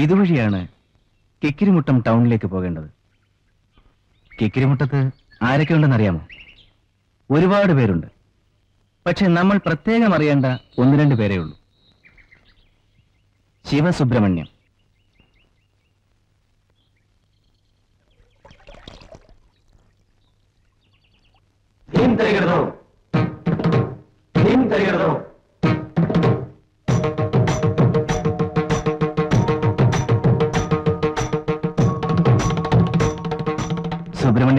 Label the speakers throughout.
Speaker 1: ഇതുവഴിയാണ് കിക്കിരിമുട്ടം ടൗണിലേക്ക് പോകേണ്ടത്. കിക്കിരിമുട്ടത്ത് ആരൊക്കെ ഉണ്ടെന്ന് അറിയാമോ ഒരുപാട് പേരുണ്ട്. പക്ഷെ നമ്മൾ പ്രത്യേകം അറിയേണ്ട ഒന്ന് രണ്ട് പേരേ ഉള്ളൂ. ശിവസുബ്രഹ്മണ്യം.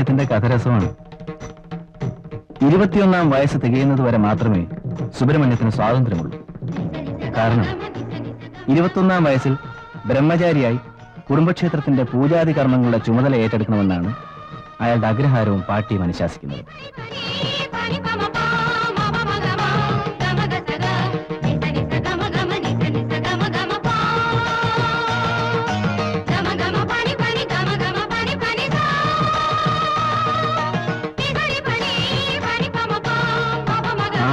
Speaker 1: സുബ്രഹ്മണ്യത്തിന്റെ കഥ രസമാണ്. ഇരുപത്തിയൊന്നാം വയസ്സ് തികയുന്നത് വരെ മാത്രമേ സുബ്രഹ്മണ്യത്തിന് സ്വാതന്ത്ര്യമുള്ളൂ. കാരണം ഇരുപത്തൊന്നാം വയസ്സിൽ ബ്രഹ്മചാരിയായി കുടുംബക്ഷേത്രത്തിന്റെ പൂജാതി കർമ്മങ്ങളുടെ ചുമതല ഏറ്റെടുക്കണമെന്നാണ് അയാളുടെ അഗ്രഹാരവും പാർട്ടിയും അനുശാസിക്കുന്നത്.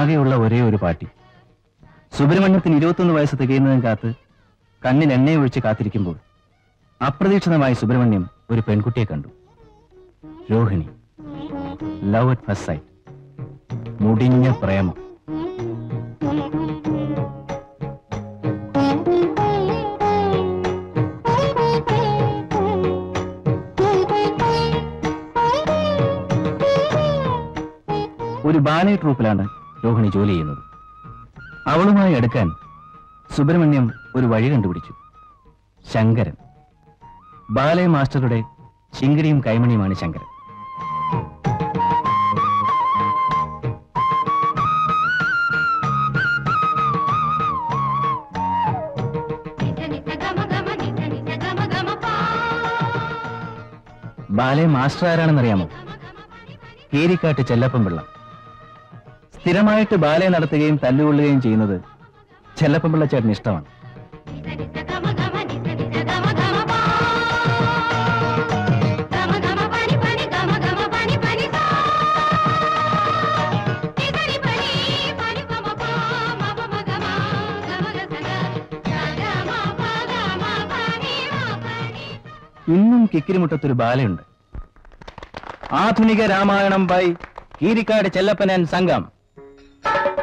Speaker 1: ആകെയുള്ള ഒരേ ഒരു പാട്ടി. സുബ്രഹ്മണ്യത്തിന് ഇരുപത്തൊന്ന് വയസ്സ് തികയുന്നതും കാത്ത് കണ്ണിൽ എണ്ണയൊഴിച്ച് കാത്തിരിക്കുമ്പോൾ അപ്രതീക്ഷിതമായി സുബ്രഹ്മണ്യം ഒരു പെൺകുട്ടിയെ കണ്ടു. Rohini. Love at first sight മുടിഞ്ഞ പ്രേമം. ഒരു ബാലെ ട്രൂപ്പിലാണ് രോഹിണി ജോലി ചെയ്യുന്നത്. അവളുമായി അടുക്കാൻ സുബ്രഹ്മണ്യം ഒരു വഴി കണ്ടുപിടിച്ചു. ശങ്കരൻ. ബാലെ മാസ്റ്ററുടെ ചിങ്കിടിയും കൈമണിയുമാണ് ശങ്കരൻ. ബാലെ മാസ്റ്റർ ആരാണെന്നറിയാമോ? കീരിക്കാട്ട് ചെല്ലപ്പം പിള്ള സ്ഥിരമായിട്ട് ബാലെ നടത്തുകയും തല്ലുകൊള്ളുകയും ചെയ്യുന്നത് ചെല്ലപ്പമ്പിള്ള ചേട്ടന് ഇഷ്ടമാണ്. ഇന്നും കിക്കിരിമുട്ടത്തൊരു ബാലയുണ്ട്. ആധുനിക രാമായണം ബൈ കീരിക്കാട് ചെല്ലപ്പനൻ സംഘം.
Speaker 2: you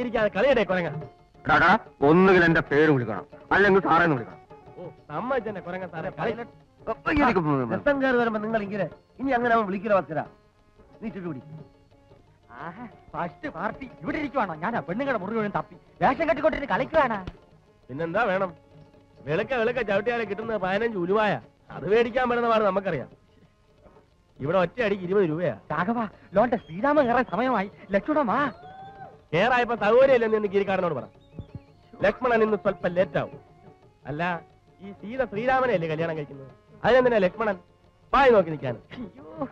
Speaker 2: നോക്കിയിരിക്കാതെ കളിയടേ കൊരങ്ങ
Speaker 3: ഒന്നുകിൽ എന്റെ പേര് വിളിക്കണം. അല്ലെങ്കിൽ സാറേന്ന് വിളിക്കണം.
Speaker 2: ഓ സമ്മതിച്ചെന്നെ കൊരങ്ങ സാറേ. കളി-
Speaker 3: രസം കയറി വരുമ്പോ നിങ്ങൾ ഇങ്ങനെ ഇനി അങ്ങനെ അവൻ വിളിക്കില്ല വസ്കര നീ ചുറ്റുപിടി
Speaker 2: ഫസ്റ്റ് പാർട്ടി ഇവിടെ ഇരിക്കുവാണോ? ഞാൻ ആ പെണ്ണുങ്ങളുടെ മുറി മുഴുവൻ തപ്പി. വേഷം കെട്ടിക്കൊണ്ടിട്ട് കളിക്കുവാണ്. പിന്നെന്താ വേണം? വെളുക്ക വെളുക്ക ചവിട്ടിയാലെ കിട്ടുന്നത് പതിനഞ്ച് ഉലുവായ. അത് മേടിക്കാൻ പറ്റുന്ന പാട് നമുക്കറിയാം. ഇവിടെ ഒറ്റയടിക്ക് ഇരുപത് രൂപയാ.
Speaker 4: രാഘവ ലോന്റെ ശ്രീരാമൻ കയറാൻ സമയമായി. ലക്ഷ്മണ വാ
Speaker 2: കേറായപ്പോ സൗകര്യമില്ലെന്ന് ഇന്ന് ഗിരിക്കാരനോട് പറ. ലക്ഷ്മണൻ ഇന്ന് സ്വല്പം ലേറ്റ് ആവും. അല്ല ഈ സീത ശ്രീരാമനെ അല്ലേ കല്യാണം കഴിക്കുന്നത്? അതിനെന്തിനാ ലക്ഷ്മണൻ? പായി നോക്കി നിൽക്കാൻ.
Speaker 4: അയ്യോ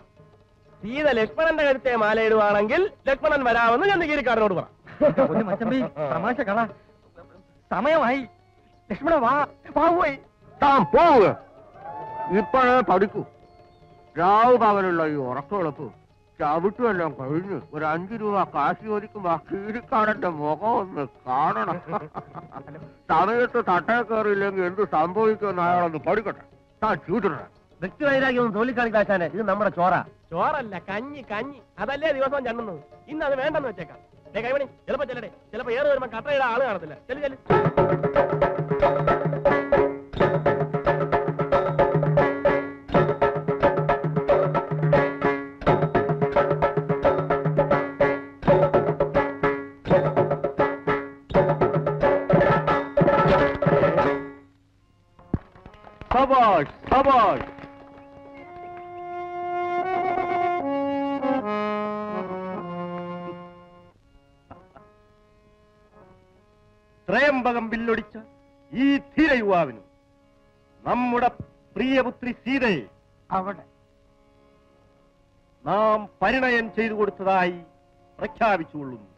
Speaker 2: സീത ലക്ഷ്മണന്റെ കരുത്തെ മാലയിടുവാണെങ്കിൽ ലക്ഷ്മണൻ വരാമെന്ന് ഞാൻ ഗിരിക്കാരനോട് പറ.
Speaker 4: തമാശ കള സമയമായി. ലക്ഷ്മണ വാ വാ പോയി
Speaker 5: താൻ പോവുക. ഇപ്പോഴേ പഠിക്കൂ. രാവ് പകലുള്ള ഈ ഉറക്കമുളപ്പ് ചവിട്ടുമെല്ലാം കഴിഞ്ഞ് ഒരു അഞ്ചു രൂപ കാശ് ചോദിക്കുമ്പോ ആ കീരിക്കാരന്റെ മുഖം ഒന്ന് കാണണം. സമയത്ത് തട്ടേ കയറിയില്ലെങ്കിൽ എന്ത് സംഭവിക്കുമെന്ന് അയാളൊന്ന് പഠിക്കട്ടെ. താൻ വ്യക്തി വൈരാഗ്യം ഒന്ന് തോലിക്കാണിക്കാശാനെ ഇത് നമ്മുടെ ചോറ.
Speaker 2: ചോറല്ല കഞ്ഞി കഞ്ഞി. അതല്ലേ ദിവസവും ചണ്ണുന്നത് ഇന്ന് അത് വേണ്ടെന്ന് വെച്ചേക്കാം. കൈമണി ചിലപ്പോ ചെല്ലടേ. ചിലപ്പോ ഏറെ വരുമ്പോ കട്ടയുടെ ആൾ കാണത്തില്ല. ചെല്ലു ചെല്ലു.
Speaker 5: സബാഷ് സബാഷ്
Speaker 2: ത്രയംബകം ബില്ലൊടിച്ച ഈ ധീര യുവാവിനും നമ്മുടെ പ്രിയപുത്രി സീതയെ
Speaker 5: അവിടെ.
Speaker 2: നാം പരിണയം ചെയ്തു കൊടുത്തതായി പ്രഖ്യാപിച്ചുകൊള്ളുന്നു.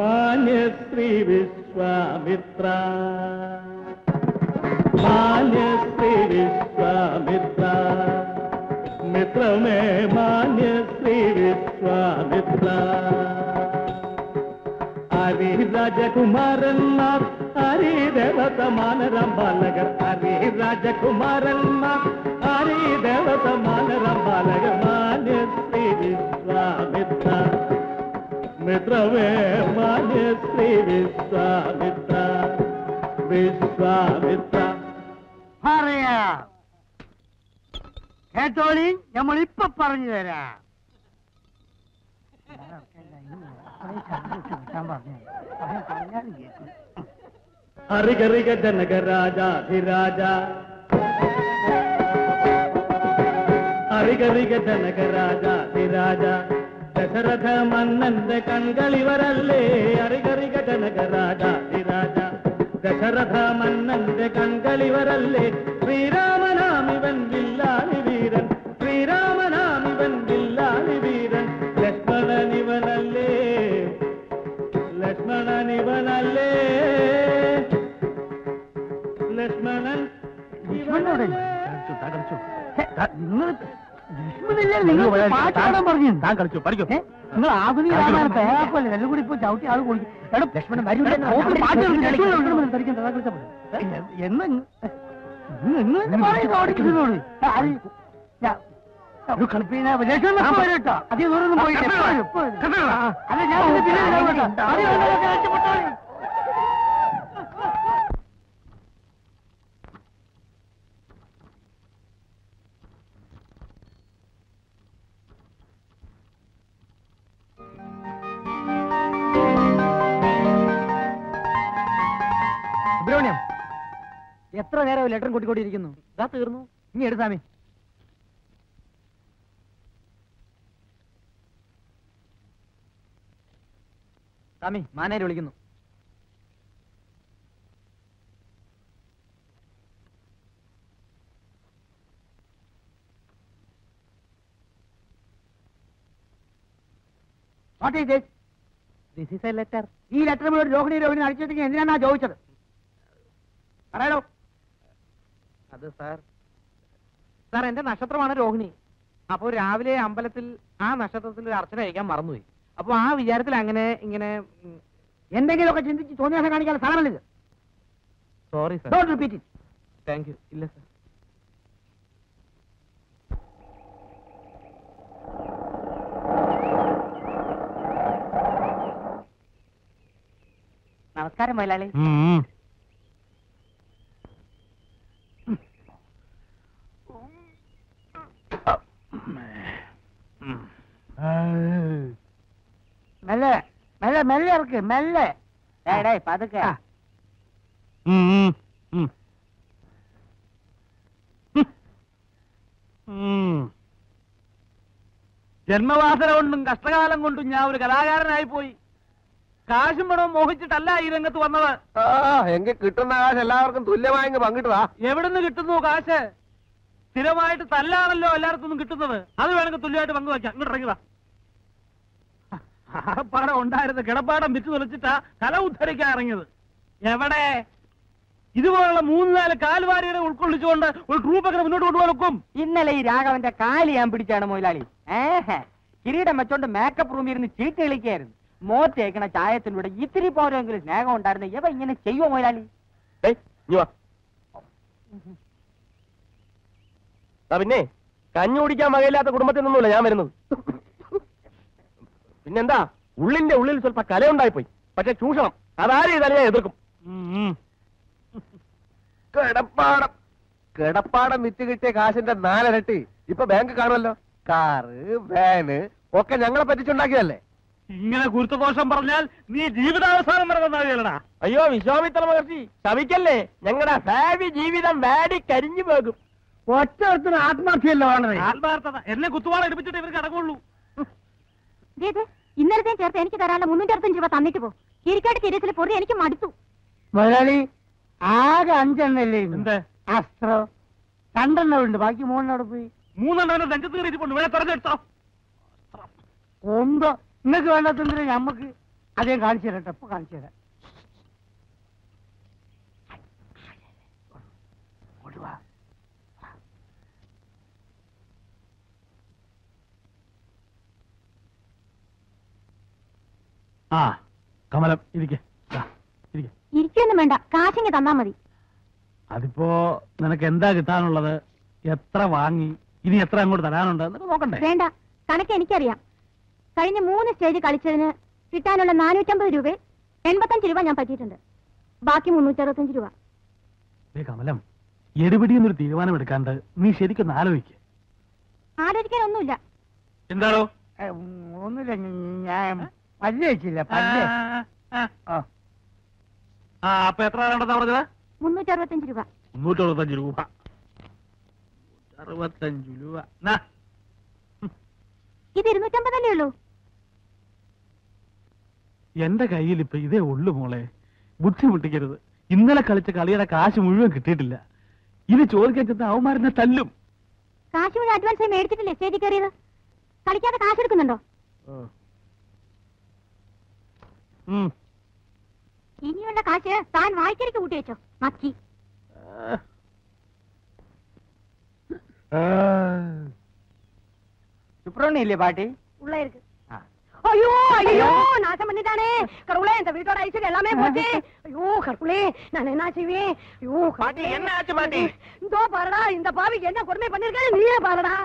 Speaker 6: മാന്യശ്രീ വിശ്വാമിത്ര. മാന്യശ്രീ വിശ്വാമിത്ര മിത്രമേ മാന്യശ്രീ വിശ്വാമിത്ര ഹരി രാജകുമാരന്മാർ ഹരി ദേവത മാനരം ബാലകർ ഹരി രാജകുമാരന്മാർ ഹരി ദേവത മാനരം ബാലകർ മാന്യശ്രീ വിശ്വാമിത്ര
Speaker 5: പറയാ. കേട്ടോളി നമ്മൾ ഇപ്പൊ പറഞ്ഞു തരാം.
Speaker 6: ഹരികറിക ജനക രാജാധിരാജ ഹരികറിക ജനക രാജാധിരാജ ദശരഥ മന്നന്റെ കൺകളിവരല്ലേ അറികറിക ജനക രാജാധിരാജ ദശരഥ മന്നന്റെ കൺകളിവരല്ലേ ശ്രീരാമനാമിവൻ വില്ലാളി വീരൻ. ശ്രീരാമനാമിവൻ വില്ലാളി വീരൻ. ലക്ഷ്മണനിവനല്ലേ? ലക്ഷ്മണനിവനല്ലേ? ലക്ഷ്മണൻ
Speaker 5: പറഞ്ഞു താൻ കളിച്ചു. പഠിക്കും. നിങ്ങൾ ആധുനിക രാമായണം പേരാക്കല്ലേ എല്ലാം കൂടി ഇപ്പൊ ചവിട്ടി ആൾ കുളിക്കും. എടാ ലക്ഷ്മണൻ അധികം ദൂരം പോയിട്ട് അല്ല ഞാൻ
Speaker 4: എത്ര നേരം ലെറ്ററും കൂട്ടിക്കൊണ്ടിരിക്കുന്നു? ഇതാ തീർന്നു. ഇനി എടുത്താമേ സ്വാമി. മാനേര് വിളിക്കുന്നു.
Speaker 5: What is this
Speaker 4: this is a letter
Speaker 5: ഈ ലെറ്റർ മുഴുവൻ രോഹിണി രോഹിണി അടിച്ചിട്ടെങ്കിൽ എന്തിനാണ് ചോദിച്ചത്? പറയണോ
Speaker 4: അത് സാർ. സാർ എന്റെ നക്ഷത്രമാണ് രോഹിണി. അപ്പോൾ രാവിലെ അമ്പലത്തിൽ ആ നക്ഷത്രത്തിൽ ഒരു അർച്ചന കഴിക്കാൻ മറന്നുപോയി. അപ്പൊ ആ വിചാരത്തിൽ അങ്ങനെ ഇങ്ങനെ
Speaker 5: എന്തെങ്കിലുമൊക്കെ ചിന്തിച്ച് തോന്നിയാസം കാണിക്കാൻ സാധനമല്ല ഇത്
Speaker 4: sorry sir
Speaker 5: don't repeat it
Speaker 4: thank you ഇല്ല സാർ
Speaker 5: നമസ്കാരം മൈലാളി. മെല്ലെ മെല്ലെ മെല്ലെ ഇറക്ക് മെല്ലെ. ഡേ പതുക്കെ.
Speaker 7: ജന്മവാസന കൊണ്ടും കഷ്ടകാലം കൊണ്ടും ഞാൻ ഒരു കലാകാരനായി പോയി കാശും പണവും മോഹിച്ചിട്ടല്ല ഈ രംഗത്ത് വന്നത്.
Speaker 3: ആ എങ്കിൽ കിട്ടുന്ന കാശ് എല്ലാവർക്കും തുല്യമായി പങ്കിട്ടതാ
Speaker 7: എവിടുന്ന് കിട്ടുന്നു കാശ്? സ്ഥിരമായിട്ട് തല്ലാണല്ലോ എല്ലാവർക്കും കിട്ടുന്നത്. അത് വേണമെങ്കിൽ തുല്യമായിട്ട് പങ്കുവയ്ക്കാം. ഇങ്ങോട്ട് ഇറങ്ങിതാ ആപ്പാടം ഉണ്ടായിരുന്ന കിടപ്പാടം വിറ്റ് തുലച്ചിട്ടാ തല ഉദ്ധരിക്കാൻ ഇറങ്ങിയത്. എവിടെ? ഇതുപോലുള്ള മൂന്ന് നാല് കാൽവാരികളെ ഉൾക്കൊള്ളിച്ചുകൊണ്ട് ഒരു ട്രൂപ്പൊക്കെ മുന്നോട്ട് കൊണ്ടുപോകാൻ
Speaker 8: ഇന്നലെ ഈ രാഘവന്റെ കാൽ ഞാൻ പിടിച്ചാണ് മൊയിലാളി ഏഹ്. കിരീടം വെച്ചോണ്ട് മേക്കപ്പ് റൂമിൽ ഇരുന്ന് ചീട്ട് കളിക്കായിരുന്നു. മോത്ത് തേക്കണ ചായത്തിലൂടെ ഇത്തിരി പോരെങ്കിലും സ്നേഹം ഉണ്ടായിരുന്നു. ഇവ ഇങ്ങനെ ചെയ്യുമോ മൊയിലാളി
Speaker 2: പിന്നെ കഞ്ഞു കുടിക്കാൻ വകയില്ലാത്ത കുടുംബത്തിൽ നിന്നല്ല ഞാൻ വരുന്നത്. പിന്നെന്താ? ഉള്ളിന്റെ ഉള്ളിൽ സ്വല്പ കലയുണ്ടായിപ്പോയി. പക്ഷെ ചൂഷണം അതാരും ചെയ്താലും ഞാൻ എതിർക്കും.
Speaker 3: കിടപ്പാടം. കിടപ്പാടം വിറ്റ് കിട്ടിയ കാശിന്റെ നാലരട്ടി ഇപ്പൊ ബാങ്ക് കാണുമല്ലോ. കാറ് വാന് ഒക്കെ ഞങ്ങളെ പറ്റിച്ചുണ്ടാക്കിയതല്ലേ?
Speaker 7: ഇങ്ങനെ ഗുരുത്വദോഷം പറഞ്ഞാൽ നീ ജീവിതാവസാനം നന്നാവില്ലടാ
Speaker 2: അയ്യോ വിശ്വാമിത്ര മഹർഷി ശവിക്കല്ലേ? ഞങ്ങളുടെ ഭാവി ജീവിതം വാടി കരിഞ്ഞു പോകും.
Speaker 7: ഒറ്റത്തിന് ആത്മാർത്ഥിയല്ലോ ആത്മാർത്ഥത. എന്നെ കുത്തുവാള എടുപ്പിച്ചിട്ട് ഇവർക്ക് അടങ്ങുള്ളൂ.
Speaker 9: ഇന്നലത്തെയും ചേർത്ത് എനിക്ക് തരാനുള്ള മുന്നൂറ്റി രൂപ തന്നിട്ട് പോ. കിരിക്കാട്ട് തിരച്ചിൽ പൊറി എനിക്ക് മടുത്തു.
Speaker 8: മുതലാളി ആകെ അഞ്ചെണ്ണല്ലേ
Speaker 7: എന്ത്?
Speaker 8: അസ്ത്രം. രണ്ടെണ്ണം ഉണ്ട് ബാക്കി മൂന്നെണ്ണം പോയി.
Speaker 7: മൂന്നെണ്ണം രംഗത്ത് കയറിയിട്ടുണ്ട് വേണേ തെരഞ്ഞെടുത്തോ
Speaker 8: ഒന്തോ നിങ്ങൾക്ക് വേണ്ടാത്തതിന് ഞമ്മക്ക്? അദ്ദേഹം കാണിച്ചു തരട്ടെ ഇപ്പൊ കാണിച്ചു തരാം.
Speaker 7: ആ കമലം ഇരിക്കെ. ഇരിക്കെ.
Speaker 9: ഇരിക്കൊന്നും വേണ്ട. കാശിങ്ങി തന്നാ മതി.
Speaker 7: അതിപ്പോ നിനക്ക് എന്താ കിട്ടാനുള്ളത്? എത്ര വാങ്ങി? ഇനി എത്ര അങ്ങോട്ട് തരാനുണ്ട്? എന്നൊക്കെ നോക്കണ്ടേ?
Speaker 9: വേണ്ട. കണക്ക് എനിക്കറിയാം. കഴിഞ്ഞ മൂന്ന് സ്റ്റേജ് കളിച്ചതിന് കിട്ടാനുള്ള നാനൂറ്റമ്പത് രൂപ എൺപത്തഞ്ച് രൂപ ഞാൻ പറ്റിയിട്ടുണ്ട്. ബാക്കി മുന്നൂറ്റി അറുപത്തഞ്ച് രൂപ.
Speaker 7: ദേ കമലം എടുപിടി എന്നൊരു തീരുമാനം എടുക്കാണ്ട് നീ ശരിക്കൊന്ന് ആലോചിക്ക്.
Speaker 9: ആലോചിക്കാനൊന്നുമില്ല.
Speaker 7: എന്താണോ?
Speaker 8: ഏ, ഒന്നുമില്ല. ഞാൻ പല്ല് വെച്ചില്ല? പല്ല്. ആ.
Speaker 7: ആ അപ്പൊ എത്ര വേണ്ടെന്നാ പറഞ്ഞത്?
Speaker 9: മുന്നൂറ്റി അറുപത്തഞ്ച് രൂപ.
Speaker 7: മുന്നൂറ്റി അറുപത്തഞ്ച് രൂപ. അറുപത്തഞ്ച് രൂപ. നാ.
Speaker 9: ഇത് ഇരുന്നൂറ്റമ്പതല്ലേ ഉള്ളൂ?
Speaker 7: എന്റെ കയ്യിൽ ഇപ്പൊ ഇതേ ഉള്ളു മോളെ. ബുദ്ധിമുട്ടിക്കരുത്. ഇന്നലെ കളിച്ച കളിയുടെ കാശ് മുഴുവൻ കിട്ടിയിട്ടില്ല. ഇത് ചോദിക്കാൻ ചെന്ന അവന്മാരെന്നെ തല്ലും.
Speaker 9: കാശ് മുഴുവൻ അഡ്വാൻസ് ആയി മേടിച്ചിട്ടില്ലേ സ്റ്റേജിൽ കയറിയത്? കളിക്കാതെ കാശ് എടുക്കുന്നുണ്ടോ. ഇനിയുള്ള കാശ് താൻ വായിക്കരിക്ക് കൂട്ടി വെച്ചോ മക്കി
Speaker 8: சுப்பிரமணியம் பாட்டி
Speaker 9: உள்ள இருக்கு
Speaker 8: ஆ.
Speaker 9: ஐயோ ஐயோ நாசம் பண்ணிட்டானே கடவுளே இந்த வீட்டோட ஐஸ்வர்யம் எல்லாமே போச்சு ஐயோ கடவுளே நான் என்ன செய்வேன் ஐயோ
Speaker 2: பாட்டி, என்ன ஆச்சு, பாட்டி?
Speaker 9: இதோ பாருடா இந்த பாவிக்கு என்ன கொடுமை பண்ணிருக்காரு நீயே பாருடா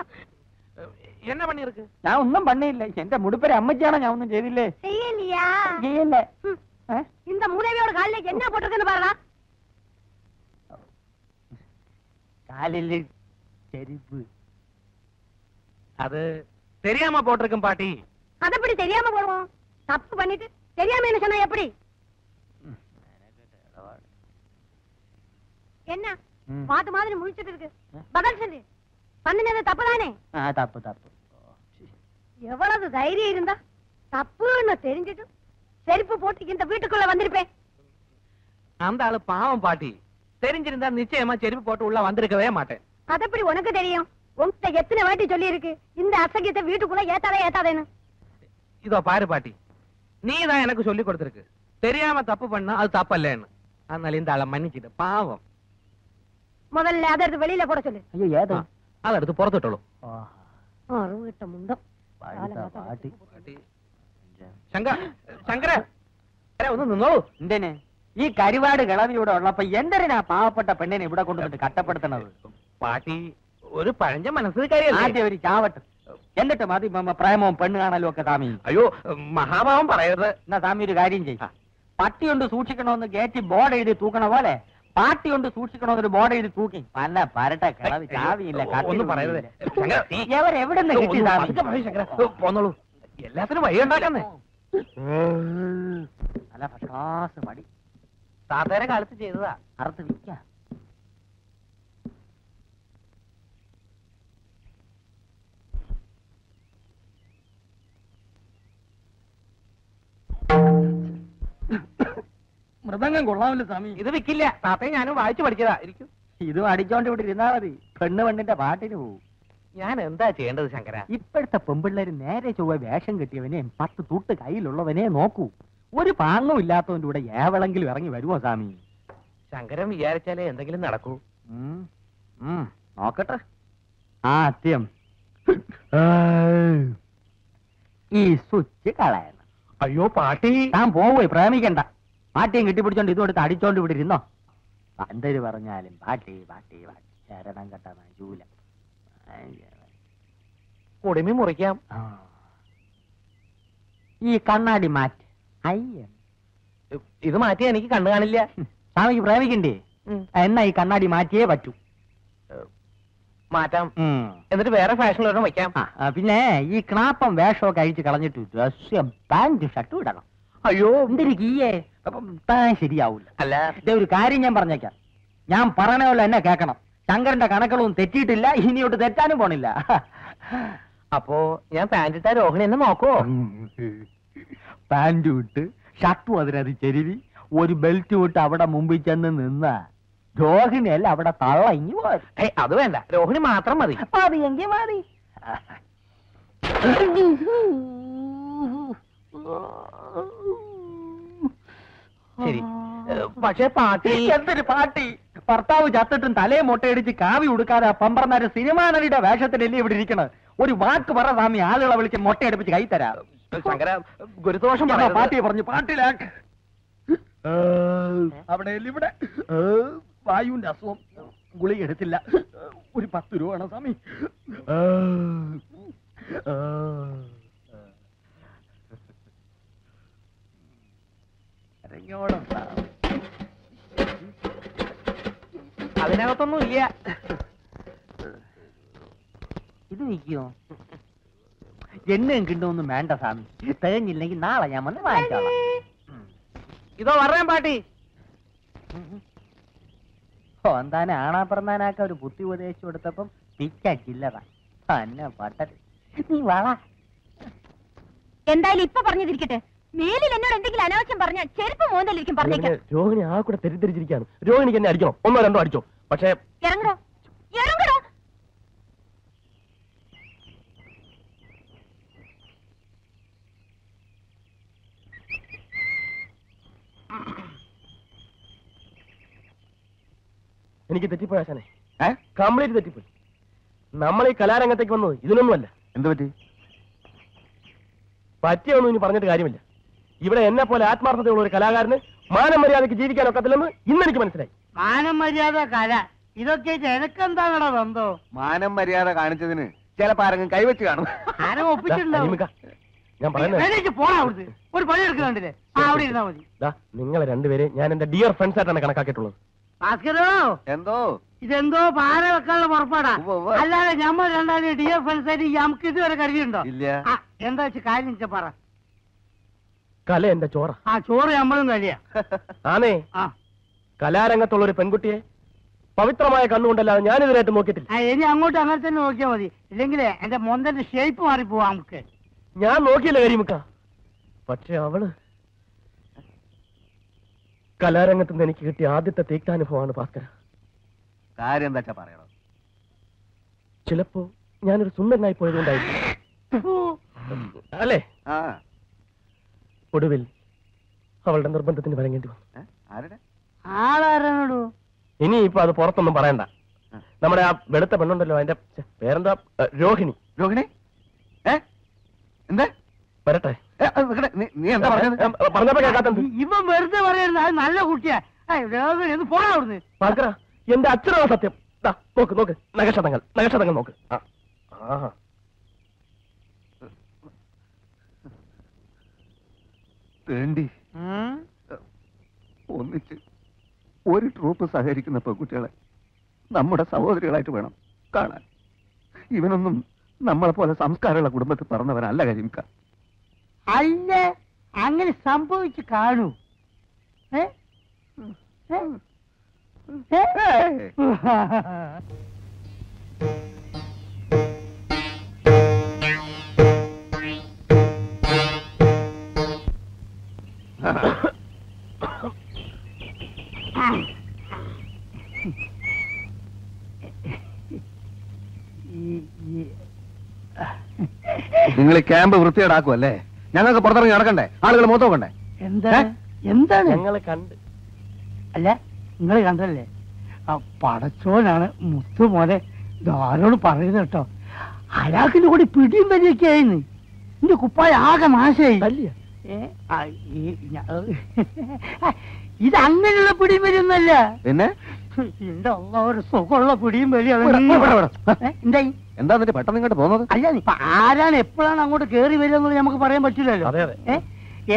Speaker 7: என்ன பண்ணிருக்கு
Speaker 8: ഞാൻ ഒന്നും പണിയില്ല എന്റെ മുടിപ്പര അമ്മച്ചാണോ ഞാൻ ഒന്നും ചെയ്തില്ലേ
Speaker 9: செய்யலையா
Speaker 8: ചെയ്യല്ല
Speaker 9: ம்.
Speaker 8: ഏ?
Speaker 9: இந்த மூதேவியோட காலில என்ன போட்டிருக்குன்னு பாருடா
Speaker 8: കാലില് ചെരുപ്പ്
Speaker 7: அது தெரியாம போட்டிருக்கும் பாட்டி
Speaker 9: அது எப்படி தெரியாம போடுவோம் தப்பு பண்ணிட்டு தெரியாம என்ன சொன்னா எப்படி என்ன
Speaker 8: ம்.
Speaker 9: மாத்து மாதிரி முழிச்சிட்டு இருக்கு பதில் சொல்லு பண்ணினது தப்புதானே?
Speaker 8: தப்பு தப்பு.
Speaker 9: எவ்வளவு தைரியம் இருந்தா தப்புன்னு தெரிஞ்சிட்டு செருப்பு போட்டு இந்த வீட்டுக்குள்ள வந்திருப்பேன்.
Speaker 7: அந்த ஆளு பாவம் பாட்டி. தெரிஞ்சிருந்தா நிச்சயமா செருப்பு போட்டு உள்ள வந்திருக்கவே மாட்டேன்.
Speaker 9: அதப்படி உனக்கு தெரியும். உங்ககிட்ட எத்தனை வாட்டி சொல்லி இருக்கு இந்த அசகியத்தை வீட்டுக்குள்ள ஏத்தாதே ஏத்தாதேன்னு.
Speaker 7: இதோ பாரு பாட்டி. நீ தான் எனக்கு சொல்லி கொடுத்துருக்கு. தெரியாம தப்பு பண்ணா அது தப்பு இல்லைன்னு அதனால இந்த ஆளை மன்னிச்சிட்டு பாவம்.
Speaker 9: முதல்ல அதை வெளியில போட சொல்லு.
Speaker 8: ஐயோ
Speaker 7: ஏதோ. അതെടുത്ത് പുറത്തിട്ടുള്ളൂ ഒന്ന് നിന്നോളൂ.
Speaker 8: എന്തേനെ? ഈ കരുവാട് കിളവിലൂടെ ഉള്ളപ്പോ എന്തരനാ പാവപ്പെട്ട പെണ്ണിനെ ഇവിടെ കൊണ്ടുവന്നിട്ട് കട്ടപ്പെടുത്തണത്
Speaker 7: പാട്ടി ഒരു പഴഞ്ച മനസ്സിൽ
Speaker 8: ആദ്യം ഒരു ചാവട്ട്. എന്നിട്ട് മതി പ്രേമവും പെണ്ണ് കാണലും ഒക്കെ താമി
Speaker 7: അയ്യോ മഹാഭാവം പറയരുത്.
Speaker 8: എന്നാ താമി ഒരു കാര്യം ചെയ്യ. പട്ടി കൊണ്ട് സൂക്ഷിക്കണമെന്ന് ഗേറ്റിൽ ബോർഡ് എഴുതി തൂക്കണ പോലെ പാട്ടി കൊണ്ട് സൂക്ഷിക്കണമെന്നൊരു ബോർഡ് എഴുതി തൂക്കി. പല പരട്ട കിളവ് ചാവിയില്ല
Speaker 7: ഒന്നും പോന്നോളൂ. എല്ലാത്തിനും വഴി ഉണ്ടാക്കുന്നേ.
Speaker 8: അല്ല പക്ഷാസ് മടി.
Speaker 7: താത്തേരെ കാലത്ത് ചെയ്തതാ.
Speaker 8: അറുത്ത്
Speaker 10: മൃദംഗം കൊള്ളാമല്ലോ സ്വാമി.
Speaker 11: ഇത് വിൽക്കില്ല താത്തയും ഞാനും വായിച്ചു പഠിച്ചതാ. ഇരിക്കും.
Speaker 10: ഇതും അടിച്ചോണ്ട് ഇവിടെ ഇരുന്നാ മതി. പെണ്ണ് പെണ്ണിന്റെ പാട്ടിന് പോവും.
Speaker 11: ഞാൻ എന്താ ചെയ്യേണ്ടത് ശങ്കര?
Speaker 10: ഇപ്പോഴത്തെ പെമ്പിള്ളേര് നേരെ ചൊവ്വ വേഷം കെട്ടിയവനെ പത്ത് തൂട്ട് കയ്യിലുള്ളവനെ നോക്കൂ. ഒരു പാങ്ങും ഇല്ലാത്തവന്റെ കൂടെ ഏവളെങ്കിലും ഇറങ്ങി വരുമോ സ്വാമി?
Speaker 11: ശങ്കരൻ വിചാരിച്ചാലേ എന്തെങ്കിലും നടക്കൂ.
Speaker 10: നോക്കട്ടെ. ആ അത്യം. ഈ സ്വിച്ച് കളയണം.
Speaker 11: അയ്യോ പാട്ടി.
Speaker 10: ഞാൻ പോവേ പ്രേമിക്കണ്ട. പാട്ടിയും കെട്ടിപ്പിടിച്ചോണ്ട് ഇതും എടുത്ത് അടിച്ചോണ്ട് ഇവിടെ ഇരുന്നോ? പന്തര് പറഞ്ഞാലും പാട്ടി പാട്ടി പാട്ടി. ശരണം കെട്ട മജൂല
Speaker 11: കുടുമി മുറിക്കാം.
Speaker 10: ഈ കണ്ണാടി മാറ്റ്. അയ്യ.
Speaker 11: ഇത് മാറ്റി എനിക്ക് കണ്ണു കാണില്ല.
Speaker 10: സ്വാമിക്ക് പ്രേമിക്കണ്ടേ. എന്നാ ഈ കണ്ണാടി മാറ്റിയേ പറ്റൂ.
Speaker 11: മാറ്റാം. എന്നിട്ട് വേറെ ഫാഷനിലൊരെണ്ണം വയ്ക്കാം.
Speaker 10: പിന്നെ ഈ ക്ലാപ്പം വേഷമൊക്കെ അഴിച്ച് കളഞ്ഞിട്ട് ഡ്രസ് പാന്റ് ഷർട്ടും ഇടണം.
Speaker 11: അയ്യോ.
Speaker 10: എന്തൊരു കീയേ അപ്പം താൻ ശരിയാവൂല.
Speaker 11: അല്ല.
Speaker 10: ഇതേ ഒരു കാര്യം ഞാൻ പറഞ്ഞേക്കാം. ഞാൻ പോലെ എന്നെ കേക്കണം ശങ്കരന്റെ കണക്കുകളൊന്നും തെറ്റിയിട്ടില്ല. ഇനിയോട്ട് തെറ്റാനും പോണില്ല.
Speaker 11: അപ്പോ ഞാൻ പാന്റ് ഇട്ട രോഹിണി എന്നെ നോക്കോ
Speaker 10: പാന്റ് വിട്ട് ഷർട്ടും അതിനത് ചെരുവി ഒരു ബെൽറ്റ് വിട്ട് അവിടെ മുമ്പിൽ ചെന്ന് നിന്ന രോഹിണിയല്ല അവിടെ തള്ള ഇങ്ങി
Speaker 11: അത് വേണ്ട. രോഹിണി മാത്രം മതി.
Speaker 10: മതിയെങ്കിൽ മതി.
Speaker 11: ശരി. പക്ഷേ പാട്ടി
Speaker 10: എന്തൊരു പാട്ടി? ഭർത്താവ് ചത്തിട്ടും തലയെ മുട്ടയടിച്ച് കാവി ഉടുക്കാതെ പമ്പർന്നാര് സിനിമാ നടിയുടെ വേഷത്തിലല്ലേ ഇവിടെ ഇരിക്കണത്? ഒരു വാക്ക് പറ സ്വാമി ആളുകളെ വിളിച്ച് മുട്ടയടിപ്പിച്ച് കൈ തരാം.
Speaker 11: ശങ്കര ഗുരുദോഷം.
Speaker 10: പാട്ടിയെ പറഞ്ഞു? പാട്ടിലാക്ക്. അവിടെ ഇവിടെ. വായുവിന്റെ അസുഖം. ഗുളിക എടുത്തില്ല. ഒരു പത്ത് രൂപ വേണം സ്വാമി ഏ, ഏ. ഇറങ്ങിയോളം.
Speaker 11: അതിനകത്തൊന്നും ഇല്ല.
Speaker 10: ഇത് നിൽക്കുമോ എണ്ണയും കിട്ടുമൊന്നും വേണ്ട സ്വാമി. തികഞ്ഞില്ലെങ്കിൽ നാളെ ഞാൻ വന്ന് വാങ്ങിച്ചോളാം.
Speaker 11: ഇതോ പറയാൻ പാട്ടി.
Speaker 10: ഓ എന്താനെ ആണാ പറഞ്ഞാനാക്ക ഒരു ബുദ്ധി ഉപദേശിച്ചു കൊടുത്തപ്പം പിച്ച ചില്ലറ. തന്നെ പട്ടത്. നീ വള.
Speaker 9: എന്തായാലും ഇപ്പൊ പറഞ്ഞതിരിക്കട്ടെ. മേലിൽ എന്നോട് എന്തെങ്കിലും അനാവശ്യം പറഞ്ഞാൽ ചെരുപ്പ് മോന്തലിരിക്കും പറഞ്ഞേക്കാം.
Speaker 2: രോഹിണി ആ കൂടെ തെറ്റിദ്ധരിച്ചിരിക്കുകയാണ്. രോഹിണിക്ക് എന്നെ അടിക്കണം? ഒന്നോ രണ്ടോ അടിച്ചോ? പക്ഷേ
Speaker 9: ഇറങ്ങടോ. ഇറങ്ങടോ.
Speaker 2: എനിക്ക് തെറ്റിപ്പോയി ആശാനെ കംപ്ലീറ്റ് തെറ്റിപ്പോയി. നമ്മൾ ഈ കലാരംഗത്തേക്ക് വന്നു ഇതിനൊന്നുമല്ല.
Speaker 3: എന്ത് പറ്റി
Speaker 2: പറ്റിയൊന്നും ഇനി പറഞ്ഞിട്ട് കാര്യമില്ല. ഇവിടെ എന്നെ പോലെ ആത്മാർത്ഥതയുള്ള ഒരു കലാകാരന് മാനം മര്യാദയ്ക്ക് ജീവിക്കാൻ ഒക്കത്തില്ലെന്ന് ഇന്ന് എനിക്ക് മനസ്സിലായി.
Speaker 5: മാനം മര്യാദ കല. ഇതൊക്കെ എനക്കെന്താണോ ബന്ധോ?
Speaker 3: മാനം മര്യാദ കാണിച്ചതിന് ചിലപ്പോ ആരെങ്കിലും കൈവച്ച് കാണും.
Speaker 5: ആരും
Speaker 2: ഞാൻ പറയുന്നത്
Speaker 5: ഒരു പണി എടുക്കുന്നുണ്ടല്ലേ അവിടെ ഇരുന്നാ മതി.
Speaker 2: ദാ, നിങ്ങളെ രണ്ടുപേരെ ഞാൻ എന്റെ ഡിയർ ഫ്രണ്ട്സ് ആയിട്ടാണ് കണക്കാക്കിയിട്ടുള്ളത്.
Speaker 5: ഭാസ്കരോ?
Speaker 3: എന്തോ?
Speaker 5: ഇതെന്തോ പാര വെക്കാനുള്ള പുറപ്പാടാ. അല്ലാതെ ഞമ്മ രണ്ടാമത് ഡിയർ ഫ്രണ്ട്സ് ആയിട്ട് നമുക്ക് ഇതുവരെ കരുതിയുണ്ടോ
Speaker 3: ഇല്ല.
Speaker 5: എന്താ വെച്ച് കാര്യം വെച്ചാ പറ.
Speaker 2: കല എന്റെ ചോറ.
Speaker 5: ആ ചോറ് നമ്മളും കഴിയാ.
Speaker 2: ആണേ
Speaker 5: ആ.
Speaker 2: കലാരംഗത്തുള്ള ഒരു പെൺകുട്ടിയെ പവിത്രമായ കണ്ണുകൊണ്ടല്ലാതെ ഞാൻ ഇതിനായിട്ട് നോക്കിയിട്ടില്ല.
Speaker 5: ആ, ഇനി അങ്ങോട്ട് അങ്ങനെ തന്നെ നോക്കിയാ മതി. ഇല്ലെങ്കിലേ എന്റെ മൊന്തന്റെ ഷേപ്പ് മാറിപ്പോവാ നമുക്ക്.
Speaker 2: ഞാൻ നോക്കിയില്ല കരിമുക്ക. പക്ഷെ അവൾ കലാരംഗത്ത് നിന്ന് എനിക്ക് കിട്ടിയ ആദ്യത്തെ തീക്താനുഭവമാണ് ഭാസ്കര.
Speaker 3: കാര്യം എന്താ വെച്ചാ പറയണം
Speaker 2: ചിലപ്പോ ഞാനൊരു സുന്ദരനായി പോയതുകൊണ്ടായിരിക്കും. അല്ലേ?
Speaker 3: ആ.
Speaker 2: ഒടുവിൽ അവളുടെ നിർബന്ധത്തിന് വരങ്ങേണ്ടി വന്നു. ഇനി ഇപ്പൊ അത് പുറത്തൊന്നും പറയണ്ട. നമ്മുടെ ആ വെളുത്ത പെണ്ണുണ്ടല്ലോ അതിന്റെ പേരെന്താ? രോഹിണി.
Speaker 3: രോഹിണി? ഏ? എന്താ?
Speaker 2: വരട്ടെ.
Speaker 3: നീ- എന്താ
Speaker 2: പറഞ്ഞപ്പോ
Speaker 5: ഇവൻ വെറുതെ പറയരുത് അത് നല്ല കുട്ടിയാ. രോഹിണി, ഒന്ന് പോടാ അവിടുന്ന്.
Speaker 2: എന്റെ അച്ഛനാണ് സത്യം. നോക്ക് നോക്ക്. നഗക്ഷതങ്ങൾ നഗക്ഷതങ്ങൾ നോക്ക്. ആ. ആഹാ.
Speaker 3: വേണ്ടി. ഒന്നിച്ച് ഒരു ട്രൂപ്പ് സഹകരിക്കുന്ന പെൺകുട്ടികളെ നമ്മുടെ സഹോദരികളായിട്ട് വേണം കാണാൻ. ഇവനൊന്നും നമ്മളെ പോലെ സംസ്കാരമുള്ള കുടുംബത്തിൽ പറഞ്ഞവനല്ല കരിമിക്ക.
Speaker 5: അല്ല അങ്ങനെ സംഭവിച്ചു കാണൂ. ഏ?
Speaker 3: നിങ്ങൾ ക്യാമ്പ് വൃത്തിയേടാക്കുമല്ലേ ഞങ്ങൾക്ക് പുറത്തിറങ്ങി നടക്കണ്ടേ? ആളുകൾ മുഖത്ത് നോക്കണ്ടേ?
Speaker 5: എന്താ എന്താണ്?
Speaker 2: ഞങ്ങൾ കണ്ട്.
Speaker 5: അല്ല നിങ്ങൾ കണ്ടല്ലേ ആ പടച്ചോനാണ് മുത്തു മോനെ ഇതാരോട് പറയുന്നത് കേട്ടോ? അയാൾക്കിന്റെ കൂടി പിടിയും വലിയൊക്കെ ആയിരുന്നു എന്റെ കുപ്പായ ആകെ നാശമായി. ഇത് അങ്ങനെയുള്ള പിടിയും വലിയൊന്നല്ല
Speaker 3: പിന്നെ?
Speaker 5: എന്റെ ഒരു സുഖമുള്ള പിടിയും വലിയ
Speaker 3: എന്താ പെട്ടെന്ന് ഇങ്ങോട്ട് പോകുന്നത്?
Speaker 5: അല്ല ഇപ്പൊ ആരാണ് എപ്പോഴാണ് അങ്ങോട്ട് കേറി വരിക എന്നുള്ളത് നമുക്ക് പറയാൻ പറ്റില്ലല്ലോ.
Speaker 2: അതെ, അതെ.
Speaker 5: ഏ?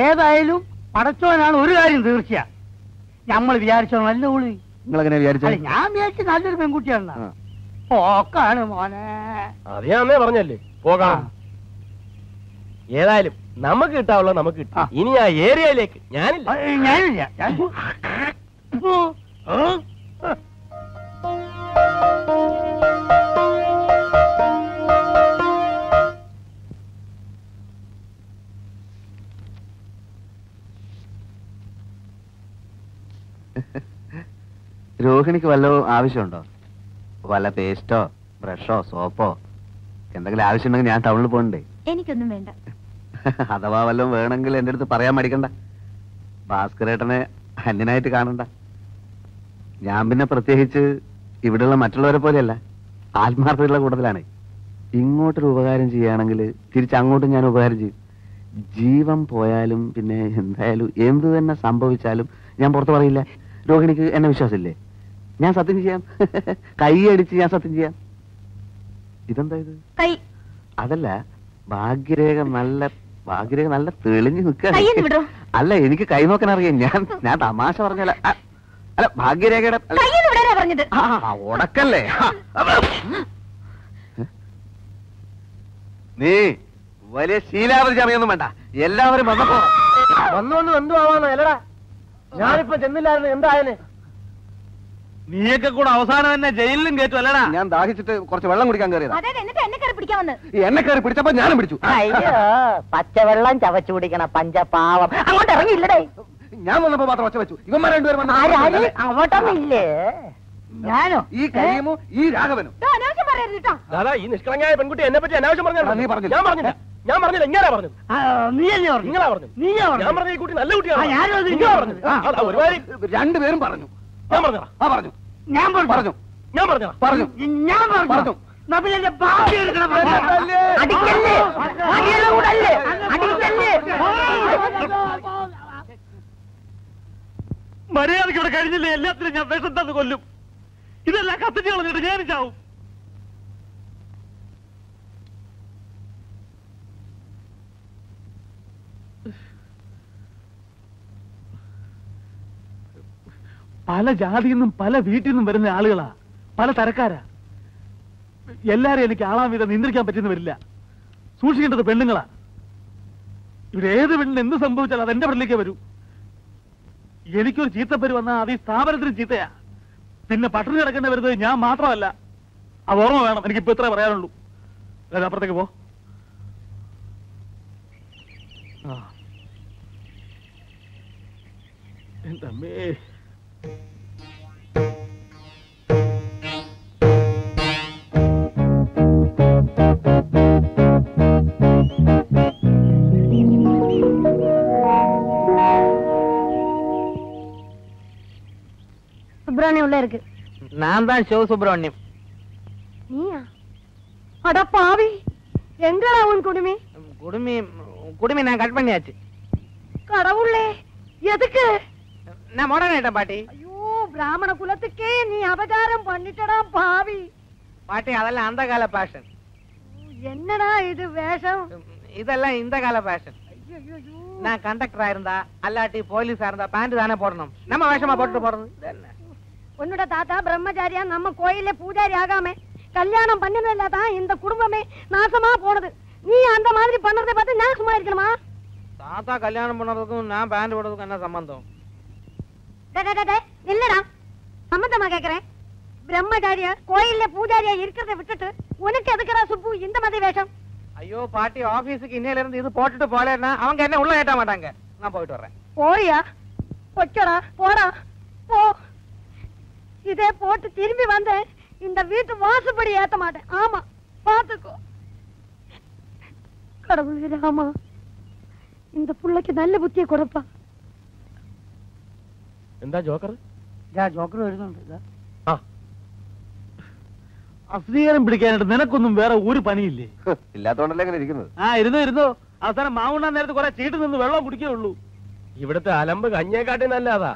Speaker 5: ഏതായാലും പടച്ചോനാണ് ഒരു കാര്യം തീർച്ച നമ്മൾ വിചാരിച്ചോ നല്ല ഉള്ളി
Speaker 3: നിങ്ങൾ എങ്ങനെ വിചാരിച്ചു
Speaker 5: ഞാൻ വിചാരിച്ചു നല്ലൊരു പെൺകുട്ടിയാണ്. പോക്കാണ് മോനെ.
Speaker 2: അത് ഞാൻ പറഞ്ഞല്ലേ? പോകാം. ഏതായാലും നമുക്ക് കിട്ടാവുള്ള നമുക്ക് കിട്ടും. ഇനി ആ ഏരിയയിലേക്ക് ഞാനില്ല.
Speaker 5: ഞാനില്ല.
Speaker 3: രോഹിണിക്ക് വല്ല ആവശ്യമുണ്ടോ? വല്ല പേസ്റ്റോ ബ്രഷോ സോപ്പോ എന്തെങ്കിലും ആവശ്യമുണ്ടെങ്കിൽ ഞാൻ ടൗണിൽ പോകണ്ടേ?
Speaker 9: എനിക്കൊന്നും വേണ്ട.
Speaker 3: അഥവാ വല്ലതും വേണമെങ്കിൽ എന്റെ അടുത്ത് പറയാൻ മടിക്കണ്ട. ഭാസ്കരേട്ടനെ അന്യനായിട്ട് കാണണ്ട. ഞാൻ പിന്നെ പ്രത്യേകിച്ച് ഇവിടെയുള്ള മറ്റുള്ളവരെ പോലെയല്ല ആത്മാർത്ഥതയുള്ള കൂട്ടത്തിലാണ്. ഇങ്ങോട്ടൊരു ഉപകാരം ചെയ്യുകയാണെങ്കിൽ തിരിച്ചങ്ങോട്ടും ഞാൻ ഉപകാരം ചെയ്യും. ജീവൻ പോയാലും പിന്നെ എന്തായാലും എന്ത് തന്നെ സംഭവിച്ചാലും ഞാൻ പുറത്ത് പറയില്ല. രോഹിണിക്ക് എന്നെ വിശ്വാസമില്ലേ? ഞാൻ സത്യം ചെയ്യാം. കൈയടിച്ച് ഞാൻ സത്യം ചെയ്യാം. ഇതെന്താ ഇത്? അതല്ല ഭാഗ്യരേഖ നല്ല ഭാഗ്യരേഖ നല്ല തെളിഞ്ഞു
Speaker 9: നിൽക്കുക.
Speaker 3: അല്ല എനിക്ക് കൈ നോക്കാൻ അറിയാം. ഞാൻ ഞാൻ തമാശ പറഞ്ഞല്ല അല്ല ഭാഗ്യരേഖയുടെ
Speaker 9: പറഞ്ഞത്?
Speaker 3: ഉടക്കല്ലേ? നീ വലിയ ശീലാവധി ചമയൊന്നും വേണ്ട. എല്ലാവരും വന്നപ്പോ
Speaker 2: വന്നു വന്നു എന്തു ആവാന്നോ അല്ലടാ ഞാനിപ്പോ ചെന്നില്ലായിരുന്നു. എന്തായാലും
Speaker 7: നീയൊക്കെ കൂടെ അവസാനം തന്നെ ജയിലിലും കേട്ടു അല്ലടാ.
Speaker 3: ഞാൻ ദാഹിച്ചിട്ട് കുറച്ച് വെള്ളം കുടിക്കാൻ കയറിയതാ
Speaker 9: അതെ എന്നിട്ട് എന്നെ കയറി പിടിക്കാൻ വന്ന്.
Speaker 3: ഈ എന്നെ കയറി പിടിച്ചപ്പോ ഞാനും പിടിച്ചു.
Speaker 12: അയ്യോ പച്ചവെള്ളം ചവച്ചു കുടിക്കണ പഞ്ചപാവം. അങ്ങോട്ട് ഇറങ്ങിയില്ലടേ.
Speaker 3: ഞാൻ വന്നപ്പോ മാത്രം ഒച്ച വെച്ചു. ഇവന്മാർ രണ്ടുപേരും
Speaker 12: അങ്ങോട്ടൊന്നില്ലേ
Speaker 5: ഞാനോ?
Speaker 3: ഈ കരീമോ ഈ രാഘവനും.
Speaker 2: ദാദാ ഈ നിഷ്കളങ്ങായ പെൺകുട്ടി എന്നെ പറ്റി അനാവശ്യം
Speaker 3: ആ, നീ
Speaker 2: പറഞ്ഞു. ഞാൻ പറഞ്ഞില്ല. ഞാൻ പറഞ്ഞില്ല. ഇങ്ങനെ
Speaker 5: പറഞ്ഞു
Speaker 2: നിങ്ങളാ
Speaker 5: പറഞ്ഞു
Speaker 2: ഞാൻ
Speaker 5: പറഞ്ഞു
Speaker 2: പറഞ്ഞ ഈ കുട്ടി നല്ല കുട്ടിയാണ്
Speaker 3: രണ്ടുപേരും പറഞ്ഞു.
Speaker 2: ഞാൻ പറഞ്ഞതാ.
Speaker 3: ആ പറഞ്ഞു.
Speaker 5: ഞാൻ പറഞ്ഞു.
Speaker 2: ഞാൻ പറഞ്ഞു.
Speaker 3: പറഞ്ഞു.
Speaker 5: ഞാൻ പറഞ്ഞു. എന്റെ ഭാവി
Speaker 12: അടിക്കല്ലേ? അടിക്കല്ലേ?
Speaker 7: മര്യാദയ്ക്ക് ഇവിടെ കഴിഞ്ഞില്ലേ? എല്ലാത്തിനും ഞാൻ വിഷം തന്നു കൊല്ലും. ഇതെല്ലാം കത്തിച്ച് കളഞ്ഞിട്ട് ഞാൻ ചാവും. പല ജാതിയിൽ നിന്നും പല വീട്ടിൽ നിന്നും വരുന്ന ആളുകളാ. പല തരക്കാരാ. എല്ലാരും എനിക്ക് ആളാൻ വിധം നിയന്ത്രിക്കാൻ പറ്റുന്ന വരില്ല. സൂക്ഷിക്കേണ്ടത് പെണ്ണുങ്ങളാ. ഇവിടെ ഏത് പെണ്ണിന് എന്ത് സംഭവിച്ചാലും അതെന്റെ പെണ്ണിലേക്ക് വരൂ. എനിക്കൊരു ചീത്തപ്പേര് വന്നാൽ അത് ഈ സ്ഥാപനത്തിന് ചീത്തയാ. പിന്നെ പട്ടിണി കിടക്കേണ്ടി വരുന്നത് ഞാൻ മാത്രമല്ല. അത് ഓർമ്മ വേണം. എനിക്ക് എനിക്കിപ്പോ ഇത്രേ പറയാനുള്ളൂ. അതായത് അപ്പുറത്തേക്ക് പോ. അമ്മേ.
Speaker 9: சுப்பிரமணியம் உள்ள இருக்கு.
Speaker 7: நான் தான் சிவ சுப்பிரமணியம்
Speaker 9: நீயா? அட பாவி! எங்கடா உன் குடுமி?
Speaker 7: குடுமி குடுமி நான் கட் பண்ணியாச்சு.
Speaker 9: கடவுளே எதுக்கு?
Speaker 7: நான் பாட்டி.
Speaker 9: ஐயோ பிராமண குலத்துக்கே நீ அபகாரம் பண்ணிட்டடா பாவி.
Speaker 7: பாட்டி அதெல்லாம் அந்த கால பேஷன்
Speaker 9: என்னடா இது வேஷம்?
Speaker 7: இதெல்லாம் இந்த கால பேஷன்
Speaker 9: ஐயையோ.
Speaker 7: நான் கண்டக்டரா இருந்தா அல்லாட்டி போலீஸா இருந்தா பேண்ட் தானே போடணும். நம்ம வேஷமா போட்டுட்டு போறது?
Speaker 9: உன்னோட தாத்தா பிரம்மச்சாரியா நம்ம கோயில்ல பூஜாரி ஆகாம கல்யாணம் பண்ணதில்ல தான் இந்த குடும்பமே நாசமா போனது. நீ அந்த மாதிரி பண்றதை பார்த்து நான் சும்மா இருக்கணுமா?
Speaker 7: தாத்தா கல்யாணம் பண்ணதுக்கும் நான் பேண்ட் போடுறதுக்கும் என்ன சம்பந்தம்?
Speaker 9: டே, டே, டே, டே, நில்லுடா சம்மந்தமா கேக்குறேன். பிரம்மச்சாரியா கோயில்ல பூஜாரியா இருக்கிறத விட்டுட்டு உனக்கு எதுக்குடா சுப்பு இந்த மாதிரி வேஷம்
Speaker 7: ஐயோ பாட்டி ஆபீஸுக்கு இன்னையில இருந்து இது போட்டுட்டு போலேன்னா அவங்க என்ன உள்ள ஏட்ட மாட்டாங்க நான் போயிட்டு வர்றேன்
Speaker 9: போயா பொச்சடா போடா போ இதே போட்டு திரும்பி வந்தேன் இந்த வீட்டு வாசப்படி ஏத்த மாட்டேன் ஆமா பாத்துக்கோ கடவுளே ராமா இந்த புள்ளைக்கு நல்ல புத்தியை கொடுப்பா
Speaker 2: എന്താ ജോക്കർ
Speaker 5: ഇതാ ജോക്കർ വരുന്നുണ്ട് ഇതാ.
Speaker 2: ആ
Speaker 7: അസ്വീകാരം പിടിക്കാനായിട്ട് നിനക്കൊന്നും വേറെ ഒരു പണിയില്ലേ?
Speaker 3: ഇല്ലാത്തോണ്ടല്ലേ അങ്ങനെ ഇരിക്കുന്നത്?
Speaker 7: ആ ഇരുന്നു ഇരുന്നു. അവസാനം മാവുണ്ണാൻ നേരത്തെ കുറെ ചീട്ട് നിന്ന് വെള്ളം കുടിക്കുകയുള്ളൂ
Speaker 2: ഇവിടുത്തെ അലമ്പ് കഞ്ഞേക്കാട്ടി നല്ലതാ.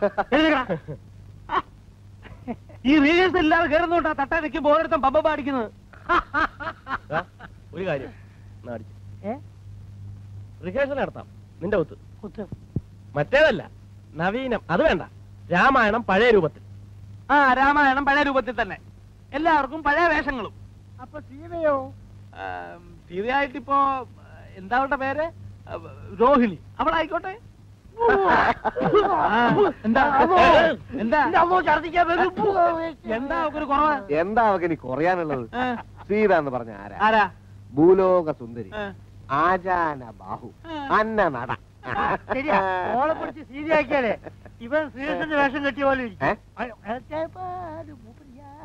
Speaker 7: ഈ റീൽസ് ഇല്ലാതെ കയറുന്നോണ്ടാ തട്ടാ നിൽക്കുമ്പോ ഓരോരുത്തം പമ്പ പാടിക്കുന്നത്.
Speaker 2: ഒരു കാര്യം? റിഹേഴ്സൽ നടത്താം. നിന്റെ ഒത്ത്
Speaker 5: കുത്ത്.
Speaker 2: മറ്റേതല്ല നവീനം. അത് വേണ്ട. രാമായണം പഴയ രൂപത്തിൽ.
Speaker 7: ആ രാമായണം പഴയ രൂപത്തിൽ തന്നെ. എല്ലാവർക്കും പഴയ വേഷങ്ങളും.
Speaker 5: അപ്പൊ സീതയോ?
Speaker 7: സീതയായിട്ടിപ്പോ എന്താ അവളുടെ പേര്? രോഹിണി. അവളായിക്കോട്ടെ. എന്താ? എന്താ?
Speaker 5: എന്റെ അമ്മോ ഛർദ്ദിക്കാൻ
Speaker 7: എന്താ അവക്കൊരു കുറവ്?
Speaker 3: എന്താ അവക്ക് ഇനി കുറയാനുള്ളത്? സീത എന്ന് പറഞ്ഞ ആരാ?
Speaker 7: ആരാ?
Speaker 3: ഭൂലോക സുന്ദരി. ആചാന ബാഹു. അന്ന നട.
Speaker 5: ഓളെ പിടിച്ച് സീതയാക്കിയാലേ. ഇവൻ ശ്രീകൃഷ്ണന്റെ വേഷം കെട്ടിയ പോലെ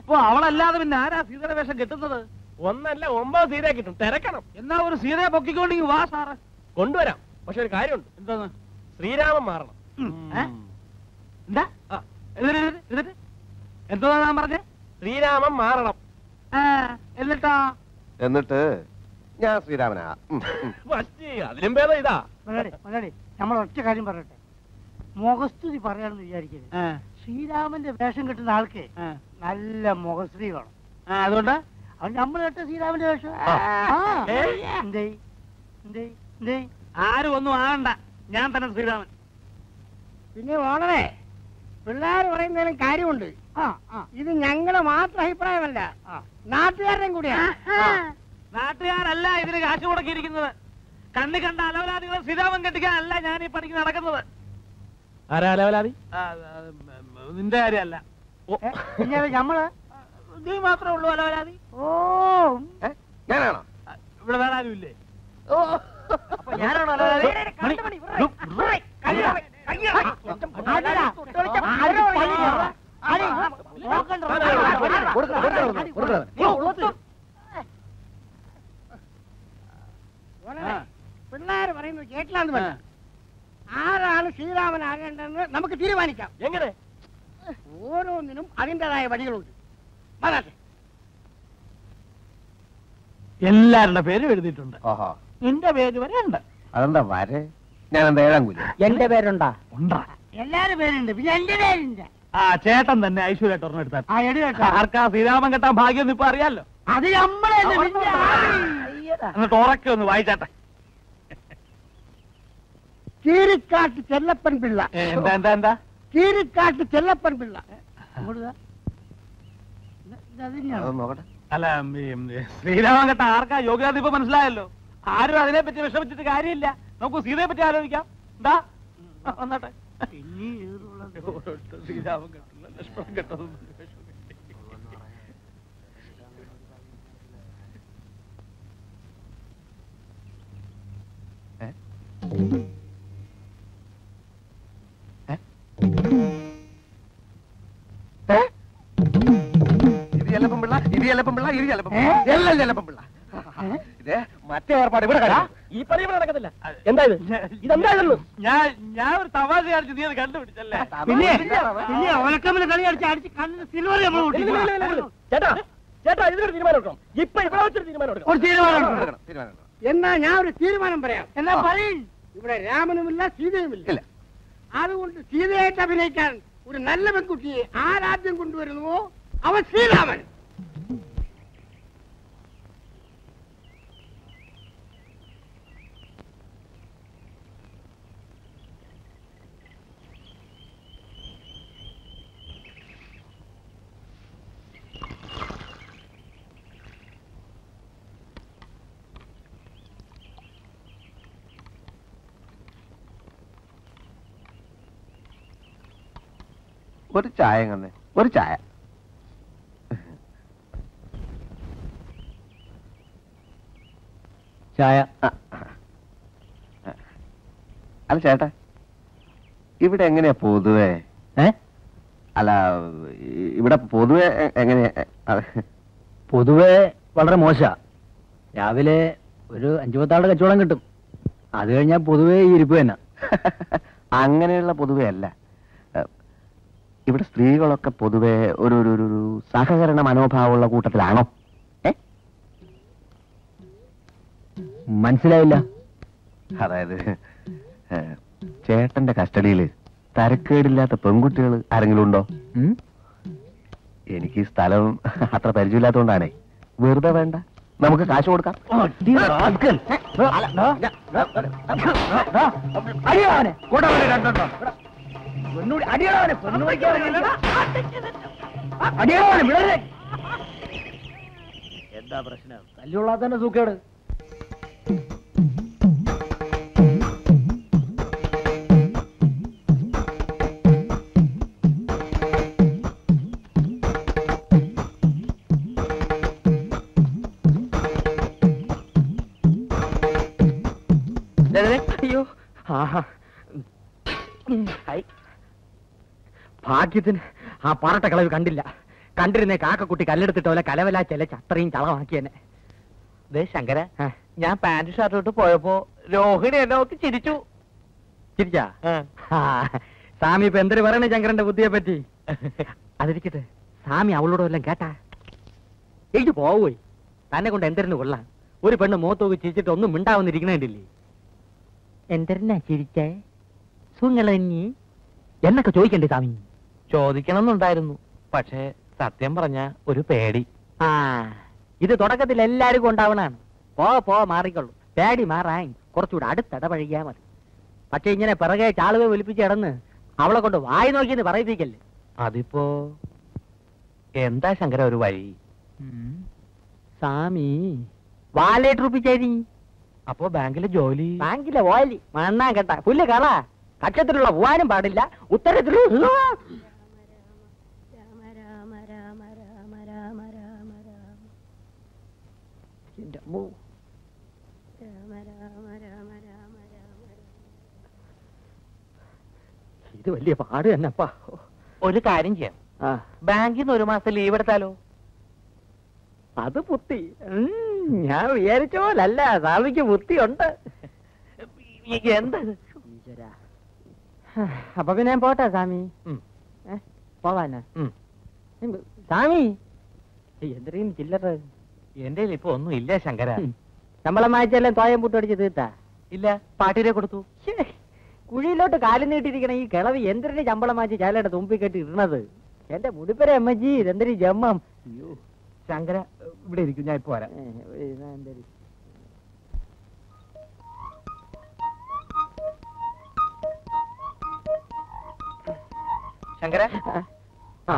Speaker 7: അപ്പൊ അവളല്ലാതെ പിന്നെ ആരാ സീതയുടെ വേഷം കെട്ടുന്നത്?
Speaker 2: ഒന്നല്ല ഒമ്പത് സീതയെ കിട്ടും. തിരക്കണം.
Speaker 7: എന്നാ ഒരു സീതയെ പൊക്കിക്കൊണ്ടെങ്കിൽ വാ സാറ്.
Speaker 2: കൊണ്ടുവരാം. പക്ഷെ ഒരു കാര്യമുണ്ട്.
Speaker 7: എന്താന്ന്
Speaker 2: ശ്രീരാമൻ മാറണം.
Speaker 7: ഏ? എന്താ? ആ, എന്നിട്ട് എന്നിട്ട് എന്നിട്ട് എന്തോ ഞാൻ പറഞ്ഞേ?
Speaker 2: ശ്രീരാമൻ മാറണം.
Speaker 7: ആ, എന്നിട്ടാ?
Speaker 3: എന്നിട്ട് ഞാൻ ശ്രീരാമനാ. ഉം, ഉം.
Speaker 2: പക്ഷേ അതിലും ഭേദം ഇതാ.
Speaker 5: മലയാളി മലയാളി നമ്മൾ ഒറ്റ കാര്യം പറയട്ടെ. മുഖസ്തുതി പറയാണെന്ന് വിചാരിക്കരുത്.
Speaker 7: ആ,
Speaker 5: ശ്രീരാമന്റെ വേഷം കിട്ടുന്ന ആൾക്ക്
Speaker 7: ആ.
Speaker 5: നല്ല മുഖശ്രീ വേണം
Speaker 7: അതുകൊണ്ട്?
Speaker 5: അവൻ നമ്മൾ കേട്ട ശ്രീരാമന്റെ വേഷം.
Speaker 7: ആരും ഒന്നും ആകണ്ട. ഞാൻ തന്നെ ശ്രീരാമൻ.
Speaker 13: പിന്നെ വളരെ പിള്ളേർ പറയുന്നതിനും കാര്യമുണ്ട്. ഇത് ഞങ്ങൾ മാത്രം അഭിപ്രായമല്ല. നാട്ടുകാരുടെയും കൂടിയാണ്
Speaker 7: നാട്ടുകാരല്ല ഇതിന് കാശ് മുടക്കിയിരിക്കുന്നത്. കണ്ണി കണ്ട അലവലാദികളെ ശ്രീരാമൻ കെട്ടിക്കാനല്ല ഞാൻ ഈ പണിക്ക് നടക്കുന്നത്.
Speaker 2: ആരാ
Speaker 7: അലവലാദി? നിന്റെ കാര്യമല്ല.
Speaker 5: അത്
Speaker 7: നീ മാത്രമേ ഉള്ളൂ അലവലാതി
Speaker 5: ഓ.
Speaker 3: ഞാനാണോ?
Speaker 7: ഇവിടെ വേറെ ആരും ഇല്ലേ?
Speaker 5: അപ്പൊ ഞാനാണോ അലവലാതി?
Speaker 7: മണി, റും, റും.
Speaker 5: അതെടാ. ആര് പണിയാ? ആര്?
Speaker 3: കൊടുക്ക്, കൊടുക്ക് കൊടുക്ക് അവിടുന്ന്.
Speaker 5: നീ ഉള്ളത്ത്.
Speaker 7: ആ,
Speaker 13: പിള്ളേർ പറയുന്നത് കേട്ടില്ലാന്ന് പറഞ്ഞു. ആരാണ് ശ്രീരാമൻ ആകേണ്ടതെന്ന് നമുക്ക് തീരുമാനിക്കാം.
Speaker 2: എങ്ങനെ?
Speaker 13: ഓരോന്നിനും അതിന്റെതായ വഴികളുണ്ട്. മാറാട്ടെ
Speaker 7: എല്ലാവരുടെ പേരും എഴുതിയിട്ടുണ്ട്.
Speaker 3: എന്റെ
Speaker 7: നിന്റെ പേര് വരെ ഉണ്ട്.
Speaker 3: അതെന്താ വരെ? ഞാൻ എന്താ ഏഴാം കൂലി?
Speaker 12: എന്റെ പേരുണ്ടാ?
Speaker 7: ഉണ്ടാ?
Speaker 5: എല്ലാരും പേരുണ്ട്. പിന്നെ എന്റെ പേരുണ്ട്.
Speaker 7: ആ ചേട്ടൻ തന്നെ ഐശ്വര്യ ടോർണം എടുത്താൽ.
Speaker 5: ആ എടി കേട്ടോ
Speaker 7: ആർക്കാ ശ്രീരാമൻ കെട്ടാൻ ഭാഗ്യം ഇപ്പൊ അറിയാലോ?
Speaker 5: അത് നമ്മളെ?
Speaker 7: എന്നിട്ട് ഉറക്കെ ഒന്ന് വായിച്ചാട്ടെ
Speaker 13: ചീരിക്കാട്ട് ചെല്ലപ്പൻ പിള്ള.
Speaker 7: എന്താ എന്താ എന്താ?
Speaker 13: കീരിക്കാട്ട് ചെല്ലപ്പൻ പിള്ള.
Speaker 7: അല്ല ശ്രീരാമൻ ആർക്കാ? യോഗ്യത ഇപ്പൊ മനസ്സിലായല്ലോ. ആരും അതിനെ പറ്റി വിഷമിച്ചിട്ട് കാര്യമില്ല. നമുക്ക് സീതയെ പറ്റി ആലോചിക്കാം. എന്താ? വന്നാട്ടെ. ശ്രീരാമൻ ലക്ഷ്മണൻ
Speaker 3: ഇത് ചെല്ലപ്പം പിള്ള ഇത് ചെല്ലപ്പം പിള്ള ഇത് ചെല്ലപ്പം പിള്ള. എല്ലാം ചെല്ലപ്പം പിള്ള ഇത് മറ്റേ ഏർപ്പാട് ഇവിടെ
Speaker 2: ഈ പണി ഇവിടെ നടക്കത്തില്ല. എന്താ ഇത്? ഇതെന്താ ഇതെന്ന്?
Speaker 7: ഞാൻ ഞാൻ ഒരു തമാശ കാണിച്ച് നീ അത് കണ്ടുപിടിച്ചല്ലേ?
Speaker 5: പിന്നെ പിന്നെ ഓലക്കമ്മിൽ കളി അടിച്ച് അടിച്ച് കണ്ണിന് സിൽവർ നമ്മൾ.
Speaker 2: ചേട്ടാ ചേട്ടാ ഇതിനൊരു തീരുമാനം എടുക്കണം. ഇപ്പൊ ഇവിടെ വെച്ചൊരു തീരുമാനം എടുക്കണം.
Speaker 5: ഒരു
Speaker 3: തീരുമാനം.
Speaker 13: എന്നാ ഞാൻ ഒരു തീരുമാനം പറയാം.
Speaker 5: എന്നാ പറയും.
Speaker 13: ഇവിടെ രാമനുമില്ല സീതയുമില്ല.
Speaker 3: ഇല്ല.
Speaker 13: അതുകൊണ്ട് സീതയായിട്ട് അഭിനയിക്കാൻ ഒരു നല്ല പെൺകുട്ടിയെ ആരാദ്യം കൊണ്ടുവരുന്നുവോ അവൻ ശ്രീരാമൻ
Speaker 3: ഒരു ചായ അങ്ങനെ ഒരു ചായ.
Speaker 12: ചായ.
Speaker 3: അല്ല ചേട്ടാ ഇവിടെ എങ്ങനെയാ പൊതുവേ? അല്ല ഇവിടെ പൊതുവെ എങ്ങനെയാ?
Speaker 12: പൊതുവെ വളരെ മോശ. രാവിലെ ഒരു അഞ്ചു പത്താളുടെ കച്ചവടം കിട്ടും. അത് കഴിഞ്ഞാൽ പൊതുവേ ഈ ഇരിപ്പ് തന്നെ.
Speaker 3: അങ്ങനെയുള്ള പൊതുവെ അല്ല. ഇവിടെ സ്ത്രീകളൊക്കെ പൊതുവെ ഒരു ഒരു സഹകരണ മനോഭാവമുള്ള കൂട്ടത്തിലാണോ?
Speaker 12: മനസ്സിലായില്ല.
Speaker 3: അതായത് ചേട്ടന്റെ കസ്റ്റഡിയിൽ തരക്കേടില്ലാത്ത പെൺകുട്ടികൾ ആരെങ്കിലും ഉണ്ടോ? എനിക്ക് ഈ സ്ഥലം അത്ര പരിചയമില്ലാത്തതുകൊണ്ടാണേ. വെറുതെ വേണ്ട. നമുക്ക് കാശ് കൊടുക്കാം.
Speaker 12: എന്താ പ്രശ്നം? കല്ലുള്ള തന്നെ സൂക്കേട്. അയ്യോ. ആഹാ. ഹായ്. ഭാഗ്യത്തിന് ആ പാറട്ട കളവ് കണ്ടില്ല. കണ്ടിരുന്നേ കാക്കക്കുട്ടി കല്ലെടുത്തിട്ട് പോലെ കലവലാ ചെലച്ച് അത്രയും ചളമാക്കി എന്നെ
Speaker 11: ദേ ശങ്കര ഞാൻ പാന്റ് ഷർട്ട് ഇട്ട് പോയപ്പോ രോഹിണി എന്നെ നോക്കി ചിരിച്ചു.
Speaker 12: ചിരിച്ചാ? ആ, സ്വാമി ഇപ്പൊ എന്തൊരു പറയണേ ശങ്കരന്റെ ബുദ്ധിയെ പറ്റി? അതിരിക്കട്ടെ. സ്വാമി അവളോട് വല്ലതും കേട്ടാ? എനിക്ക് പോവുപോയി തന്നെ കൊണ്ട് എന്തിരുന്ന് കൊള്ളാം. ഒരു പെണ്ണ് മോത്തോക്ക് ചിരിച്ചിട്ട് ഒന്നും മിണ്ടാവുന്നിരിക്കണേണ്ടില്ലേ? എന്തിനാ ചിരിച്ചേ? സുങ്ങളഞ്ഞി എന്നൊക്കെ ചോദിക്കണ്ടേ സ്വാമി?
Speaker 11: ചോദിക്കണമെന്നുണ്ടായിരുന്നു. പക്ഷേ സത്യം പറഞ്ഞ ഒരു പേടി.
Speaker 12: ആ. ഇത് തുടക്കത്തിൽ എല്ലാവർക്കും ഉണ്ടാവണാണ് പോ പോ മാറിക്കൊള്ളു. പേടി മാറാൻ കുറച്ചുകൂടെ അടുത്തിടപഴകിയാ മതി. പക്ഷെ ഇങ്ങനെ പിറകെ ചാളുവെ ഒലിപ്പിച്ച് കിടന്ന് അവളെ കൊണ്ട് വായി നോക്കിയെന്ന് പറയിപ്പിക്കല്ലേ?
Speaker 11: അതിപ്പോ എന്താ ശങ്കര ഒരു വഴി?
Speaker 12: സ്വാമി വാലേറ്റ് റുപ്പിച്ചേരി
Speaker 11: അപ്പോ ബാങ്കിലെ ജോലി?
Speaker 12: ബാങ്കിലെ ഓലി മണ്ണാൻ കേട്ട പുല്ല് കള കക്ഷത്തിലുള്ള പോവാനും പാടില്ല. ഉത്തരത്തിലുള്ള എന്റെ അമ്മ ഇത് വലിയ പാട് തന്നെപ്പാ.
Speaker 11: ഒരു കാര്യം ചെയ്യാം.
Speaker 12: ആ.
Speaker 11: ബാങ്കിൽ നിന്ന് ഒരു മാസം ലീവ് എടുത്താലോ?
Speaker 12: അത് പുത്തി ഞാൻ വിചാരിച്ച പോലല്ല. സ്വാമിക്ക് ബുദ്ധിയുണ്ട്.
Speaker 11: എന്താ?
Speaker 12: ഈശ്വരാ. അപ്പൊ പിന്നെ ഞാൻ പോട്ടെ സ്വാമി? പോവാനാ? സ്വാമി എന്തെങ്കിലും ചില്ലറ?
Speaker 11: എന്റെ ഇപ്പൊ ഒന്നും ഇല്ല ശങ്കര.
Speaker 12: നമ്മളെ മായച്ചെല്ലാം തോയം പൂട്ടടിച്ച് തീർത്താ.
Speaker 11: ഇല്ല പാട്ടിരെ കൊടുത്തു.
Speaker 12: കുഴിയിലോട്ട് കാലം നീട്ടിയിരിക്കണ ഈ കിളവ് എന്തിനു ശമ്പളം വാങ്ങിച്ച് ചാലയുടെ തുമ്പി കെട്ടി ഇടണത് എന്റെ മുടിപ്പര അമ്മജി ഇതെന്തൊരു ജമ്മം. അയ്യോ
Speaker 11: ശങ്കര ഇവിടെ ഇരിക്കും ഞാൻ ഇപ്പൊ വരാം. ശങ്കര?
Speaker 12: ആ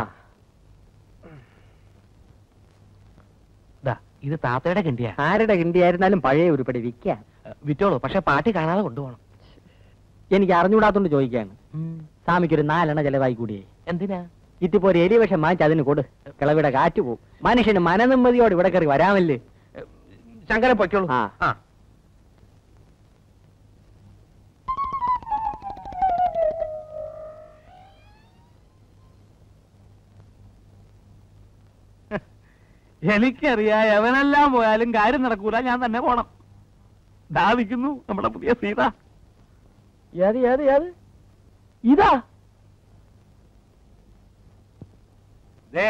Speaker 11: ദാ ഇത് താത്തയുടെ കിണ്ടിയാ.
Speaker 12: ആരുടെ കിണ്ടിയായിരുന്നാലും പഴയ ഉരുപ്പടി വിൽക്കാം.
Speaker 11: വിറ്റോളൂ പക്ഷെ പാട്ടി കാണാതെ കൊണ്ടുപോകണം.
Speaker 12: എനിക്ക് അറിഞ്ഞുകൂടാത്തോണ്ട് ചോദിക്കാണ്. സ്വാമിക്ക് ഒരു നാലെണ്ണ ചെലവായി കൂടിയേ.
Speaker 11: എന്തിനാ?
Speaker 12: ഇത്തിപ്പോ ഒരു എലി മാറ്റി അതിന് കൊടു. കിളവിടെ കാറ്റ് പോകും മനുഷ്യന് മനനിമ്മതിയോട് ഇവിടെ കയറി വരാമല്ലേ.
Speaker 11: ശങ്കര പൊയ്ക്കോളൂ.
Speaker 12: ആ.
Speaker 7: എനിക്കറിയാം എവനെല്ലാം പോയാലും കാര്യം നടക്കൂല ഞാൻ തന്നെ പോണം. ദാവിക്കുന്നു നമ്മുടെ പുതിയ സീത.
Speaker 12: ഏത് ഏത് ഏത്? ഇതാ.
Speaker 14: ഇതേ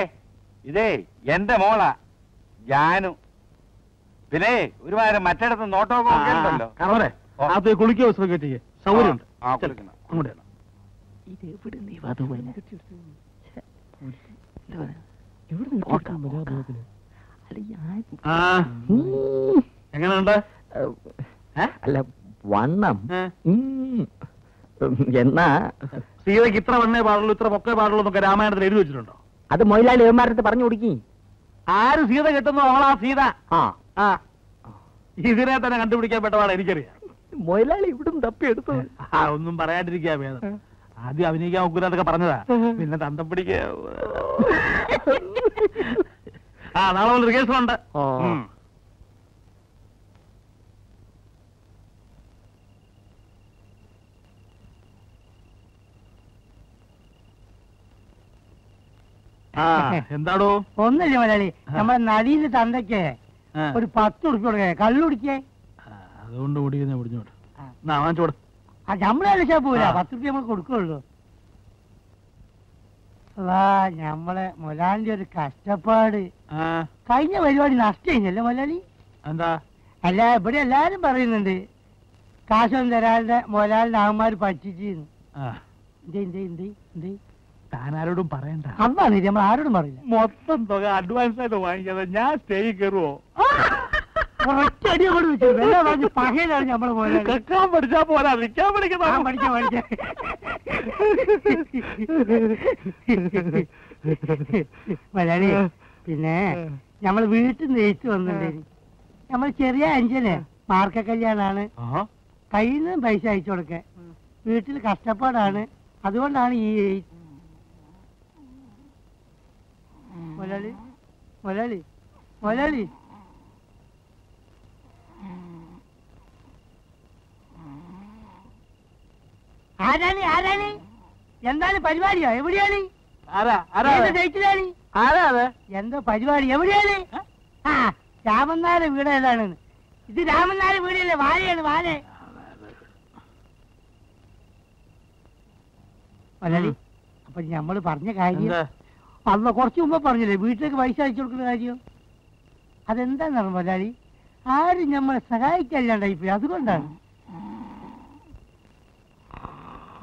Speaker 14: ഇതേ എന്റെ മോളാ ജാനു. പിന്നെ ഒരുമാതിരി മറ്റിടത്ത് നോട്ടമൊക്കെ കുളിക്കുന്നു ഉണ്ടല്ലോ.
Speaker 7: അത് കുളിക്കുക ചെയ്യേ. സൗകര്യമുണ്ട്. എങ്ങനെയുണ്ട്?
Speaker 12: അല്ല വണ്ണം. എന്നാ?
Speaker 7: സീതയ്ക്ക് ഇത്ര വണ്ണേ പാടുള്ളൂ ഇത്ര പൊക്കേ പാടുള്ളൂ എന്നൊക്കെ രാമായണത്തിൽ എഴുതി വെച്ചിട്ടുണ്ടോ?
Speaker 12: അത് മൊയിലാളി ഏമാരത്ത് പറഞ്ഞു കൊടുക്കി.
Speaker 7: ആര് സീത കിട്ടുന്നു? അവളാ സീത.
Speaker 12: ആ.
Speaker 7: ഇതിനെ തന്നെ കണ്ടുപിടിക്കാൻ പെട്ടതാണ് എനിക്കറിയാം.
Speaker 12: മൊയിലാളി ഇവിടും തപ്പിയെടുത്തു
Speaker 7: ആ ഒന്നും പറയാണ്ടിരിക്കാ വേദം. ആദ്യം അഭിനയിക്കാൻ ഒക്കൂലതൊക്കെ പറഞ്ഞതാ. പിന്നെ തന്തം പിടിക്ക ആ നാളെ മുതൽ റിഹേഴ്സൽ ഉണ്ട് എന്താടോ?
Speaker 5: ഒന്നില്ല മലയാളി. നമ്മുടെ നദീന്റെ തന്തയ്ക്ക്. ഒരു പത്ത് ഉറുപ്പ് കൊടുക്കേ. കള്ളുടിക്കേ
Speaker 7: അതുകൊണ്ട് ഓടിക്കുന്ന ഞമ്മളെ
Speaker 5: ആ. ആ നമ്മളെ പോരാ. പത്ത് ഉറുപ്പ് നമ്മൾ കൊടുക്കുള്ളൂ. വാ നമ്മളെ മൊലാലിന്റെ ഒരു കഷ്ടപ്പാട്. കഴിഞ്ഞ പരിപാടി നഷ്ടല്ലേ മൊലാലി?
Speaker 7: എന്താ?
Speaker 5: അല്ല ഇവിടെ എല്ലാരും പറയുന്നുണ്ട്. കാശൊന്നും തരാതെ മൊലാലിന്റെ ആന്മാര് പറ്റിച്ചിരുന്നു
Speaker 7: താനാരോടും പറയണ്ട.
Speaker 5: അന്നാണ് നമ്മൾ ആരോടും പറയില്ല.
Speaker 7: മൊത്തം തുക അഡ്വാൻസ് ആയിട്ട് വാങ്ങിക്കാതെ ഞാൻ സ്റ്റേജിൽ കയറുവോ?
Speaker 5: ഒറ്റ അടി അങ്ങോട്ട് വെച്ചു. വെള്ളം പറഞ്ഞ് പകയിലാണ് നമ്മളെ മുതലാളി
Speaker 7: കേൾക്കാൻ പഠിച്ചാ പോരാ. നിൽക്കാൻ
Speaker 5: ആ,
Speaker 7: പഠിക്കുന്ന
Speaker 5: പഠിക്കാം പഠിക്കാം. മുതലാളി പിന്നെ നമ്മൾ വീട്ടിൽ നിന്ന് ജയിച്ചു വന്നിട്ടുണ്ടായിരുന്നു നമ്മൾ ചെറിയ അഞ്ചന് മാർക്ക കല്യാണാണ്. കയ്യിൽ നിന്ന് പൈസ അയച്ചു കൊടുക്ക. വീട്ടിൽ കഷ്ടപ്പാടാണ്. അതുകൊണ്ടാണ് ഈ. മുതലാളി മുതലാളി മുതലാളി ആരാണ് ആരാണ്? എന്താണ് പരിപാടിയോ? എവിടെയാണ്? എന്തോ പരിപാടി? എവിടെയാണ്? ആ രാമനാട് വീട് ഏതാണ്? ഇത് രാമനാട് വീടല്ലേ? വാഴയാണ് വാഴ. മലയാളി അപ്പൊ നമ്മൾ പറഞ്ഞ കാര്യം? അല്ല കുറച്ച് മുമ്പ് പറഞ്ഞില്ലേ വീട്ടിലേക്ക് പൈസ അയച്ചു കൊടുക്കുന്ന കാര്യം? അതെന്താണെന്ന് മലയാളി? ആരും നമ്മളെ സഹായിക്കല്ലാണ്ടായി പോയി. അതുകൊണ്ടാണ്.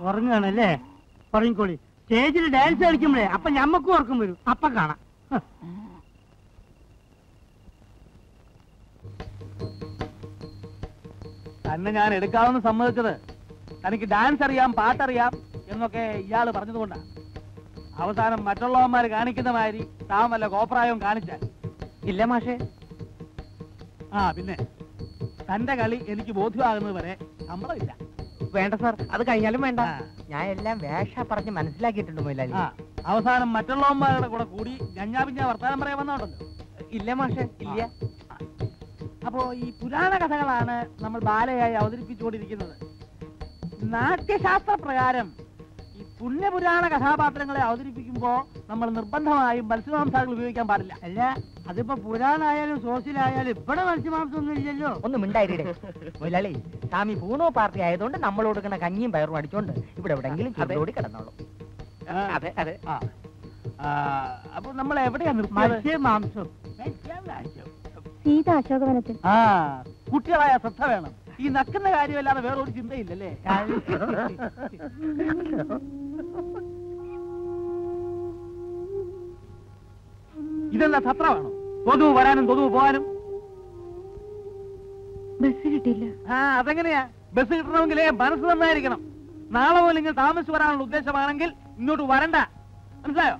Speaker 5: ഉറങ്ങുകയാണല്ലേ? ഉറങ്ങിക്കോളി സ്റ്റേജിൽ ഡാൻസ് കളിക്കുമ്പോഴേ അപ്പൊ ഞമ്മക്കും ഉറക്കം വരും. അപ്പൊ കാണാം.
Speaker 7: തന്നെ ഞാൻ എടുക്കാമെന്ന് സമ്മതിച്ചത്. തനിക്ക് ഡാൻസ് അറിയാം പാട്ടറിയാം എന്നൊക്കെ ഇയാൾ പറഞ്ഞതുകൊണ്ടാണ് അവസാനം മറ്റുള്ളവന്മാർ കാണിക്കുന്ന മാതിരി താൻ വല്ല കോപ്രായവും കാണിച്ചാൽ.
Speaker 12: ഇല്ല മാഷേ.
Speaker 7: ആ പിന്നെ. തന്റെ കളി എനിക്ക് ബോധ്യമാകുന്നത് വരെ ശമ്പളമില്ല
Speaker 12: വേണ്ട സാർ അത് കഴിഞ്ഞാലും വേണ്ട. ഞാൻ എല്ലാം വേഷ പറഞ്ഞ് മനസ്സിലാക്കിയിട്ടുണ്ട് മൊയിലാലി.
Speaker 7: ആ അവസാനം മറ്റുള്ളവന്മാരുടെ കൂടെ കൂടി ഗഞ്ഞാപിഞ്ഞ വർത്താനം പറയാൻ വന്നോണ്ടല്ലോ.
Speaker 12: ഇല്ല മാഷെ ഇല്ല.
Speaker 7: അപ്പോ ഈ പുരാണ കഥകളാണ് നമ്മൾ ബാലയായി അവതരിപ്പിച്ചുകൊണ്ടിരിക്കുന്നത്. നാട്യശാസ്ത്ര പ്രകാരം പുണ്യപുരാണ കഥാപാത്രങ്ങളെ അവതരിപ്പിക്കുമ്പോ നമ്മൾ നിർബന്ധമായും മത്സ്യമാംസാകൾ ഉപയോഗിക്കാൻ പാടില്ല.
Speaker 5: അല്ല അതിപ്പോ പുരാണായാലും സോസിലായാലും ഇവിടെ മത്സ്യമാംസം ഒന്നും ഇല്ലല്ലോ.
Speaker 12: ഒന്നും മൊയിലാളി സ്വാമി പൂണോ പാർട്ടി ആയതുകൊണ്ട് നമ്മൾ കൊടുക്കുന്ന കഞ്ഞിയും പയറും അടിച്ചോണ്ട് ഇവിടെ എവിടെങ്കിലും ചെറുതോടി കിടന്നോളൂ.
Speaker 7: അതെ അതെ. അപ്പൊ നമ്മൾ എവിടെയാ
Speaker 5: മത്സ്യമാംസം.
Speaker 9: സീത അശോകവനത്തിൽ.
Speaker 7: ആ കുട്ടികളായ ശ്രദ്ധ വേണം. ഈ നക്കുന്ന കാര്യമല്ലാതെ വേറെ ഒരു ചിന്തയില്ലല്ലേ? ഇതെന്താ സത്ര പൊതു തൊതുവ് വരാനും പൊതു പോകാനും
Speaker 9: ബസ് കിട്ടില്ല
Speaker 7: ആ അതെങ്ങനെയാ? ബസ് കിട്ടണമെങ്കിലേ മനസ്സ് നന്നായിരിക്കണം. നാളെ പോലെ ഇങ്ങനെ താമസിച്ച് വരാനുള്ള ഉദ്ദേശമാണെങ്കിൽ ഇങ്ങോട്ട് വരണ്ട. മനസ്സിലായോ?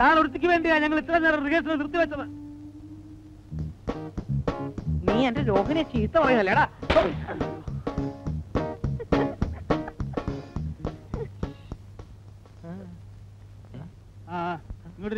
Speaker 7: താൻ ഒരുത്തിക്ക് വേണ്ടിയാ ഞങ്ങൾ ഇത്ര നേരം റിഹേഴ്സൽ നിർത്തിവെച്ചത്.
Speaker 12: നീ എന്റെ രോഹിനെ ചീത്ത പറയുന്നല്ലേടാ
Speaker 7: ആ ആ, ഇങ്ങോട്ട്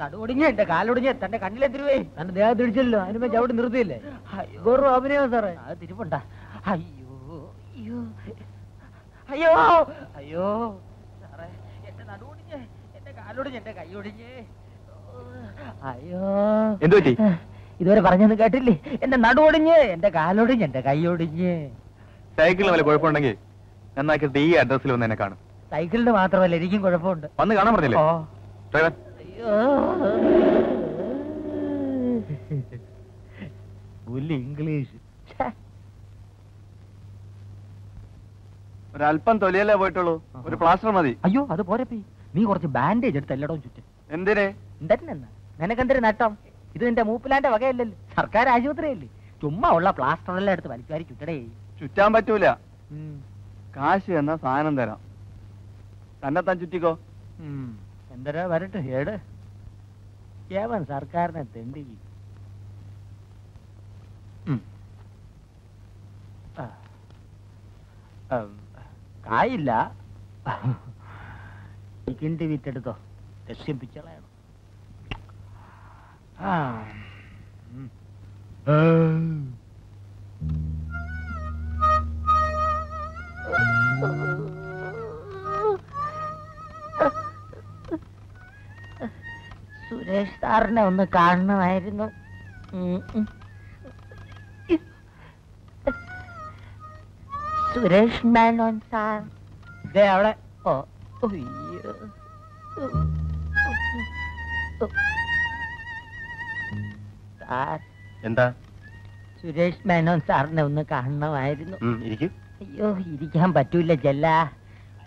Speaker 12: നടുവൊടിഞ്ഞ് എന്റെ കാലൊടിഞ്ഞ് തന്റെ കണ്ണിലെത്തിരുവേ തന്റെ ദേഹം തിരിച്ചല്ലോ അതിനുമ്പോ ചവിട്ടി നിർത്തിയില്ലേ? വെറും അഭിനയം സാറേ. അത് തിരുപ്പുണ്ട. അയ്യോ. അയ്യോ. അയ്യോ. അയ്യോ. സാറേ എന്റെ നടുവൊടിഞ്ഞ് എന്റെ കാലൊടിഞ്ഞ് എന്റെ കൈയൊടിഞ്ഞ്. അയ്യോ.
Speaker 2: എന്തോ
Speaker 12: ഇതുവരെ പറഞ്ഞൊന്നും കേട്ടില്ലേ? എന്റെ നടുവൊടിഞ്ഞ് എന്റെ കാലൊടിഞ്ഞ് എന്റെ കൈയൊടിഞ്ഞ്.
Speaker 2: സൈക്കിളിന് വല്ല കുഴപ്പമുണ്ടെങ്കിൽ നന്നാക്കിയിട്ട് ഈ അഡ്രസ്സിൽ വന്ന് എന്നെ കാണും.
Speaker 12: സൈക്കിളിന് മാത്രമല്ല എനിക്കും കുഴപ്പമുണ്ട്.
Speaker 2: വന്ന് കാണാൻ പറഞ്ഞില്ലേ? ഡ്രൈവർ
Speaker 12: പുല്ല് ഇംഗ്ലീഷ്.
Speaker 2: ഒരല്പം തൊലിയല്ലേ പോയിട്ടുള്ളൂ. ഒരു പ്ലാസ്റ്റർ മതി.
Speaker 12: അയ്യോ അത് പോരപ്പി നീ കുറച്ച് ബാൻഡേജ് എടുത്ത് എല്ലായിടവും ചുറ്റും.
Speaker 8: എന്തിനെ?
Speaker 12: എന്തെന്നാ നിനക്കെന്തൊരു നട്ടം? ഇത് നിന്റെ മൂപ്പിലാന്റെ വകയല്ലല്ലോ. സർക്കാർ ആശുപത്രിയല്ലേ. ചുമ്മാ ഉള്ള പ്ലാസ്റ്റർ എല്ലാം എടുത്ത് വലിച്ചുവാരി ചുറ്റടേ.
Speaker 8: ചുറ്റാൻ പറ്റൂല. കാശ് എന്ന സാധനം തരാം. തന്നെ താൻ ചുറ്റിക്കോ
Speaker 12: എന്തരാ വരട്ടെ ഏട്. ഏവൻ സർക്കാരിനെ തെണ്ടി കായില്ല. കിണ്ടി വിറ്റെടുത്തോ. രക്ഷിപ്പിച്ചളയണം. ആ. ഉം. സുരേഷ് സാറിനെ ഒന്ന് കാണണമായിരുന്നു. സുരേഷ് മേനോൻ സാർ. ദേ അവിടെ ഓ. സാർ.
Speaker 2: എന്താ?
Speaker 12: സുരേഷ് മേനോൻ സാറിനെ ഒന്ന് കാണണമായിരുന്നു.
Speaker 2: ഇരിക്കും.
Speaker 12: അയ്യോ ഇരിക്കാൻ പറ്റൂല ചെല്ല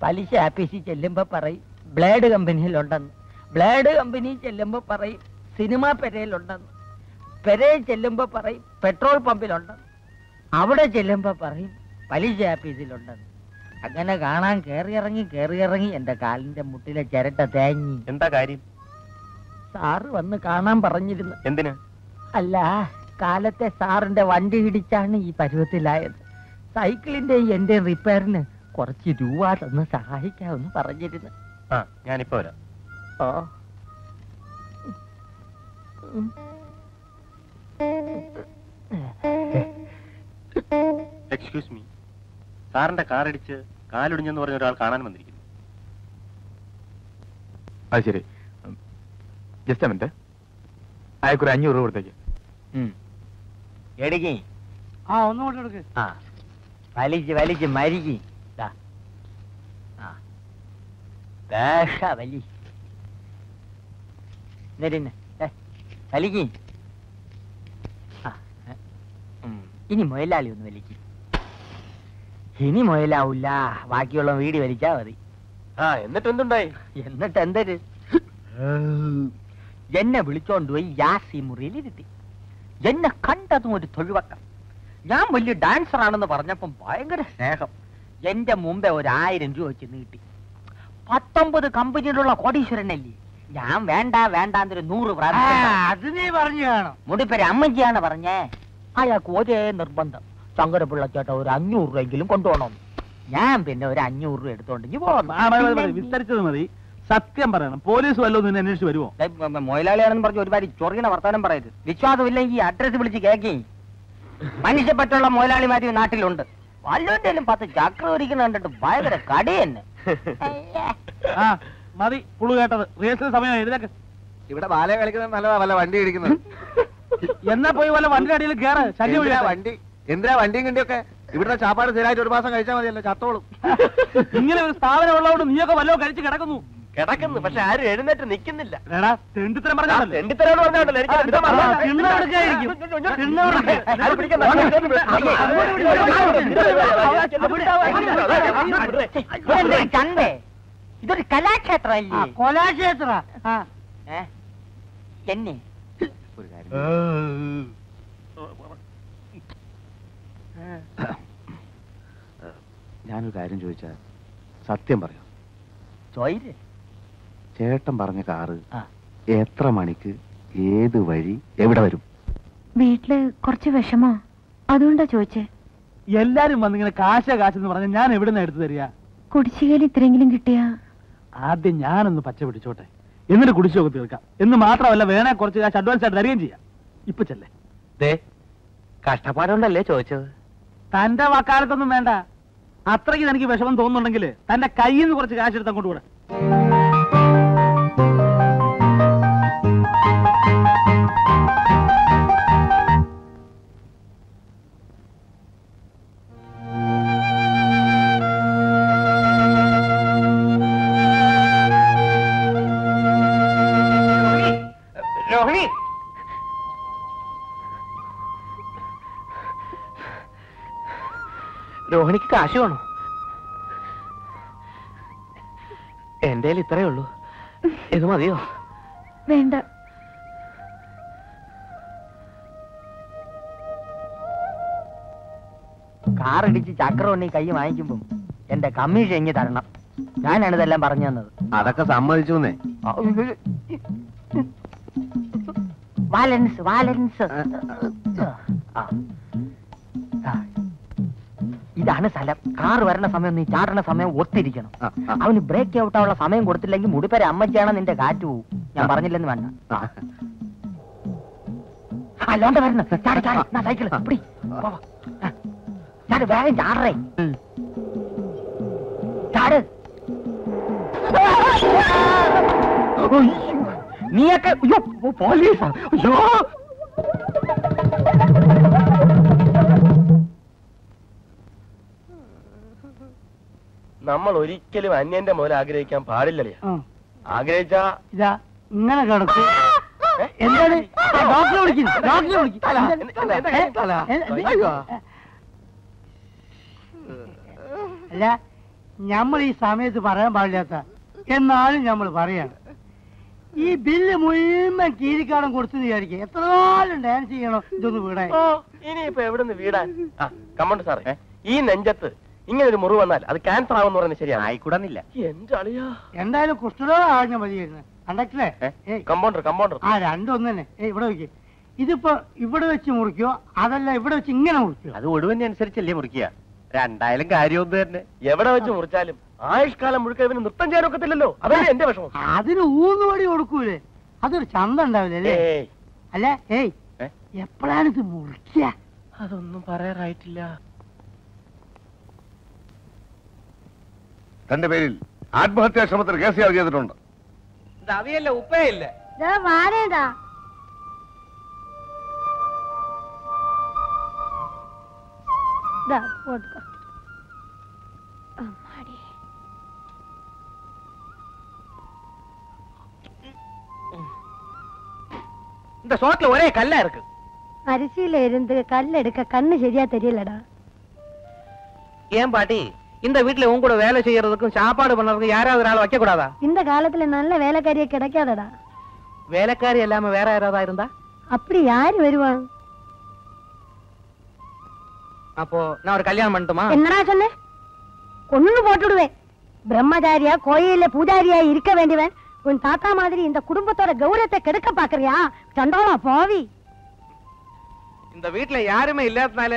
Speaker 12: പലിശ ആപ്പീസിൽ ചെല്ലുമ്പോ പറയും ബ്ലേഡ് കമ്പനിയിലുണ്ടെന്ന്. ബ്ലേഡ് കമ്പനി ചെല്ലുമ്പോ പറയും സിനിമ പെരയിലുണ്ടെന്ന്. പെരയിൽ ചെല്ലുമ്പോ പറയും പെട്രോൾ പമ്പിലുണ്ടെന്ന് അവിടെ ചെല്ലുമ്പോ പറയും പലിശ ആപ്പീസിലുണ്ടെന്ന് അങ്ങനെ കാണാൻ കേറിയിറങ്ങി കേറിയിറങ്ങി എന്റെ കാലിന്റെ മുട്ടിലെ ചിരട്ട തേങ്ങി
Speaker 2: എന്താ കാര്യം?
Speaker 12: സാറ് വന്ന് കാണാൻ പറഞ്ഞിരുന്നു.
Speaker 2: എന്തിന്?
Speaker 12: അല്ല കാലത്തെ സാറിന്റെ വണ്ടി ഇടിച്ചാണ് ഈ പരുവത്തിലായത്. സൈക്കിളിന്റെ എന്റെ റിപ്പയറിന് കുറച്ച് രൂപ തന്ന് സഹായിക്കാമെന്ന് പറഞ്ഞിരുന്നു.
Speaker 2: ആ ഞാനിപ്പോ വരാം. എക്സ്ക്യൂസ് മീ സാറിന്റെ കാർ ഇടിച്ച് കാലൊടിഞ്ഞെന്ന് പറഞ്ഞ ഒരാൾ കാണാൻ വന്നിരിക്കുന്നു.
Speaker 11: അത് ശരി. ജസ്റ്റ് മിനിറ്റ് അയക്കൊരു അഞ്ഞൂറ് രൂപ കൊടുത്തേക്ക്.
Speaker 12: എടുക്കി.
Speaker 5: ആ ഒന്ന് എടുക്ക്
Speaker 12: ആ. വലിച്ച് വലിച്ച് മരിക്കും. ദാ. ആ. വേഷ വലി. വലിക്ക്. ഇനി മുയലാളി ഒന്ന് വലിക്ക്. ഇനി മുയലാവൂല. ബാക്കിയുള്ള വീടി വലിച്ചാ മതി.
Speaker 2: ആ എന്നിട്ട് എന്തുണ്ടായി
Speaker 12: എന്നിട്ട് എന്തര് എന്നെ വിളിച്ചോണ്ട് പോയി യാസി മുറിയിൽ ഇരുത്തി. എന്നെ കണ്ടതും ഒരു തൊഴിവക്കം. ഞാൻ വലിയ ഡാൻസർ ആണെന്ന് പറഞ്ഞപ്പം ഭയങ്കര സ്നേഹം. എന്റെ മുമ്പേ ഒരു ആയിരം രൂപ വെച്ച് നീട്ടി. പത്തൊമ്പത് കമ്പനിയിലുള്ള കോടീശ്വരനല്ലേ? ഞാൻ വേണ്ട വേണ്ടാന്നൊരു നൂറ്
Speaker 5: അത് നീ പറഞ്ഞു കാണും.
Speaker 12: മുടിപ്പേര് അമ്മജിയാണ് പറഞ്ഞേ. അയാൾക്ക് ഒരേ നിർബന്ധം. ശങ്കരപിള്ള ചേട്ടാ ഒരു അഞ്ഞൂറ് രൂപയെങ്കിലും കൊണ്ടുപോകണം. ഞാൻ പിന്നെ ഒരു അഞ്ഞൂറ് രൂപ എടുത്തോണ്ട് ഇങ്ങ് പോന്നു.
Speaker 7: ആ, മതി, മതി, മതി. വിസ്തരിച്ചത് മതി. സത്യം പറയണം. പോലീസ് വല്ലതും നിന്നെ അന്വേഷിച്ച് വരുമോ
Speaker 12: മൊയിലാളിയാണെന്ന് പറഞ്ഞ ഒരുപാട് ചൊറിയണ വർത്താനം പറയരുത്. വിശ്വാസമില്ലെങ്കിൽ അഡ്രസ് വിളിച്ച് കേക്കി. മനുഷ്യപ്പെട്ടുള്ള മുതലാളിമാര് ഈ നാട്ടിലുണ്ട്. വല്ലോന്റെ പത്ത് ചക്ര ഒരിക്കുന്ന കണ്ടിട്ട് ഭയങ്കര കടി തന്നെ.
Speaker 7: മതി പുളു കേട്ടത് റിഹേഴ്സൽ സമയം എഴുതേക്ക്
Speaker 3: ഇവിടെ ബാല കളിക്കുന്നത് നല്ലതാ വല്ല വണ്ടി ഇടിക്കുന്നത്
Speaker 7: എന്നാ പോയി വല്ല വണ്ടി അടിയിൽ കേറ് ശല്യം
Speaker 3: എന്തിനാ. വണ്ടി എന്തിനാ വണ്ടിയും കണ്ടിയൊക്കെ ഇവിടുത്തെ ചാപ്പാട് സ്ഥിരമായിട്ട് ഒരു മാസം കഴിച്ചാൽ മതിയല്ലോ ചത്തോളും
Speaker 7: ഇങ്ങനെ ഒരു സ്ഥാപനം ഉള്ളതുകൊണ്ട് നീയൊക്കെ വല്ലതും കഴിച്ച് കിടക്കുന്നു
Speaker 2: കിടക്കുന്നു പക്ഷെ ആരും എഴുന്നേറ്റ് നിൽക്കുന്നില്ല
Speaker 7: എടാ തെണ്ടിത്തരം പറഞ്ഞാലേ
Speaker 2: രണ്ടിത്തരോട് പറഞ്ഞോണ്ടല്ലോ എനിക്ക്
Speaker 7: ആ,
Speaker 2: അറിയാം. പിടിക്കണ്ട.
Speaker 12: ഇതൊരു കലാക്ഷേത്രം.
Speaker 5: ആ,
Speaker 12: അല്ലേ
Speaker 5: കൊലാക്ഷേത്ര?
Speaker 12: എന്നെ
Speaker 3: ഒരു കാര്യം ഞാനൊരു കാര്യം ചോദിച്ചാൽ സത്യം പറയാം. ചേട്ടൻ പറഞ്ഞ കാറ്
Speaker 12: ആ.
Speaker 3: എത്ര മണിക്ക് ഏത് വഴി എവിടെ വരും?
Speaker 15: വീട്ടിൽ കുറച്ച് വിഷമോ? അതുകൊണ്ടാ ചോദിച്ചേ.
Speaker 7: എല്ലാരും വന്നിങ്ങനെ കാശ കാശെന്ന് പറഞ്ഞ ഞാൻ എവിടുന്ന എടുത്തു തരിക?
Speaker 15: കുടിശ്ശികയിൽ ഇത്രയെങ്കിലും കിട്ടിയാ
Speaker 7: ആദ്യം ഞാനൊന്ന് പച്ച പിടിച്ചോട്ടെ. എന്നിട്ട് കുടിശ്ശിയൊക്കെ തീർക്കാം. എന്ന് മാത്രമല്ല വേണേ കുറച്ച് കാശ് അഡ്വാൻസ് ആയിട്ട് തരികയും ചെയ്യാം. ഇപ്പൊ ചെല്ലേ.
Speaker 2: ദേ കഷ്ടപ്പാടുണ്ടല്ലേ ചോദിച്ചത്?
Speaker 7: തന്റെ വക്കാലത്തൊന്നും വേണ്ട. അത്രയ്ക്ക് തനിക്ക് വിഷമം തോന്നുന്നുണ്ടെങ്കിൽ തന്റെ കയ്യിൽ നിന്ന് കുറച്ച് കാശ് എടുത്ത് അങ്ങോട്ട് കൂടെ
Speaker 2: കാശ് വേണോ
Speaker 12: എന്റെ ഇത്രയേ ഉള്ളൂ. ഇത് മതിയോ?
Speaker 15: വേണ്ട.
Speaker 12: കാറടിച്ച് ചക്രം ഉണ്ണി കൈ വാങ്ങിക്കുമ്പോ എന്റെ കമ്മീഷൻ എങ്ങി തരണം. ഞാനാണ് ഇതെല്ലാം പറഞ്ഞു തന്നത്.
Speaker 3: അതൊക്കെ സമ്മതിച്ചു
Speaker 12: വാലൻസ് വാലൻസ്. ഇതാണ് സ്ഥലം. കാർ വരണ സമയം നീ ചാടണ സമയം ഒത്തിരിക്കണം. അവന് ബ്രേക്ക് ഔട്ട് ആവുള്ള സമയം കൊടുത്തില്ലെങ്കിൽ മുടിപ്പര അമ്മച്ചാണ് നിന്റെ കാറ്റ് പോവും. ഞാൻ പറഞ്ഞില്ലെന്ന് വേണ്ട. അല്ലാണ്ട് വരണം. ചാട് ചാട്. ഞാൻ സൈക്കിൾ പിടി. ചാട് വേഗം ചാടറേ. ചാട്. നീയൊക്കെ അയ്യോ പോലീസാ. അയ്യോ.
Speaker 2: നമ്മൾ ഒരിക്കലും അന്യന്റെ മുതൽ ആഗ്രഹിക്കാൻ പാടില്ലല്ലേ? ആഗ്രഹിച്ചാ
Speaker 5: ഇതാ ഇങ്ങനെ കിടക്കും. എന്താണ്? ഡോക്ടറെ വിളിക്കുന്നു ഡോക്ടറെ വിളിക്കും
Speaker 2: തല,
Speaker 5: എന്താണ്?
Speaker 2: എന്താ,
Speaker 5: ഏ?
Speaker 2: തല?
Speaker 5: ഏ, ഇത്
Speaker 2: അയ്യോ.
Speaker 5: അല്ല നമ്മൾ ഈ സമയത്ത് പറയാൻ പാടില്ലാത്ത എന്നാലും നമ്മൾ പറയാണ്. ഈ ബില്ല് മുഴുവൻ കീരിക്കാടം കൊടുത്തു വിചാരിക്കുക. എത്ര നാളും ഡാൻസ് ചെയ്യണോ ഇതൊന്ന് വീടാൻ.
Speaker 2: ഇനി ഇപ്പൊ എവിടെ വീടാൻ? ആ കമ്മണ്ട് സാറേ ഈ നെഞ്ചത്ത് ഇങ്ങനെ ഒരു മുറിവ് വന്നാൽ അത് ക്യാൻസർ ആവെന്ന് പറയുന്നത് ശരിയാണ്.
Speaker 12: ആയിക്കൂടുന്നില്ല.
Speaker 2: എന്റെ അളിയാ.
Speaker 5: എന്തായാലും കുഷ്ഠരോഗം ആഴ്ച മതിയായിരുന്നു. കണ്ടക്ടറെ
Speaker 2: കമ്പൗണ്ടർ കമ്പൗണ്ടർ
Speaker 5: ആ രണ്ടും ഒന്ന് തന്നെ ഇവിടെ വെക്ക്. ഇതിപ്പോ ഇവിടെ വെച്ച് മുറിക്കോ അതല്ല ഇവിടെ വെച്ച് ഇങ്ങനെ മുറിക്കോ?
Speaker 12: അത് ഒടുവിനെ അനുസരിച്ചല്ലേ മുറിക്കുക. രണ്ടായാലും കാര്യമൊന്നും തന്നെ.
Speaker 2: എവിടെ വെച്ച് മുറിച്ചാലും ആയുഷ്കാലം മുഴുക്ക ഇവന് നൃത്തം ചെയ്യാൻ ഒക്കത്തില്ലല്ലോ. അതല്ലേ എന്റെ വിഷമം.
Speaker 5: അതിന് ഊന്നു വടി കൊടുക്കൂലേ? അതൊരു ചന്ത ഉണ്ടാവില്ലേ അല്ലേ?
Speaker 2: ഏയ്. എപ്പോഴാണിത്
Speaker 5: എപ്പോഴാണ് ഇത് മുറിക്കുക
Speaker 2: അതൊന്നും പറയാറായിട്ടില്ല.
Speaker 4: തന്റെ പേരിൽ ആത്മഹത്യാ ശ്രമത്തിന് കേസ് ചാർജ് ചെയ്തിട്ടുണ്ട്
Speaker 12: അവിയല്ല ഉപ്പേ ഇല്ല
Speaker 9: ദാ വാരേതാ ദാ പോട്ടുക്കോ അമ്മാടി
Speaker 12: இந்த சோட்ல ஒரே கல்லா இருக்கு
Speaker 9: அரிசியில இருந்து கல் எடுக்க கண்ணு சரியா தெரியலடா
Speaker 12: ஏன் பாட்டி இந்த வீட்டுல உன் கூட வேலை செய்யறதுக்கும் சாப்பாடு பண்றதுக்கும் யாராவது ஆள் வைக்க கூடாதா
Speaker 9: இந்த காலத்துல நல்ல வேலைக்காரியே கிடைக்காதடா.
Speaker 12: வேலைக்காரி இல்லாம வேற யாராவது இருந்தா?
Speaker 9: அப்படி யாரு வருவான்
Speaker 12: அப்போ நான் ஒரு கல்யாணம் பண்ணட்டுமா?
Speaker 9: என்னடா சொன்ன? கொன்னு போட்டுடுவேன். பிரம்மச்சாரியா கோயில்ல பூஜாரியா இருக்க வேண்டியவன். உன் தாத்தா மாதிரி இந்த குடும்பத்தோட கௌரவத்தை கெடுக்க பாக்குறியா? சண்டாளா பாவி.
Speaker 12: இந்த வீட்டுல யாருமே இல்லாதனால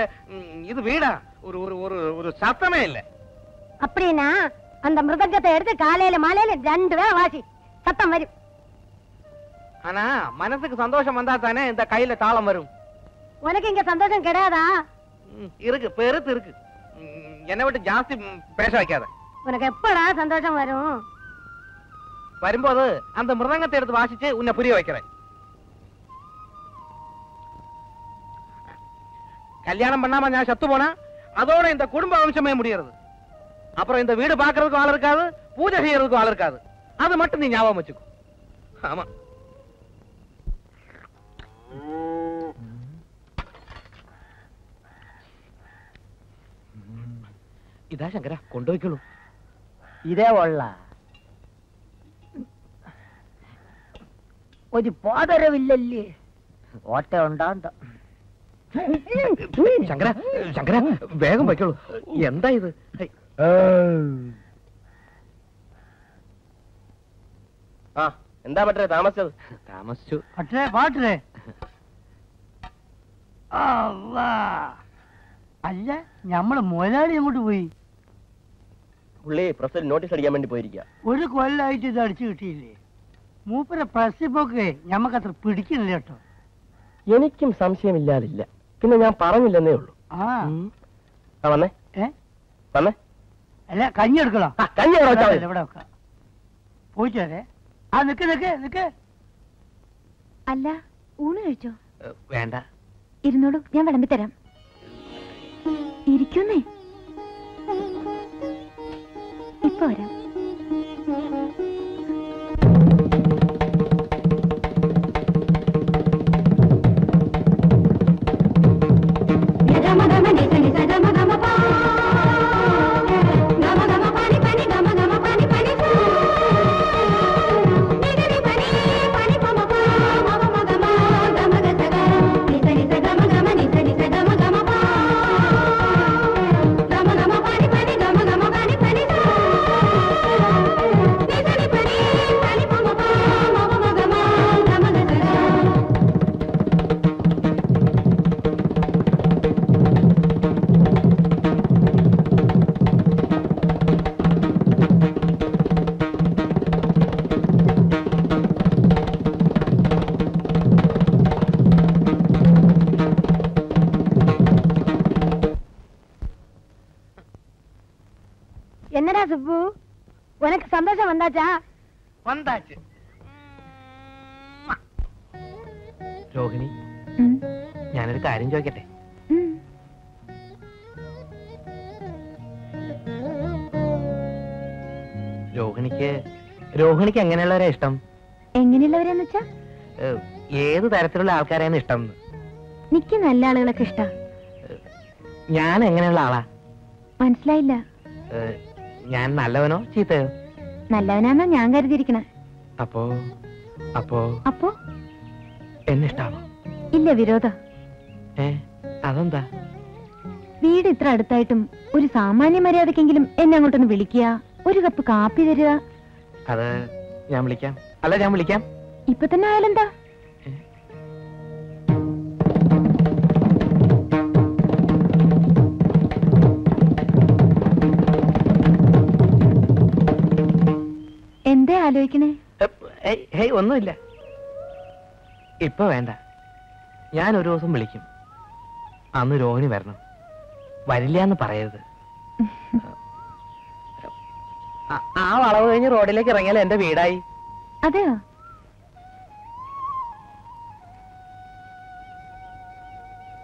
Speaker 12: இது வீடா? ஒரு ஒரு ஒரு சத்தமே இல்ல.
Speaker 9: அப்படின்னா அந்த மிருதங்கத்தை எடுத்து காலையில மாலையில ரெண்டு வேளை வாசி. சத்தம் வரும்.
Speaker 12: ஆனா மனசுக்கு சந்தோஷம் வந்தா தானே இந்த கையில தாளம் வரும்.
Speaker 9: உனக்கு இங்க சந்தோஷம் கிடையாதா
Speaker 12: இருக்கு பெருத்து இருக்கு. என்னை விட்டு ஜாஸ்தி பேச வைக்காத.
Speaker 9: உனக்கு எப்படா சந்தோஷம் வரும்?
Speaker 12: வரும்போது அந்த மிருதங்கத்தை எடுத்து வாசிச்சு உன்னை புரிய வைக்கிறேன். கல்யாணம் பண்ணாம நான் செத்து போனா அதோட இந்த குடும்ப வம்சமே முடியறது. அப்புறம் இந்த வீடு பாக்குறதுக்கும் ஆள் இருக்காது பூஜை செய்யறதுக்கும் ஆள் இருக்காது அது மட்டும் நீ ஞாபகம் வச்சுக்கோ ஆமா ഇതാ ശങ്കര കൊണ്ടുപോയിക്കോളൂ
Speaker 5: ഇതേ ഉള്ള ഒരു പോതരവില്ലല്ലേ
Speaker 12: ഓട്ട ഉണ്ടാണ്ട ശങ്കര ശങ്കര വേഗം വയ്ക്കോളൂ എന്താ ഇത് ഹൈ.
Speaker 2: ആ എന്താ പറ്റേ താമസിച്ചത്?
Speaker 12: താമസിച്ചു.
Speaker 5: പക്ഷേ പാട്ടേ അല്ല ഞമ്മൾ മുതലാളി അങ്ങോട്ട് പോയി?
Speaker 2: പുള്ളി പ്രസിൽ നോട്ടീസ് അടിക്കാൻ വേണ്ടി പോയിരിക്കുക
Speaker 5: ഒരു കൊല്ലായിട്ട് ഇത് അടിച്ചു കിട്ടിയില്ലേ? മൂപ്പരെ പ്രസ് പോക്ക് ഞമ്മക്ക് അത്ര പിടിക്കുന്നില്ല കേട്ടോ.
Speaker 2: എനിക്കും സംശയമില്ലാതില്ല. പിന്നെ ഞാൻ പറഞ്ഞില്ലെന്നേ ഉള്ളൂ.
Speaker 5: ആ.
Speaker 2: ആ വന്നേ.
Speaker 5: ഏ?
Speaker 2: വന്നേ.
Speaker 5: അല്ല കഞ്ഞി എടുക്കണോ?
Speaker 2: കഞ്ഞി.
Speaker 5: ഇവിടെ വെക്കാം. പോയിട്ട് ആ നിക്ക് നിക്ക് നിക്ക്.
Speaker 15: അല്ല ഊണ് കഴിച്ചോ?
Speaker 12: വേണ്ട.
Speaker 15: ഇരുന്നോളൂ ഞാൻ വിളമ്പി തരാം. ഇരിക്കുന്നേ. ഇപ്പൊ വരാം.
Speaker 9: சுப்பு உனக்கு சந்தோஷம் வந்தாச்சா
Speaker 11: വന്നാച്ച് രോഹിണി
Speaker 15: ഉം,
Speaker 11: ഞാനൊരു കാര്യം ചോദിക്കട്ടെ
Speaker 15: ഉം.
Speaker 11: രോഹിണിക്ക് രോഹിണിക്ക് എങ്ങനെയുള്ളവരെ ഇഷ്ടം
Speaker 15: എങ്ങനെയുള്ളവരെന്ന് വെച്ചാ
Speaker 11: ഏഹ്, ഏത് തരത്തിലുള്ള ആൾക്കാരെയാണ് ഇഷ്ടം എന്ന്?
Speaker 15: നിക്ക് നല്ല ആളുകളൊക്കെ ഇഷ്ടാ
Speaker 11: ഞാൻ എങ്ങനെയുള്ള ആളാ
Speaker 15: മനസ്സിലായില്ല
Speaker 11: ഏഹ്, ഞാൻ നല്ലവനോ ചീത്തയോ?
Speaker 15: നല്ലവനാന്നാ ഞാൻ കരുതിയിരിക്കണ.
Speaker 11: അപ്പോ അപ്പോ?
Speaker 15: അപ്പോ?
Speaker 11: എന്നെ ഇഷ്ടാണോ
Speaker 15: ഇല്ല വിരോധ.
Speaker 11: ഏ അതെന്താ?
Speaker 15: വീട് ഇത്ര അടുത്തായിട്ടും ഒരു സാമാന്യ മര്യാദക്കെങ്കിലും എന്നെ അങ്ങോട്ടൊന്ന് വിളിക്കുക ഒരു കപ്പ് കാപ്പി തരിക.
Speaker 11: അത് ഞാൻ വിളിക്കാം. അല്ല ഞാൻ വിളിക്കാം.
Speaker 15: ഇപ്പൊ തന്നെ ആയാലെന്താ? ആലോചിക്കണേ?
Speaker 11: ഹേയ് ഒന്നുമില്ല. ഇപ്പൊ വേണ്ട. ഞാൻ ഒരു ദിവസം വിളിക്കും. അന്ന് രോഹിണി വരണം. വരില്ല എന്ന് പറയരുത്. ആ- വളവ് കഴിഞ്ഞ് റോഡിലേക്ക് ഇറങ്ങിയാൽ എന്റെ വീടായി?
Speaker 15: അതെയോ?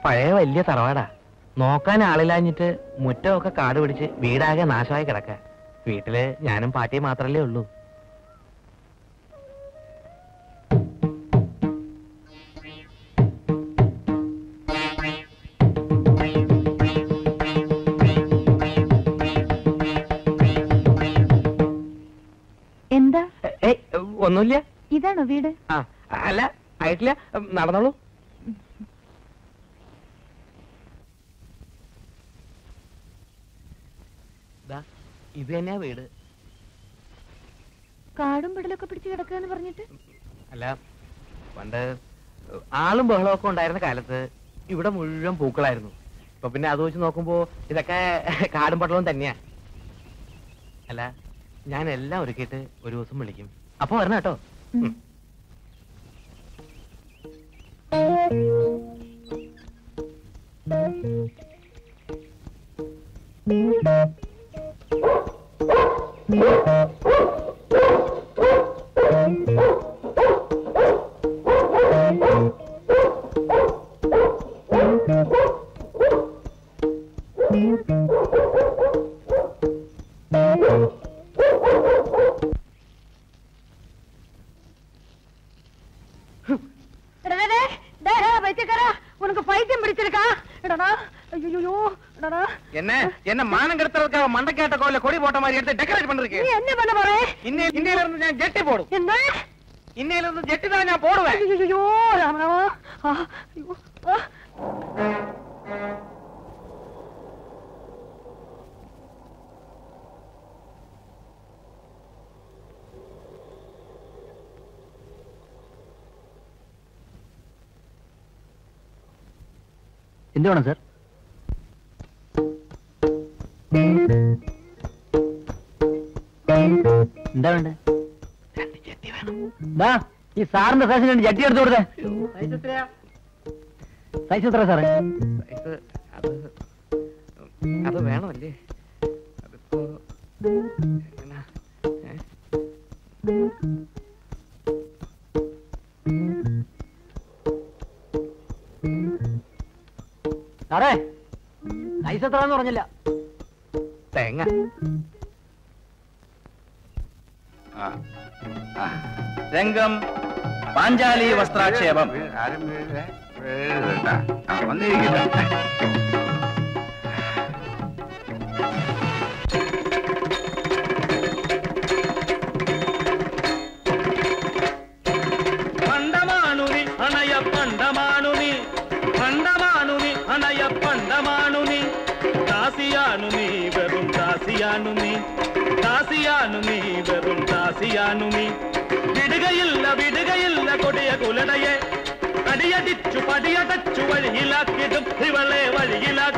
Speaker 11: പഴയ വലിയ തറവാടാ. നോക്കാൻ ആളില്ലാഞ്ഞിട്ട് മുറ്റമൊക്കെ കാട് പിടിച്ച് വീടാകെ നാശമായി കിടക്ക. വീട്ടിൽ ഞാനും പാട്ടിയും മാത്രല്ലേ ഉള്ളൂ. ഒന്നുമില്ല.
Speaker 15: ഇതാണോ വീട്?
Speaker 11: ആ അല്ല ആയിട്ടില്ല. നടന്നോളൂ. ദാ, ഇത് തന്നെയാ വീട്.
Speaker 15: കാടും പിടലൊക്കെ പിടിച്ച് കിടക്കുക എന്ന് പറഞ്ഞിട്ട്?
Speaker 11: അല്ല പണ്ട് ആളും ബഹളവും ഒക്കെ ഉണ്ടായിരുന്ന കാലത്ത് ഇവിടെ മുഴുവൻ പൂക്കളായിരുന്നു. ഇപ്പൊ പിന്നെ അത് വെച്ച് നോക്കുമ്പോ ഇതൊക്കെ കാടും പട്ടളവും തന്നെയാ. അല്ല ഞാൻ എല്ലാം ഒരുക്കിയിട്ട് ഒരു ദിവസം വിളിക്കും. അപ്പൊ വരണം കേട്ടോ.
Speaker 15: Thank
Speaker 9: എടാ, பைத்தியக்காரா? உனக்கு பைத்தியம் பிடிச்சிருக்கா? என்னடா ஐயோ என்னடா
Speaker 11: என்ன? என்ன மானம் கடத்துறதுக்காக மண்டை கேட்ட கோயில கொடி போட்ட மாதிரி எடுத்து டெக்கரேட்
Speaker 9: பண்றீங்க
Speaker 11: நீ
Speaker 9: என்ன பண்ண போற?
Speaker 11: இன்னையில இன்னையில இருந்து நான் ஜெட்டி போடும்.
Speaker 9: ஐயோ. ஐயோ
Speaker 10: എന്ത് വേണം സാർ? എന്താ വേണ്ടേ? ഈ സാറിന്റെ സൈസിന് വേണ്ടി ജട്ടി എടുത്തു കൊടുത്തേ. സൈസ് എത്ര സാറേ?
Speaker 11: അത് വേണമല്ലേ? അതിപ്പോ
Speaker 10: സാറേ സൈസ് എന്ന് പറഞ്ഞില്ല
Speaker 11: തേങ്ങ
Speaker 3: രംഗം പാഞ്ചാലി വസ്ത്രാക്ഷേപം
Speaker 6: ആരും വീഴരുതേ.
Speaker 3: വെറും ദാസിയാനുനി വിടുകയില്ല വിടുകയില്ല കൊടിയ കുലടയെ അടിയടിച്ചു പടിയടച്ചു വഴിയിലാക്കിടും ഇവളെ വഴിയിലാക്കിടും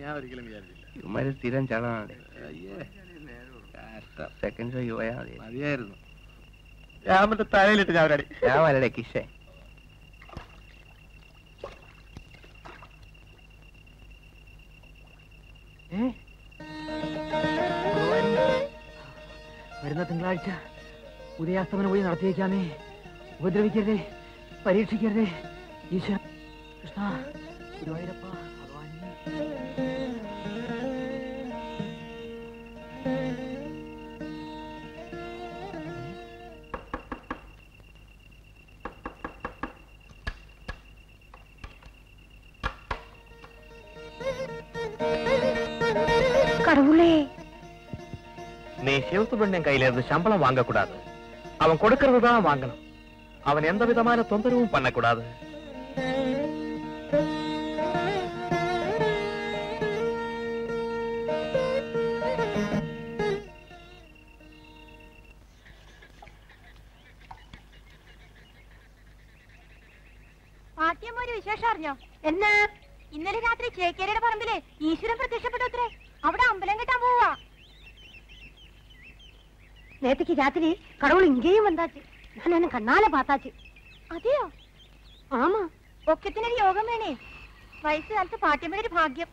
Speaker 16: ഞാൻ
Speaker 14: ഒരിക്കലും വിചാരിച്ചില്ല
Speaker 3: ഇവന്മാര് സ്ഥിരം ചടനാണ്
Speaker 14: അയ്യേ.
Speaker 3: സെക്കൻഡ് ഷോ പോയാൽ മതി.
Speaker 14: മതിയായിരുന്നു. ഞാൻ മറ്റേ തലയിലിട്ട് ഞാൻ ഒരടി.
Speaker 3: ഞാൻ വരടെ കിഷേ
Speaker 8: വരുന്ന തിങ്കളാഴ്ച ഉദയാസ്തമനം വഴി നടത്തിയേക്കാമേ. ഉപദ്രവിക്കരുതേ. പരീക്ഷിക്കരുതേ. ഈശ്വര.
Speaker 11: சிவசுப்ரமணியன் கையில இருந்து சம்பளம் வாங்கக்கூடாது அவன் கொடுக்கறது தான் வாங்கணும் அவன் எந்த விதமான தொந்தரவும் பண்ணக்கூடாது
Speaker 16: പാട്ടിയമ്മ ഒരു വിശേഷം അറിഞ്ഞോ എന്നാ ഇന്നലെ രാത്രി ചേക്കേരിയുടെ പറമ്പിലെ ഈശ്വരൻ പ്രത്യക്ഷപ്പെട്ടത്രേ അവിടെ അമ്പലം കെട്ടാൻ പോവാ
Speaker 9: நேத்துக்கு ராத்திரி கடவுள் இங்கேயும் வந்தாச்சு நான் என்ன கண்ணால பார்த்தாச்சு
Speaker 16: അതെയോ ആമാ ഒക്കത്തിനൊരു യോഗം വേണേ വയസ്സുകാലത്ത് പാട്ടിയമ്മയുടെ ഒരു ഭാഗ്യം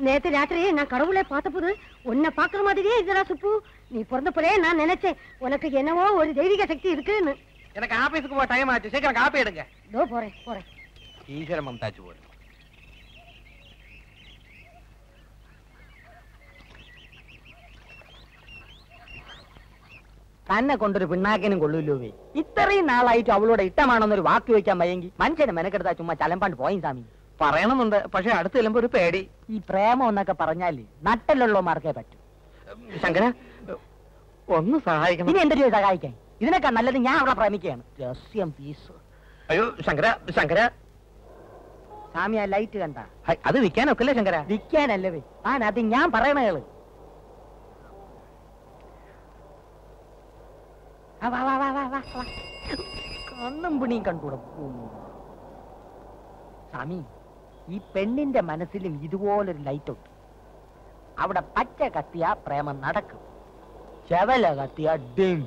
Speaker 9: நேத்து ராத்திரி நான் கடவுளை பார்த்தபோது உன்னை பாக்குற மாதிரியே இதுடா சுப்பு நீ பிறந்தப்பலே நான் நினைச்சேன் உனக்கு என்னவோ ஒரு தெய்வீக சக்தி இருக்குன்னு
Speaker 8: எனக்கு ஆபீஸுக்கு போக டைம் ஆச்சு சீக்கிரம் காப்பி எடுங்க
Speaker 9: இதோ போறேன் போறேன்
Speaker 11: ഈശ്വരൻ മമതാച്ചു പോലും
Speaker 8: തന്നെ കൊണ്ടൊരു പിണ്ണാക്കിനും കൊള്ളൂല്ലോവേ ഇത്രയും നാളായിട്ട് അവളോട് ഇഷ്ടമാണെന്നൊരു വാക്ക് വെക്കാൻ വയ്യെങ്കിൽ മനുഷ്യനെ മെനക്കെടുത്താ ചുമ്മാ ചലമ്പാണ്ട് പോയി സ്വാമി.
Speaker 11: പറയണമെന്നുണ്ട് പക്ഷെ അടുത്ത് ചെല്ലുമ്പോ ഒരു പേടി.
Speaker 8: ഈ പ്രേമം എന്നൊക്കെ പറഞ്ഞാൽ നട്ടലുള്ളമാർക്കേ പറ്റൂ.
Speaker 11: ശങ്കര ഒന്ന് സഹായിക്കണം.
Speaker 8: ഇനി എന്തൊരു സഹായിക്കാൻ? ഇതിനൊക്കെ നല്ലത് ഞാൻ അവളെ പ്രേമിക്കുകയാണ്. രഹസ്യം പീസ്
Speaker 11: അയ്യോ ശങ്കര ശങ്കര.
Speaker 8: സ്വാമി ആ ലൈറ്റ് കണ്ട?
Speaker 11: അത് വിൽക്കാനൊക്കെ ശങ്കര?
Speaker 8: വിൽക്കാനല്ലേ താൻ അത് ഞാൻ പറയണേൾ ആ, വാ, വാ, വാ, വാ, വാ, വാ. കണ്ണും പിണിയും കണ്ടൂടെ സ്വാമി ഈ പെണ്ണിന്റെ മനസ്സിലും ഇതുപോലൊരു ലൈറ്റ് ഉണ്ട് അവിടെ പച്ച കത്തിയ പ്രേമം നടക്കും. ചെവല കത്തിയ ഡിം.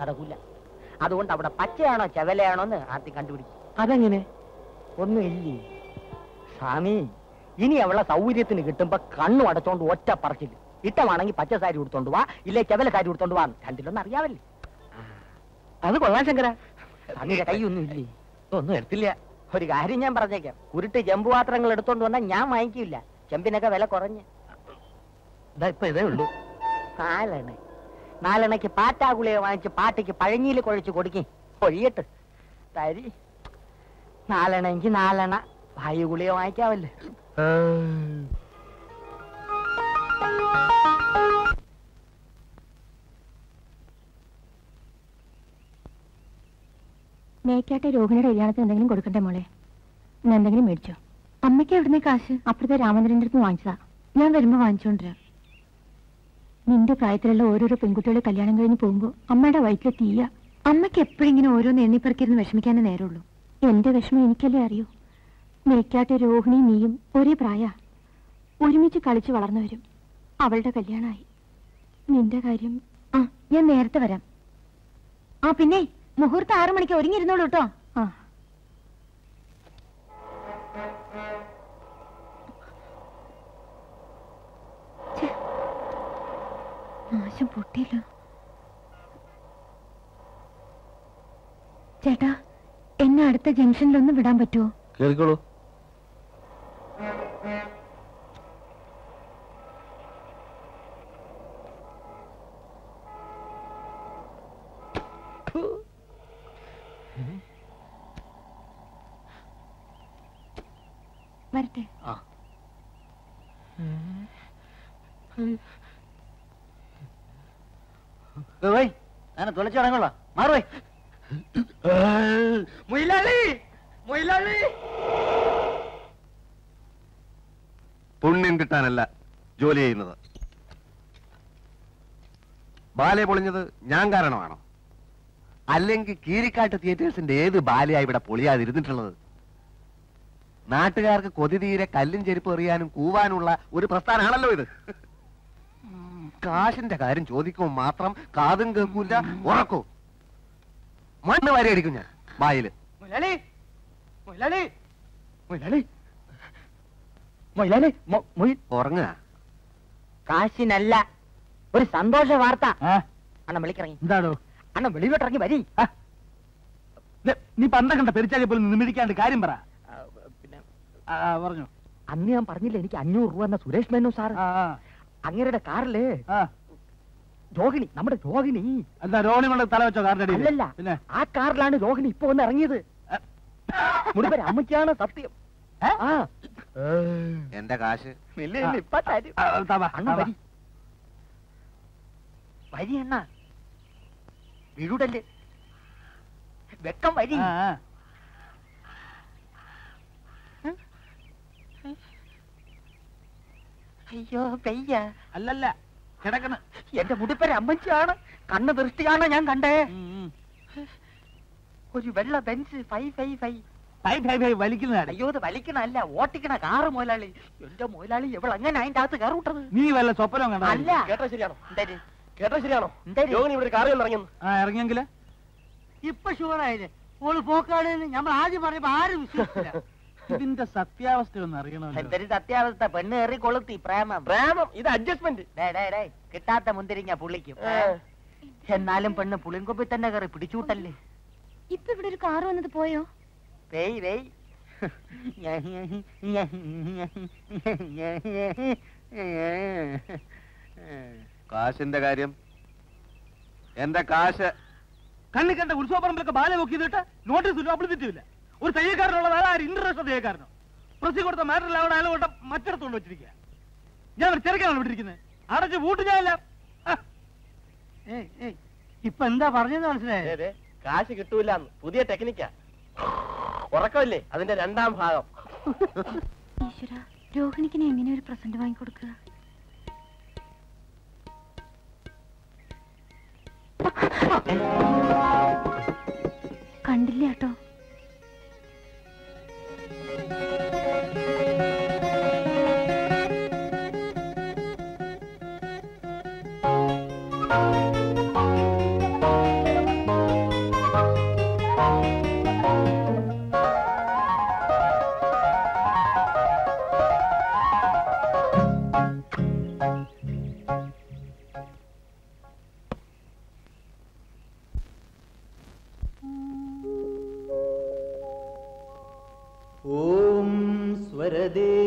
Speaker 8: നടക്കൂല. അതുകൊണ്ട് അവിടെ പച്ചയാണോ ചെവലയാണോ എന്ന് ആദ്യം കണ്ടുപിടിക്കും. അതെങ്ങനെ? ഒന്നുമില്ലേ സ്വാമി ഇനി അവളെ സൗകര്യത്തിന് കിട്ടുമ്പോ കണ്ണു അടച്ചോണ്ട് ഒറ്റ പറച്ചില്ല ഇട്ടമാണെങ്കിൽ പച്ച സാരി കൊടുത്തോണ്ട് വാ ഇല്ലേ ചെവല സാരി കൊടുത്തോണ്ട് വാ. രണ്ടിലൊന്നും അറിയാവല്ലേ?
Speaker 11: അത് കൊള്ളാം ശങ്കര.
Speaker 8: അങ്ങയുടെ കൈയൊന്നും ഇല്ലേ?
Speaker 11: ഒന്നും എടുത്തില്ല.
Speaker 8: ഒരു കാര്യം ഞാൻ പറഞ്ഞേക്കാം. ഉരുട്ട് ചെമ്പുപാത്രങ്ങൾ എടുത്തോണ്ട് വന്നാൽ ഞാൻ വാങ്ങിക്കില്ല ചെമ്പിനൊക്കെ വില കുറഞ്ഞ്.
Speaker 11: ഇതാ ഇപ്പൊ ഇതേ ഉള്ളൂ.
Speaker 8: നാലെണ്ണ. നാലെണ്ണയ്ക്ക് പാറ്റാകുളിയെ വാങ്ങിച്ച് പാട്ടിക്ക് പഴഞ്ഞിയിൽ കുഴച്ച് കൊടുക്കേ. കൊഴിയട്ട് തരി. നാലെണ്ണയ്ക്ക് നാലെണ്ണ. വായു ഗുളിക വാങ്ങിക്കാവല്ലേ
Speaker 15: മേക്കാട്ടെ രോഹിണിയുടെ കല്യാണത്തിന് എന്തെങ്കിലും കൊടുക്കണ്ടേ മോളെ? ഞാൻ എന്തെങ്കിലും മേടിച്ചോ? അമ്മയ്ക്ക് എവിടുന്ന് കാശ്? അപ്പുറത്തെ രാമചന്ദ്രന്റെ അടുത്ത് വാങ്ങിച്ചതാ. ഞാൻ വരുമ്പോ വാങ്ങിച്ചോണ്ടിരാ. നിന്റെ പ്രായത്തിലുള്ള ഓരോരോ പെൺകുട്ടികളെ കല്യാണം കഴിഞ്ഞ് പോകുമ്പോ അമ്മയുടെ വയറ്റിലെ തീയ. അമ്മയ്ക്ക് എപ്പോഴും ഇങ്ങനെ ഓരോന്ന് എണ്ണിപ്പറക്കിരുന്ന് വിഷമിക്കാനേ നേരമുള്ളൂ. എന്റെ വിഷമം എനിക്കല്ലേ അറിയൂ? മേക്കാട്ടെ രോഹിണി നീയും ഒരേ പ്രായ. ഒരുമിച്ച് കളിച്ച് വളർന്നവരും അവളുടെ കല്യാണമായി നിന്റെ കാര്യം ആ ഞാൻ നേരത്തെ വരാം. ആ പിന്നെ? മുഹൂർത്തം ആറു മണിക്ക് ഒരുങ്ങിരുന്നോളൂ കേട്ടോ. നാശം പൊട്ടിയല്ലോ. ചേട്ടാ എന്നെ അടുത്ത ജംഗ്ഷനിലൊന്ന് വിടാൻ പറ്റുമോ
Speaker 14: കേറിക്കോളൂ.
Speaker 15: വരട്ടെ.
Speaker 8: ഞാൻ തുളച്ചടങ്ങുള്ള മാറുവേ
Speaker 17: മൊയിലാളി മൊയിലാളി.
Speaker 3: പുണ്യം കിട്ടാനല്ല ജോലി ചെയ്യുന്നത്. ബാലെ പൊളിഞ്ഞത് ഞാൻ കാരണമാണോ? അല്ലെങ്കിൽ കീരിക്കാട്ട് തിയേറ്റേഴ്സിന്റെ ഏത് ബാലയായി ഇവിടെ പൊളിയാതിരുന്നിട്ടുള്ളത്? നാട്ടുകാർക്ക് കൊതി തീരെ കല്ലും ചെരുപ്പ് എറിയാനും കൂവാനുള്ള ഒരു പ്രസ്ഥാനമാണല്ലോ ഇത്. കാശിന്റെ കാര്യം ചോദിക്കുമ്പോൾ മാത്രം കാതും കേൾക്കൂല ഉറക്കൂ മണ്ണ് വാരി അടിക്കും ഞാൻ
Speaker 8: വായിൽ.
Speaker 3: ഉറങ്ങ
Speaker 8: കാശിനല്ല ഒരു സന്തോഷ വാർത്ത. അണ്ണൻ വിളിക്കിറങ്ങി.
Speaker 7: എന്താണോ
Speaker 8: അണ്ണൻ വെളിയിലോട്ടിറങ്ങി വരി.
Speaker 7: നീ പന്ത കണ്ട പെരിച്ചാലി പോലും നിമിരിക്കാണ്ട് കാര്യം പറ. പറഞ്ഞു.
Speaker 8: അന്ന് ഞാൻ പറഞ്ഞില്ല എനിക്ക് അഞ്ഞൂറ് രൂപ എന്ന സുരേഷ് മേനോ സാർ അങ്ങേരുടെ കാറിൽ രോഹിണി നമ്മുടെ രോഹിണി.
Speaker 7: എന്താ രോഹിണി തല വെച്ചോ കാറിന്റെ
Speaker 8: അല്ലല്ല
Speaker 7: പിന്നെ?
Speaker 8: ആ കാറിലാണ് രോഹിണി ഇപ്പൊ വന്ന് ഇറങ്ങിയത്. മുടിപ്പര അമ്മയ്ക്കാണ് സത്യം. ആ.
Speaker 3: എന്റെ കാശ്.
Speaker 8: വരി. വരി അണ്ണ വീടല്ലേ വെക്കം വരി
Speaker 7: ആ, ആ.
Speaker 8: അയ്യോ പെയ്യ
Speaker 7: അല്ലല്ല കിടക്കണ.
Speaker 8: എന്റെ മുടിപ്പര അമ്മച്ചിയാണ്. കണ്ണ് ദൃഷ്ടിയാണ് ഞാൻ കണ്ടേ. ഒരു വെള്ള ബെഞ്ച് ഫൈ ഫൈ ഫൈ.
Speaker 7: ഫൈ ഫൈ ഫൈ വലിക്കുന്നതാണ്
Speaker 8: അയ്യോ ഇത് വലിക്കണല്ല ഓട്ടിക്കണ കാറ് മുതലാളി എന്റെ മുതലാളി എവിടെ അങ്ങനെ അതിന്റെ അകത്ത് കയറൂട്ടത്?
Speaker 7: നീ വല്ല സ്വപ്നം കണ്ടോ
Speaker 8: അല്ല.
Speaker 2: കേട്ടോ ശരിയാണോ? കേട്ടോ ശരിയാണോ? രോഹിണി ഇവിടെ ഇറങ്ങുന്നു
Speaker 7: ആ ഇറങ്ങിയെങ്കിൽ?
Speaker 5: ഇപ്പൊ ഷുവറായില്ലേ ഓൾ പോക്കാണ് നമ്മൾ ആദ്യം പറയുമ്പോ ആരും വിശ്വസിച്ചില്ല.
Speaker 7: ഇതിന്റെ സത്യാവസ്ഥ ഒന്ന് അറിയണമല്ലോ.
Speaker 8: എന്തൊരു സത്യാവസ്ഥ? പെണ്ണ് കയറി കൊളുത്തി പ്രേമം.
Speaker 2: പ്രേമം? ഇത് അഡ്ജസ്റ്റ്മെന്റ്
Speaker 8: ഡേ ഡേ ഡേ കിട്ടാത്ത മുന്തിരിങ്ങ പുള്ളിക്കും എന്നാലും പെണ്ണ് പുളിങ്കൊപ്പി തന്നെ കയറി പിടിച്ചൂട്ടല്ലേ?
Speaker 15: ഇപ്പൊ ഇവിടെ ഒരു കാറ് വന്നത് പോയോ?
Speaker 8: വേയ് വേയ്
Speaker 3: കാശിന്റെ കാര്യം? എന്റെ കാശ്?
Speaker 7: കണ്ണിക്കണ്ട കണ്ട ഉത്സവപ്പറമ്പിലൊക്കെ ബാല നോക്കി നോട്ടീസ് ഒരു പബ്ലിസിറ്റിയില്ല ഒരു തയ്യക്കാരനുള്ളത് ആര്? ഇന്റർനാഷണൽ തയ്യക്കാരനോ പ്രസി കൊടുത്ത മാറ്റർ അവിടെ അയാൾ കൊണ്ട മറ്റിടത്തോണ്ട് വെച്ചിരിക്കുക ഞാൻ ഒരു ചെറുക്കാനാണ് വിട്ടിരിക്കുന്നത് അടച്ച് വോട്ട് ഞാനില്ല.
Speaker 5: ഏയ് ഏയ് ഇപ്പൊ എന്താ പറഞ്ഞെന്ന് മനസ്സിലായേ?
Speaker 2: കാശ് കിട്ടൂല പുതിയ ടെക്നിക്കാ. ഉറക്കമില്ലേ? അതിന്റെ രണ്ടാം ഭാഗം.
Speaker 15: ഈശ്വര രോഹിണിക്കിന് എങ്ങനെ ഒരു പ്രസന്റ് വാങ്ങിക്കൊടുക്കുക കണ്ടില്ല കേട്ടോ.
Speaker 18: Música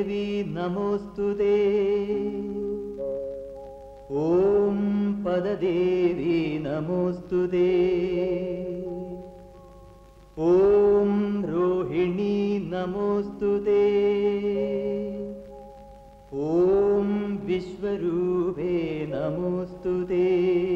Speaker 18: स्वरदेवी नमोऽस्तु ते। ॐ पददेवी नमोऽस्तु ते। ॐ रोहिणी नमोऽस्तु ते। ॐ विश्वरूपे नमोऽस्तु ते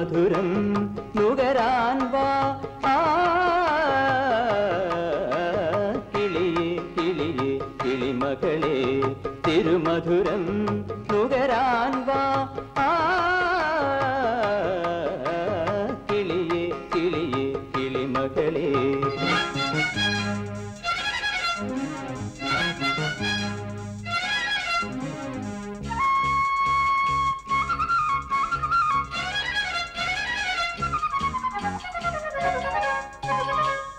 Speaker 18: തിരുമധുരം നുകരാൻ വാ. ആ, കിളിയേ കിളിയേ കിളിമകളേ തിരുമധുരം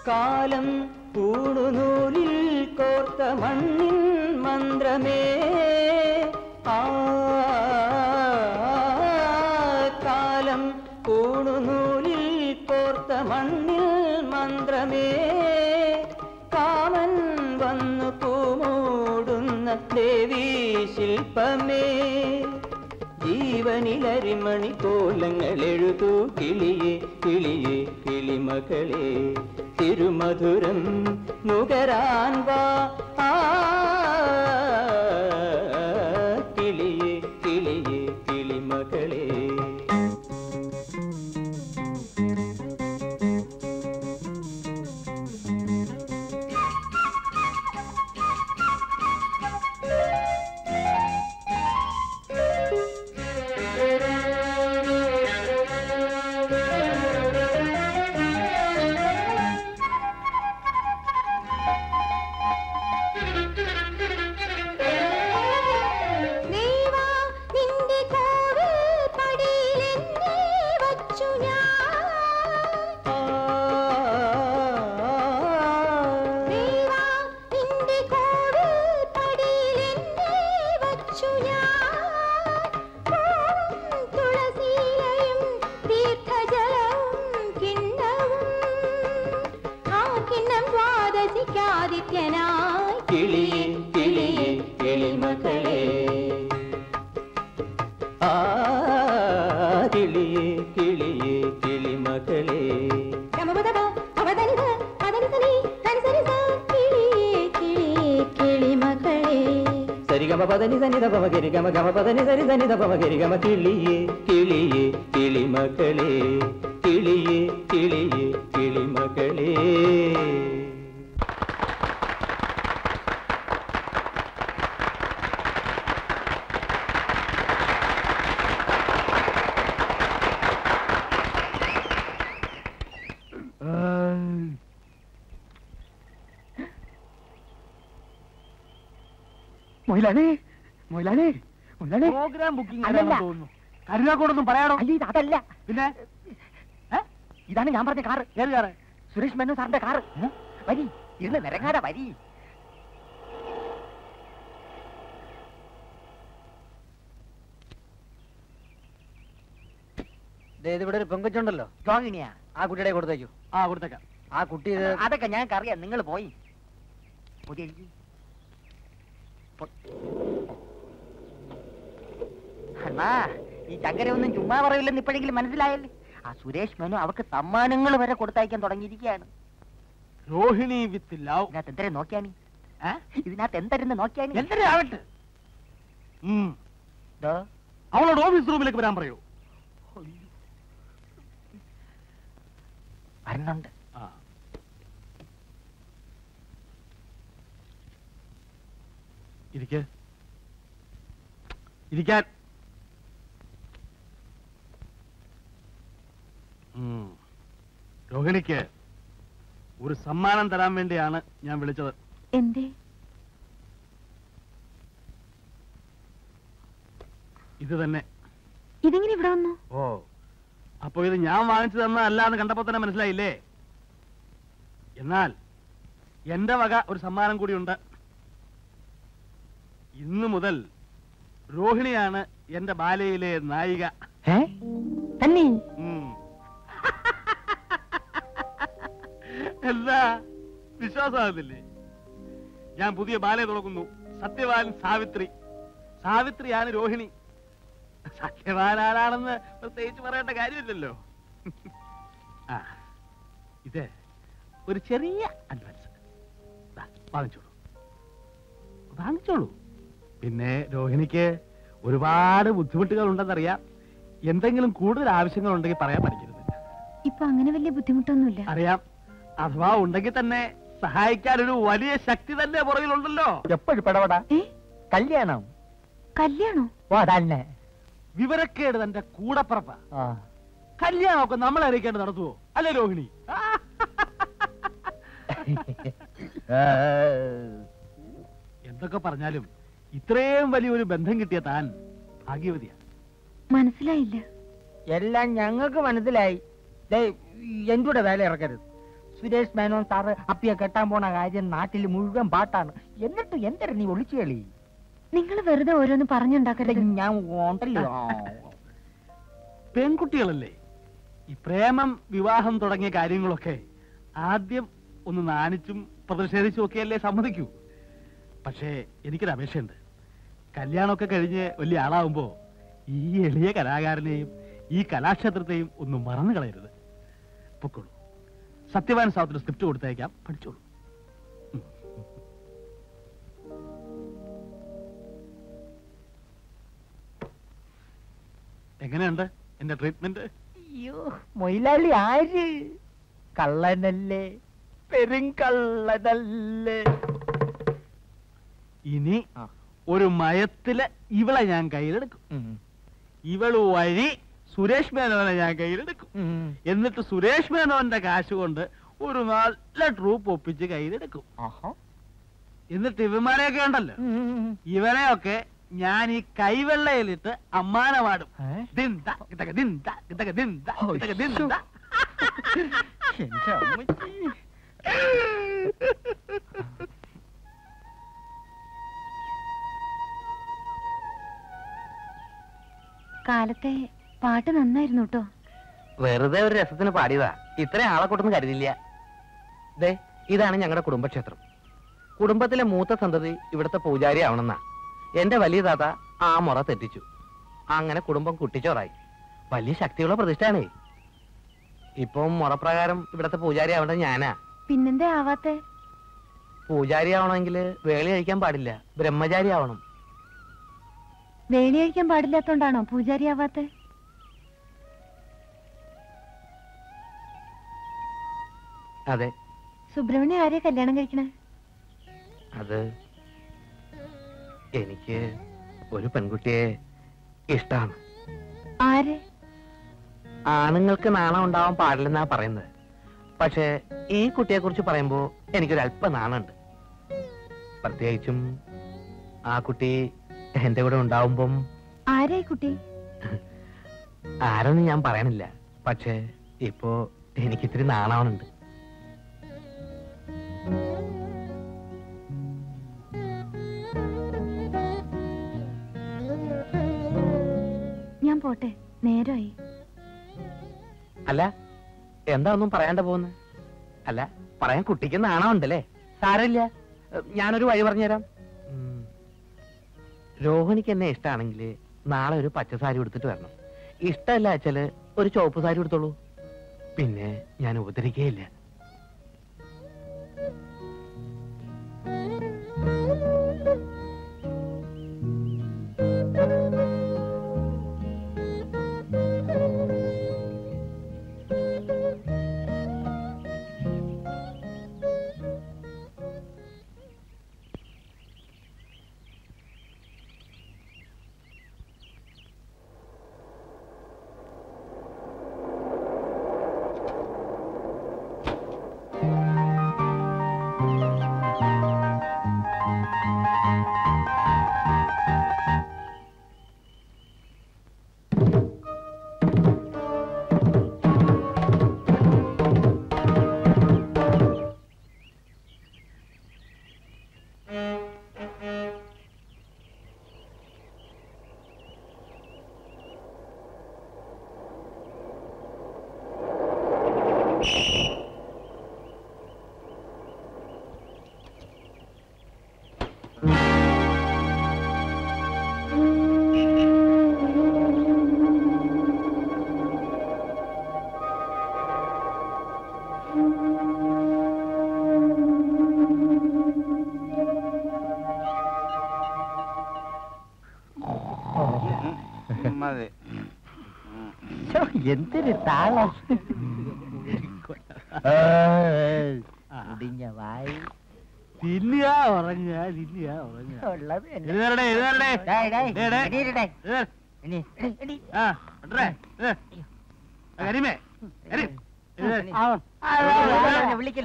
Speaker 18: കാലം പൂണുനൂലിൽ കോർത്ത മണ്ണിൻ മന്ത്രമേ. ആ കാലം പൂണുനൂലിൽ കോർത്ത മണ്ണിൽ മന്ത്രമേ. കാമൻ വന്നു പൂമൂടുന്ന ദേവീ ശില്പമേ. ജീവനിലരിമണി കോലങ്ങൾ എഴുതൂ കിളിയെ കിളിയെ കിളിമകളെ. തിരുമധുരം നുകരാൻ വാ.
Speaker 7: ಶ್ಯಾಮತಿಳಿಯ കരുനാക്കോടൊന്നും പറയാടോ?
Speaker 5: അല്ല ഇത് അതല്ല
Speaker 7: പിന്നെ
Speaker 5: ഇതാണ് ഞാൻ പറഞ്ഞ കാറ്.
Speaker 7: ഏത് കാറ്?
Speaker 5: സുരേഷ് മേനോൻ സാറിന്റെ കാറ്. വരി ഇരുന്ന് നിരങ്ങാതെ വരി. ഇവിടെ ഒരു പെങ്കൊച്ചുണ്ടല്ലോ. ടോങ്ങിനിയാ ആ കുട്ടിയുടെ കൊടുത്തേക്കു
Speaker 7: ആ കൊടുത്തേക്കാം.
Speaker 5: ആ കുട്ടി അതൊക്കെ ഞങ്ങൾക്ക് അറിയാം നിങ്ങൾ പോയി. പുതിയ അണ്ണാ ഈ ചങ്കര ഒന്നും ചുമ്മാ പറയില്ലെന്ന് ഇപ്പോഴെങ്കിലും മനസ്സിലായല്ലേ? ആ സുരേഷ് മേനു അവർക്ക് സമ്മാനങ്ങൾ വരെ കൊടുത്തയക്കാൻ തുടങ്ങിയിരിക്കുകയാണ്.
Speaker 7: Rohini with love.
Speaker 5: ഇതിനകത്ത് എന്തരെ നോക്കിയാനി ഇതിനകത്ത് എന്തരെന്ന് നോക്കിയാനി
Speaker 7: എന്തരെ ആവട്ടെ. അവളോട് ഓഫീസ് റൂമിലേക്ക് വരാൻ പറയൂ.
Speaker 5: വരുന്നുണ്ട്
Speaker 7: ഇരിക്ക്. ഇരിക്കാൻ. രോഹിണിക്ക് ഒരു സമ്മാനം തരാൻ വേണ്ടിയാണ് ഞാൻ വിളിച്ചത്.
Speaker 15: എന്തേ?
Speaker 7: ഇത് തന്നെ.
Speaker 15: ഇതെങ്ങനെ ഇവിടെ വന്നു?
Speaker 7: ഓ അപ്പൊ ഇത് ഞാൻ വാങ്ങിച്ചു തന്നതല്ല എന്ന് കണ്ടപ്പോ തന്നെ മനസ്സിലായില്ലേ? എന്നാൽ എന്റെ വക ഒരു സമ്മാനം കൂടിയുണ്ട്. ഇന്നു മുതൽ രോഹിണിയാണ് എന്റെ ബാലയിലെ നായിക.
Speaker 5: തന്നെ?
Speaker 7: എന്താ? വിശ്വാസമാകുന്നില്ലേ? ഞാൻ പുതിയ ബാലയെ തുടങ്ങുന്നു. സത്യവാൻ സാവിത്രി. സാവിത്രിയാണ് രോഹിണി. സത്യവാൻ ആരാണെന്ന് പ്രത്യേകിച്ച് പറയേണ്ട കാര്യമില്ലല്ലോ. ആ ഇത് ഒരു ചെറിയ അഡ്വാൻസ് വാങ്ങിച്ചോളൂ. വാങ്ങിച്ചോളൂ. പിന്നെ രോഹിണിക്ക് ഒരുപാട് ബുദ്ധിമുട്ടുകൾ ഉണ്ടെന്നറിയാം എന്തെങ്കിലും കൂടുതൽ ആവശ്യങ്ങൾ ഉണ്ടെങ്കിൽ പറയാൻ പഠിക്കരുത്.
Speaker 15: ഇപ്പൊ അങ്ങനെ വലിയ ബുദ്ധിമുട്ടൊന്നുമില്ല.
Speaker 7: അറിയാം. അഥവാ ഉണ്ടെങ്കിൽ തന്നെ സഹായിക്കാൻ ഒരു വലിയ ശക്തി തന്നെ പുറകിലുണ്ടല്ലോ.
Speaker 5: എപ്പോഴും പെടപെടാ. കല്യാണം.
Speaker 15: കല്യാണോ? തന്നെ
Speaker 7: വിവരക്കേട് തന്റെ കൂടപ്പറപ്പ. കല്യാണമൊക്കെ നമ്മൾ അറിയിക്കേണ്ട നടത്തുവോ? അല്ലേ രോഹിണി? എന്തൊക്കെ പറഞ്ഞാലും ഇത്രയും വലിയൊരു ബന്ധം കിട്ടിയ താൻ ഭാഗ്യവതിയാ.
Speaker 15: മനസ്സിലായില്ല.
Speaker 11: എല്ലാം ഞങ്ങൾക്ക് മനസ്സിലായി. ദേ, എന്റെ കൂടെ വേല ഇറക്കരുത്. സുരേഷ് മേനോൻ സാറ് അപ്പിയെ കെട്ടാൻ പോണ കാര്യം നാട്ടിൽ മുഴുവൻ പാട്ടാണ്. എന്നിട്ട് എന്തര നീ ഒളിച്ചു കളി.
Speaker 15: നിങ്ങൾ വെറുതെ ഓരോന്ന് പറഞ്ഞുണ്ടാക്കരുത്.
Speaker 11: ഞാൻ ഉണ്ടല്ലോ.
Speaker 7: പെൺകുട്ടികളല്ലേ? ഈ പ്രേമം വിവാഹം തുടങ്ങിയ കാര്യങ്ങളൊക്കെ ആദ്യം ഒന്ന് നാണിച്ചും പ്രതിഷേധിച്ചും ഒക്കെയല്ലേ സമ്മതിക്കൂ. പക്ഷേ എനിക്കൊരു അപേക്ഷയുണ്ട്. കല്യാണമൊക്കെ കഴിഞ്ഞ് വലിയ ആളാവുമ്പോ ഈ എളിയ കലാകാരനെയും ഈ കലാക്ഷേത്രത്തെയും ഒന്ന് മറന്നു കളയരുത്. പൊക്കോളൂ. സത്യവാൻ സാവത്തിന് സ്ക്രിപ്റ്റ് കൊടുത്തേക്കാം പഠിച്ചോളൂ. എങ്ങനെയുണ്ട് എന്റെ ട്രീറ്റ്മെന്റ്?
Speaker 11: അയ്യോ മൊയിലാളി ആര്? കള്ളനല്ലേ? പെരുങ്കള്ളനല്ലേ
Speaker 7: ഇനി ഒരു മയത്തിലെ ഇവളെ ഞാൻ കയ്യിലെടുക്കും. ഇവൾ വഴി സുരേഷ് മേനോനെ ഞാൻ കയ്യിലെടുക്കും. എന്നിട്ട് സുരേഷ് മേനോന്റെ കാശ് കൊണ്ട് ഒരു നല്ല ട്രൂപ്പ് ഒപ്പിച്ച് കയ്യിലെടുക്കും. എന്നിട്ട് ഇവന്മാരെയൊക്കെ ഉണ്ടല്ലോ. ഇവരെയൊക്കെ ഞാൻ ഈ കൈവെള്ളയിലിട്ട് അമ്മാന പാടും
Speaker 15: കാലത്തെ പാട്ട് നന്നായിരുന്നു കേട്ടോ.
Speaker 11: വെറുതെ ഒരു രസത്തിന് പാടിയതാ. ഇത്രയും ആളെ കൂട്ടൊന്നും കരുതില്ല ദേ ഇതാണ് ഞങ്ങളുടെ കുടുംബക്ഷേത്രം. കുടുംബത്തിലെ മൂത്ത സന്തതി ഇവിടുത്തെ പൂജാരി ആവണമെന്നാ എന്റെ വലിയ താത്ത ആ മുറ തെറ്റിച്ചു. അങ്ങനെ കുടുംബം കുട്ടിച്ചോറായി. വലിയ ശക്തിയുള്ള പ്രതിഷ്ഠയാണേ. ഇപ്പം മുറപ്രകാരം ഇവിടത്തെ പൂജാരി ആവണ്ട ഞാനാ.
Speaker 15: പിന്നെന്തേ ആവാത്തെ?
Speaker 11: പൂജാരി ആവണമെങ്കിൽ വേളി കഴിക്കാൻ പാടില്ല. ബ്രഹ്മചാരി ആവണം.
Speaker 15: വേളി കഴിക്കാൻ പാടില്ലാത്തോണ്ടാണോ പൂജാരി ആവാത്തെ?
Speaker 11: അതെ.
Speaker 15: സുബ്രഹ്മണ്യം ആരെയാ കല്യാണം കഴിക്കണേ?
Speaker 11: അത് എനിക്ക് ഒരു പെൺകുട്ടിയെ ഇഷ്ടമാണ്
Speaker 15: ആരെ?
Speaker 11: ആണുങ്ങൾക്ക് നാണം ഉണ്ടാവാൻ പാടില്ലെന്നാ പറയുന്നത്. പക്ഷേ ഈ കുട്ടിയെ കുറിച്ച് പറയുമ്പോ എനിക്കൊരു അല്പ നാണുണ്ട്. പ്രത്യേകിച്ചും ആ കുട്ടി എന്റെ കൂടെ ഉണ്ടാവുമ്പം
Speaker 15: ആരായി കുട്ടി?
Speaker 11: ആരെന്ന് ഞാൻ പറയണില്ല. പക്ഷേ ഇപ്പോ എനിക്കിത്തിരി നാണാവുന്നുണ്ട്.
Speaker 15: ഞാൻ പോട്ടെ നേരമായി
Speaker 11: അല്ല എന്താ ഒന്നും പറയാണ്ട പോകുന്ന? അല്ല പറയാൻ കുട്ടിക്ക് നാണമുണ്ടല്ലേ സാരമില്ല. ഞാനൊരു വഴി പറഞ്ഞുതരാം. രോഹിണിക്ക് എന്നെ ഇഷ്ടമാണെങ്കിൽ നാളെ ഒരു പച്ച സാരി എടുത്തിട്ട് വരണം. ഇഷ്ടമല്ല അച്ഛൽ ഒരു ചുവപ്പ് സാരി എടുത്തോളൂ പിന്നെ ഞാൻ ഉപദ്രവിക്കുകയില്ല.
Speaker 12: മതി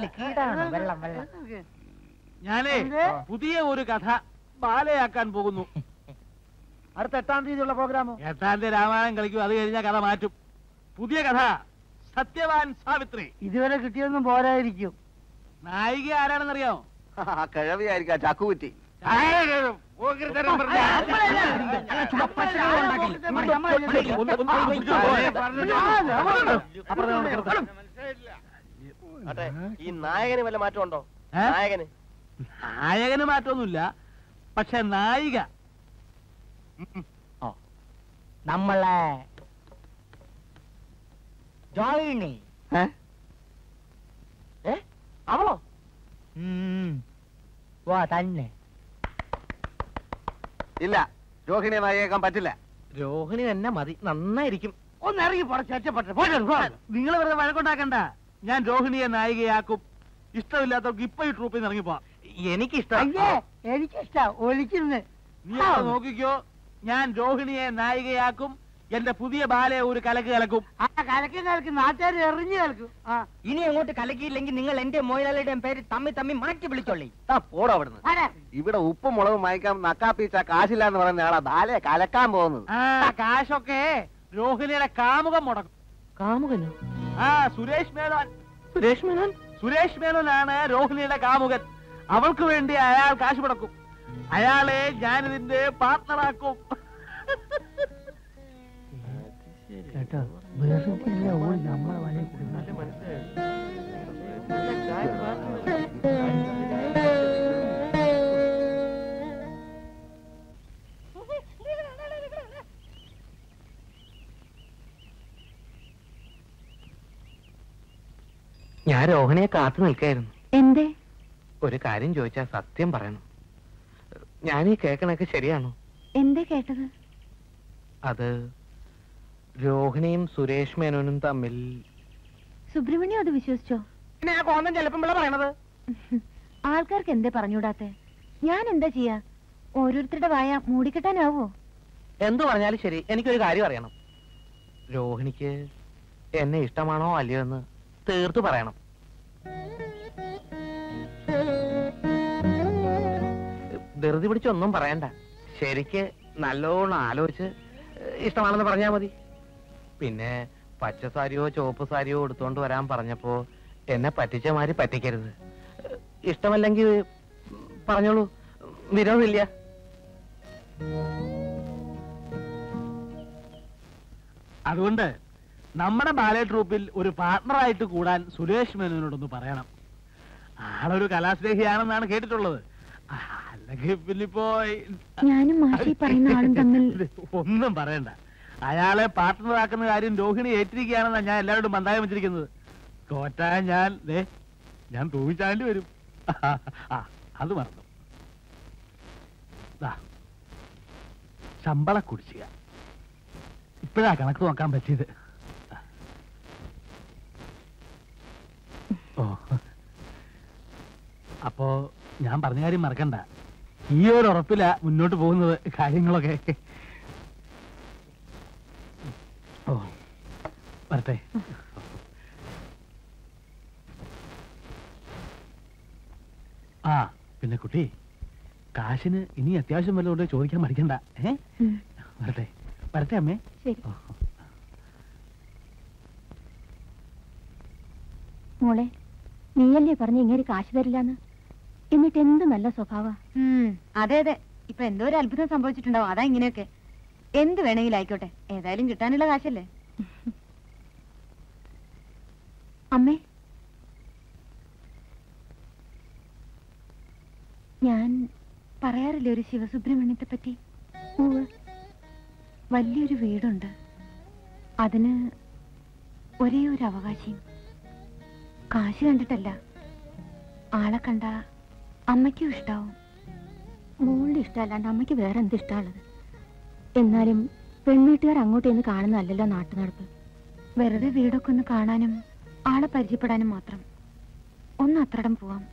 Speaker 5: കീടാണ്? വെള്ളം വെള്ളം.
Speaker 7: ഞാനേ പുതിയ ഒരു കഥ ബാലയാക്കാൻ പോകുന്നു.
Speaker 5: അടുത്ത എട്ടാം തീയതിയുള്ള പ്രോഗ്രാമോ?
Speaker 7: എട്ടാം തീയതി രാമായണം കളിക്കും. അത് കഴിഞ്ഞാൽ കഥ മാറ്റും. പുതിയ കഥ സത്യവാൻ സാവിത്രി
Speaker 5: ഇതുവരെ കിട്ടിയൊന്നും പോരായിരിക്കും
Speaker 7: നായിക ആരാണെന്നറിയാമോ
Speaker 3: കിഴവിയായിരിക്കാം ചക്കുകുറ്റി
Speaker 2: കുറ്റി ഈ നായകന് വല്ല
Speaker 7: മാറ്റമുണ്ടോ?
Speaker 2: നായകന്
Speaker 7: നായകന് മാറ്റമൊന്നുമില്ല പക്ഷെ നായിക
Speaker 5: നമ്മളെ ജോയിനി
Speaker 2: അവളോ?
Speaker 5: വാ തന്നെ.
Speaker 3: ഇല്ല രോഹിണിയെ നായികയാക്കാൻ പറ്റില്ല.
Speaker 11: രോഹിണി തന്നെ മതി നന്നായിരിക്കും.
Speaker 5: ഒന്ന് ഇറങ്ങി
Speaker 7: നിങ്ങൾ വെറുതെ വഴക്കുണ്ടാക്കണ്ട. ഞാൻ രോഹിണിയെ നായികയാക്കും. ഇഷ്ടമില്ലാത്തവർക്ക് ഇപ്പൊ ഈ ട്രൂപ്പിൽ നിന്ന് ഇറങ്ങിപ്പോ
Speaker 11: എനിക്കിഷ്ടം.
Speaker 5: എനിക്കിഷ്ടാ ഒലിക്കുന്നു
Speaker 7: നീ നോക്കിക്കോ. ഞാൻ രോഹിണിയെ നായികയാക്കും. എന്റെ പുതിയ ബാലയെ ഒരു കലക്ക് കലക്കും.
Speaker 5: ആ കലക്കി കലക്കി നാട്ടുകാർ എറിഞ്ഞു കലക്കും. ആ.
Speaker 11: ഇനി അങ്ങോട്ട് കലക്കിയില്ലെങ്കിൽ നിങ്ങൾ എന്റെ മോയിലാളിയുടെയും പേര് തമ്മി തമ്മി മാറ്റി വിളിച്ചോളി.
Speaker 3: പോടാ അവിടുന്ന്.
Speaker 5: ആരാ?
Speaker 3: ഇവിടെ ഉപ്പും മുളകും വാങ്ങിക്കാൻ നക്കാപ്പീച്ച കാശില്ല എന്ന് പറയുന്ന ആളാ ബാലയെ കലക്കാൻ പോകുന്നത്.
Speaker 7: ആ കാശൊക്കെ രോഹിണിയുടെ കാമുകം മുടക്കും.
Speaker 11: കാമുകനോ?
Speaker 7: ആ സുരേഷ് മേനോൻ.
Speaker 11: സുരേഷ് മേനോൻ?
Speaker 7: സുരേഷ് മേനോനാണ് രോഹിണിയുടെ കാമുകൻ. അവൾക്ക് വേണ്ടി അയാൾ കാശ് മുടക്കും. അയാളെ ഞാനിതിന്റെ പാർട്ണറാക്കും
Speaker 5: കേട്ടോ? വെറുതെ ഓടി നമ്മളെ കൊടുക്കുന്നത്
Speaker 11: ഞാൻ രോഹിണിയെ കാത്തു നിൽക്കായിരുന്നു.
Speaker 15: എന്തേ?
Speaker 11: ഒരു കാര്യം ചോദിച്ചാ സത്യം പറയണം. ഞാൻ ഈ കേക്കണൊക്കെ ശരിയാണോ?
Speaker 15: എന്തേ കേട്ടത്?
Speaker 11: അത് രോഹിണിയും സുരേഷ് മേനോനും തമ്മിൽ
Speaker 15: സുബ്രഹ്മണ്യം അത് വിശ്വസിച്ചോ?
Speaker 11: പറയണത്?
Speaker 15: ആൾക്കാർക്ക് എന്തേ പറഞ്ഞൂടാത്തെ ഞാൻ എന്താ ചെയ്യാ? ഓരോരുത്തരുടെ വായ മൂടിക്കെട്ടാനാവോ?
Speaker 11: എന്തു പറഞ്ഞാലും ശരി എനിക്കൊരു കാര്യം അറിയണം. രോഹിണിക്ക് എന്നെ ഇഷ്ടമാണോ അല്ലയോ എന്ന് തീർത്തു പറയണം. ധൃതി പിടിച്ചൊന്നും പറയണ്ട. ശരിക്ക് നല്ലോണം ആലോചിച്ച് ഇഷ്ടമാണെന്ന് പറഞ്ഞാ മതി. പിന്നെ പച്ച സാരിയോ ചുവപ്പ് സാരിയോ എടുത്തോണ്ട് വരാൻ പറഞ്ഞപ്പോ എന്നെ പറ്റിച്ച മാതിരി പറ്റിക്കരുത്. ഇഷ്ടമല്ലെങ്കിൽ പറഞ്ഞോളൂ. വിരോധമില്ല.
Speaker 7: അതുകൊണ്ട് നമ്മുടെ ബാലെ ട്രൂപ്പിൽ ഒരു പാർട്ണറായിട്ട് കൂടാൻ സുരേഷ് മേനോനോടൊന്ന് പറയണം. ആളൊരു കലാസ്നേഹിയാണെന്നാണ് കേട്ടിട്ടുള്ളത്. അല്ലെങ്കിൽ പിന്നിപ്പോ
Speaker 15: ഞാനും
Speaker 7: ഒന്നും പറയണ്ട. അയാളെ പാർട്ട്ണറാക്കുന്ന കാര്യം രോഹിണി ഏറ്റിരിക്കുകയാണെന്നാണ് ഞാൻ എല്ലാവരോടും മന്ദായം വെച്ചിരിക്കുന്നത്. തോറ്റാ ഞാൻ ദേ ഞാൻ തൂങ്ങിച്ചാണ്ടി വരും. ആ അത് മറന്നു. ശമ്പള കുടിശ്ശിക. ഇപ്പോഴാ കണക്ക് നോക്കാൻ പറ്റിയത്. ഓ അപ്പോ ഞാൻ പറഞ്ഞ കാര്യം മറക്കണ്ട. ഈ ഒരു ഉറപ്പില മുന്നോട്ട് പോകുന്നത് കാര്യങ്ങളൊക്കെ. വരട്ടെ ആ പിന്നെ കുട്ടി കാശിന് ഇനി അത്യാവശ്യം വല്ലതുകൊണ്ട് ചോദിക്കാൻ മടിക്കണ്ട. ഏ. വരട്ടെ വരട്ടെ അമ്മേ.
Speaker 15: ശരി. മോളെ നീയല്ലേ പറഞ്ഞ ഇങ്ങനെ കാശ് തരില്ലാന്ന്? എന്നിട്ട് എന്ത് നല്ല സ്വഭാവ?
Speaker 19: അതെ അതെ. ഇപ്പൊ എന്തോ ഒരു അത്ഭുതം സംഭവിച്ചിട്ടുണ്ടാവും. അതാ ഇങ്ങനെയൊക്കെ. എന്ത് വേണമെങ്കിലും ആയിക്കോട്ടെ. ഏതായാലും കിട്ടാനുള്ള കാശല്ലേ
Speaker 15: അമ്മേ ഞാൻ പറയാറില്ലേ ഒരു ശിവസുബ്രഹ്മണ്യത്തെ പറ്റി വലിയൊരു വീടുണ്ട്. അതിന് ഒരേ ഒരു അവകാശിയും കാശ് കണ്ടിട്ടല്ല. ആളെ കണ്ട അമ്മയ്ക്കും ഇഷ്ടാവും. മോളുടെ ഇഷ്ടമല്ലാണ്ട് അമ്മയ്ക്ക് വേറെ എന്ത് ഇഷ്ടമാണുള്ളത് എന്നാലും പെൺവീട്ടുകാർ അങ്ങോട്ട് ഇന്ന് കാണുന്നതല്ലല്ലോ നാട്ടു നടപ്പ് വെറുതെ വീടൊക്കെ ഒന്ന് കാണാനും ആളെ പരിചയപ്പെടാനും മാത്രം. ഒന്ന് അത്രടം പോവാം.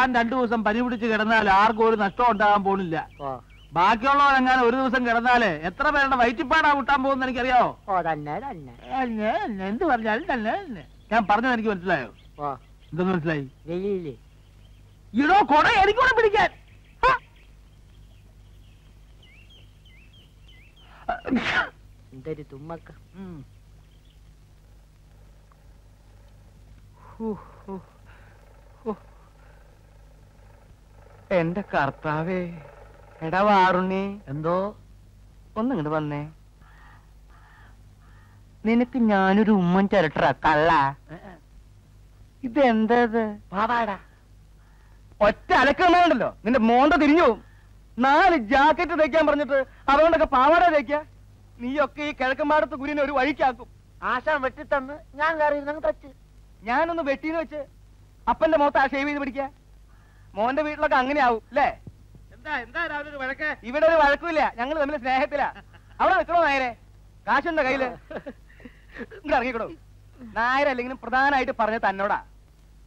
Speaker 7: താൻ രണ്ടു ദിവസം പനി പിടിച്ച് കിടന്നാൽ ആർക്കും ഒരു നഷ്ടം ഉണ്ടാകാൻ പോണില്ല. ബാക്കിയുള്ളവരെങ്ങാനും ഒരു ദിവസം കിടന്നാലേ എത്ര പേരുടെ വയറ്റിപ്പാടാ കൂട്ടാൻ പോകുന്ന എനിക്കറിയാവോ? എന്ത് പറഞ്ഞാലും തന്നെ. ഞാൻ പറഞ്ഞത് എനിക്ക് മനസ്സിലായോ? എന്തെന്ന് മനസ്സിലായി? ഇടോ കൊട എനിക്കൂടെ പിടിക്കാൻ. ഹ!
Speaker 8: എന്തൊരു തുമ്മക്ക
Speaker 7: ഉം.
Speaker 20: എന്റെ കർത്താവേ. എടാ വാറുണ്ണി.
Speaker 8: എന്തോ?
Speaker 20: ഒന്നിങ്ങോട്ട് വന്നേ. നിനക്ക് ഞാനൊരു ഉമ്മൻ ചിരട്ടറ കള്ള ഇതെന്തത്
Speaker 8: പാവാടാ
Speaker 20: ഒറ്റ അലക്കണ്ടല്ലോ നിന്റെ മോന്ത തിരിഞ്ഞു. നാല് ജാക്കറ്റ് തയ്ക്കാൻ പറഞ്ഞിട്ട് അതുകൊണ്ടൊക്കെ പാവാട തയ്ക്ക നീയൊക്കെ ഈ കിഴക്കമ്പാടത്ത് കുരിനെ ഒരു വഴിക്കാക്കും.
Speaker 8: ആശാൻ വെട്ടിത്തന്ന്. ഞാൻ കയറി തച്ച്.
Speaker 20: ഞാനൊന്ന് വെട്ടിന്ന് വെച്ച്. അപ്പന്റെ മുഖത്ത് ആ ഷേവ് ചെയ്ത് പിടിക്ക. മോന്റെ വീട്ടിലൊക്കെ അങ്ങനെ ആവും അല്ലേ
Speaker 7: എന്താ എന്താ രാവിലെ ഒരു വഴക്ക്?
Speaker 20: ഇവിടെ ഒരു വഴക്കുമില്ല ഞങ്ങൾ തമ്മിൽ സ്നേഹത്തിലാ. അവിടെ നിൽക്കണോ നായരെ? കാശുണ്ടോ കയ്യിൽ? ഇങ്ങോട്ട് ഇറങ്ങിക്കണോ നായരല്ലെങ്കിലും പ്രധാനമായിട്ട് പറഞ്ഞ തന്നോടാ.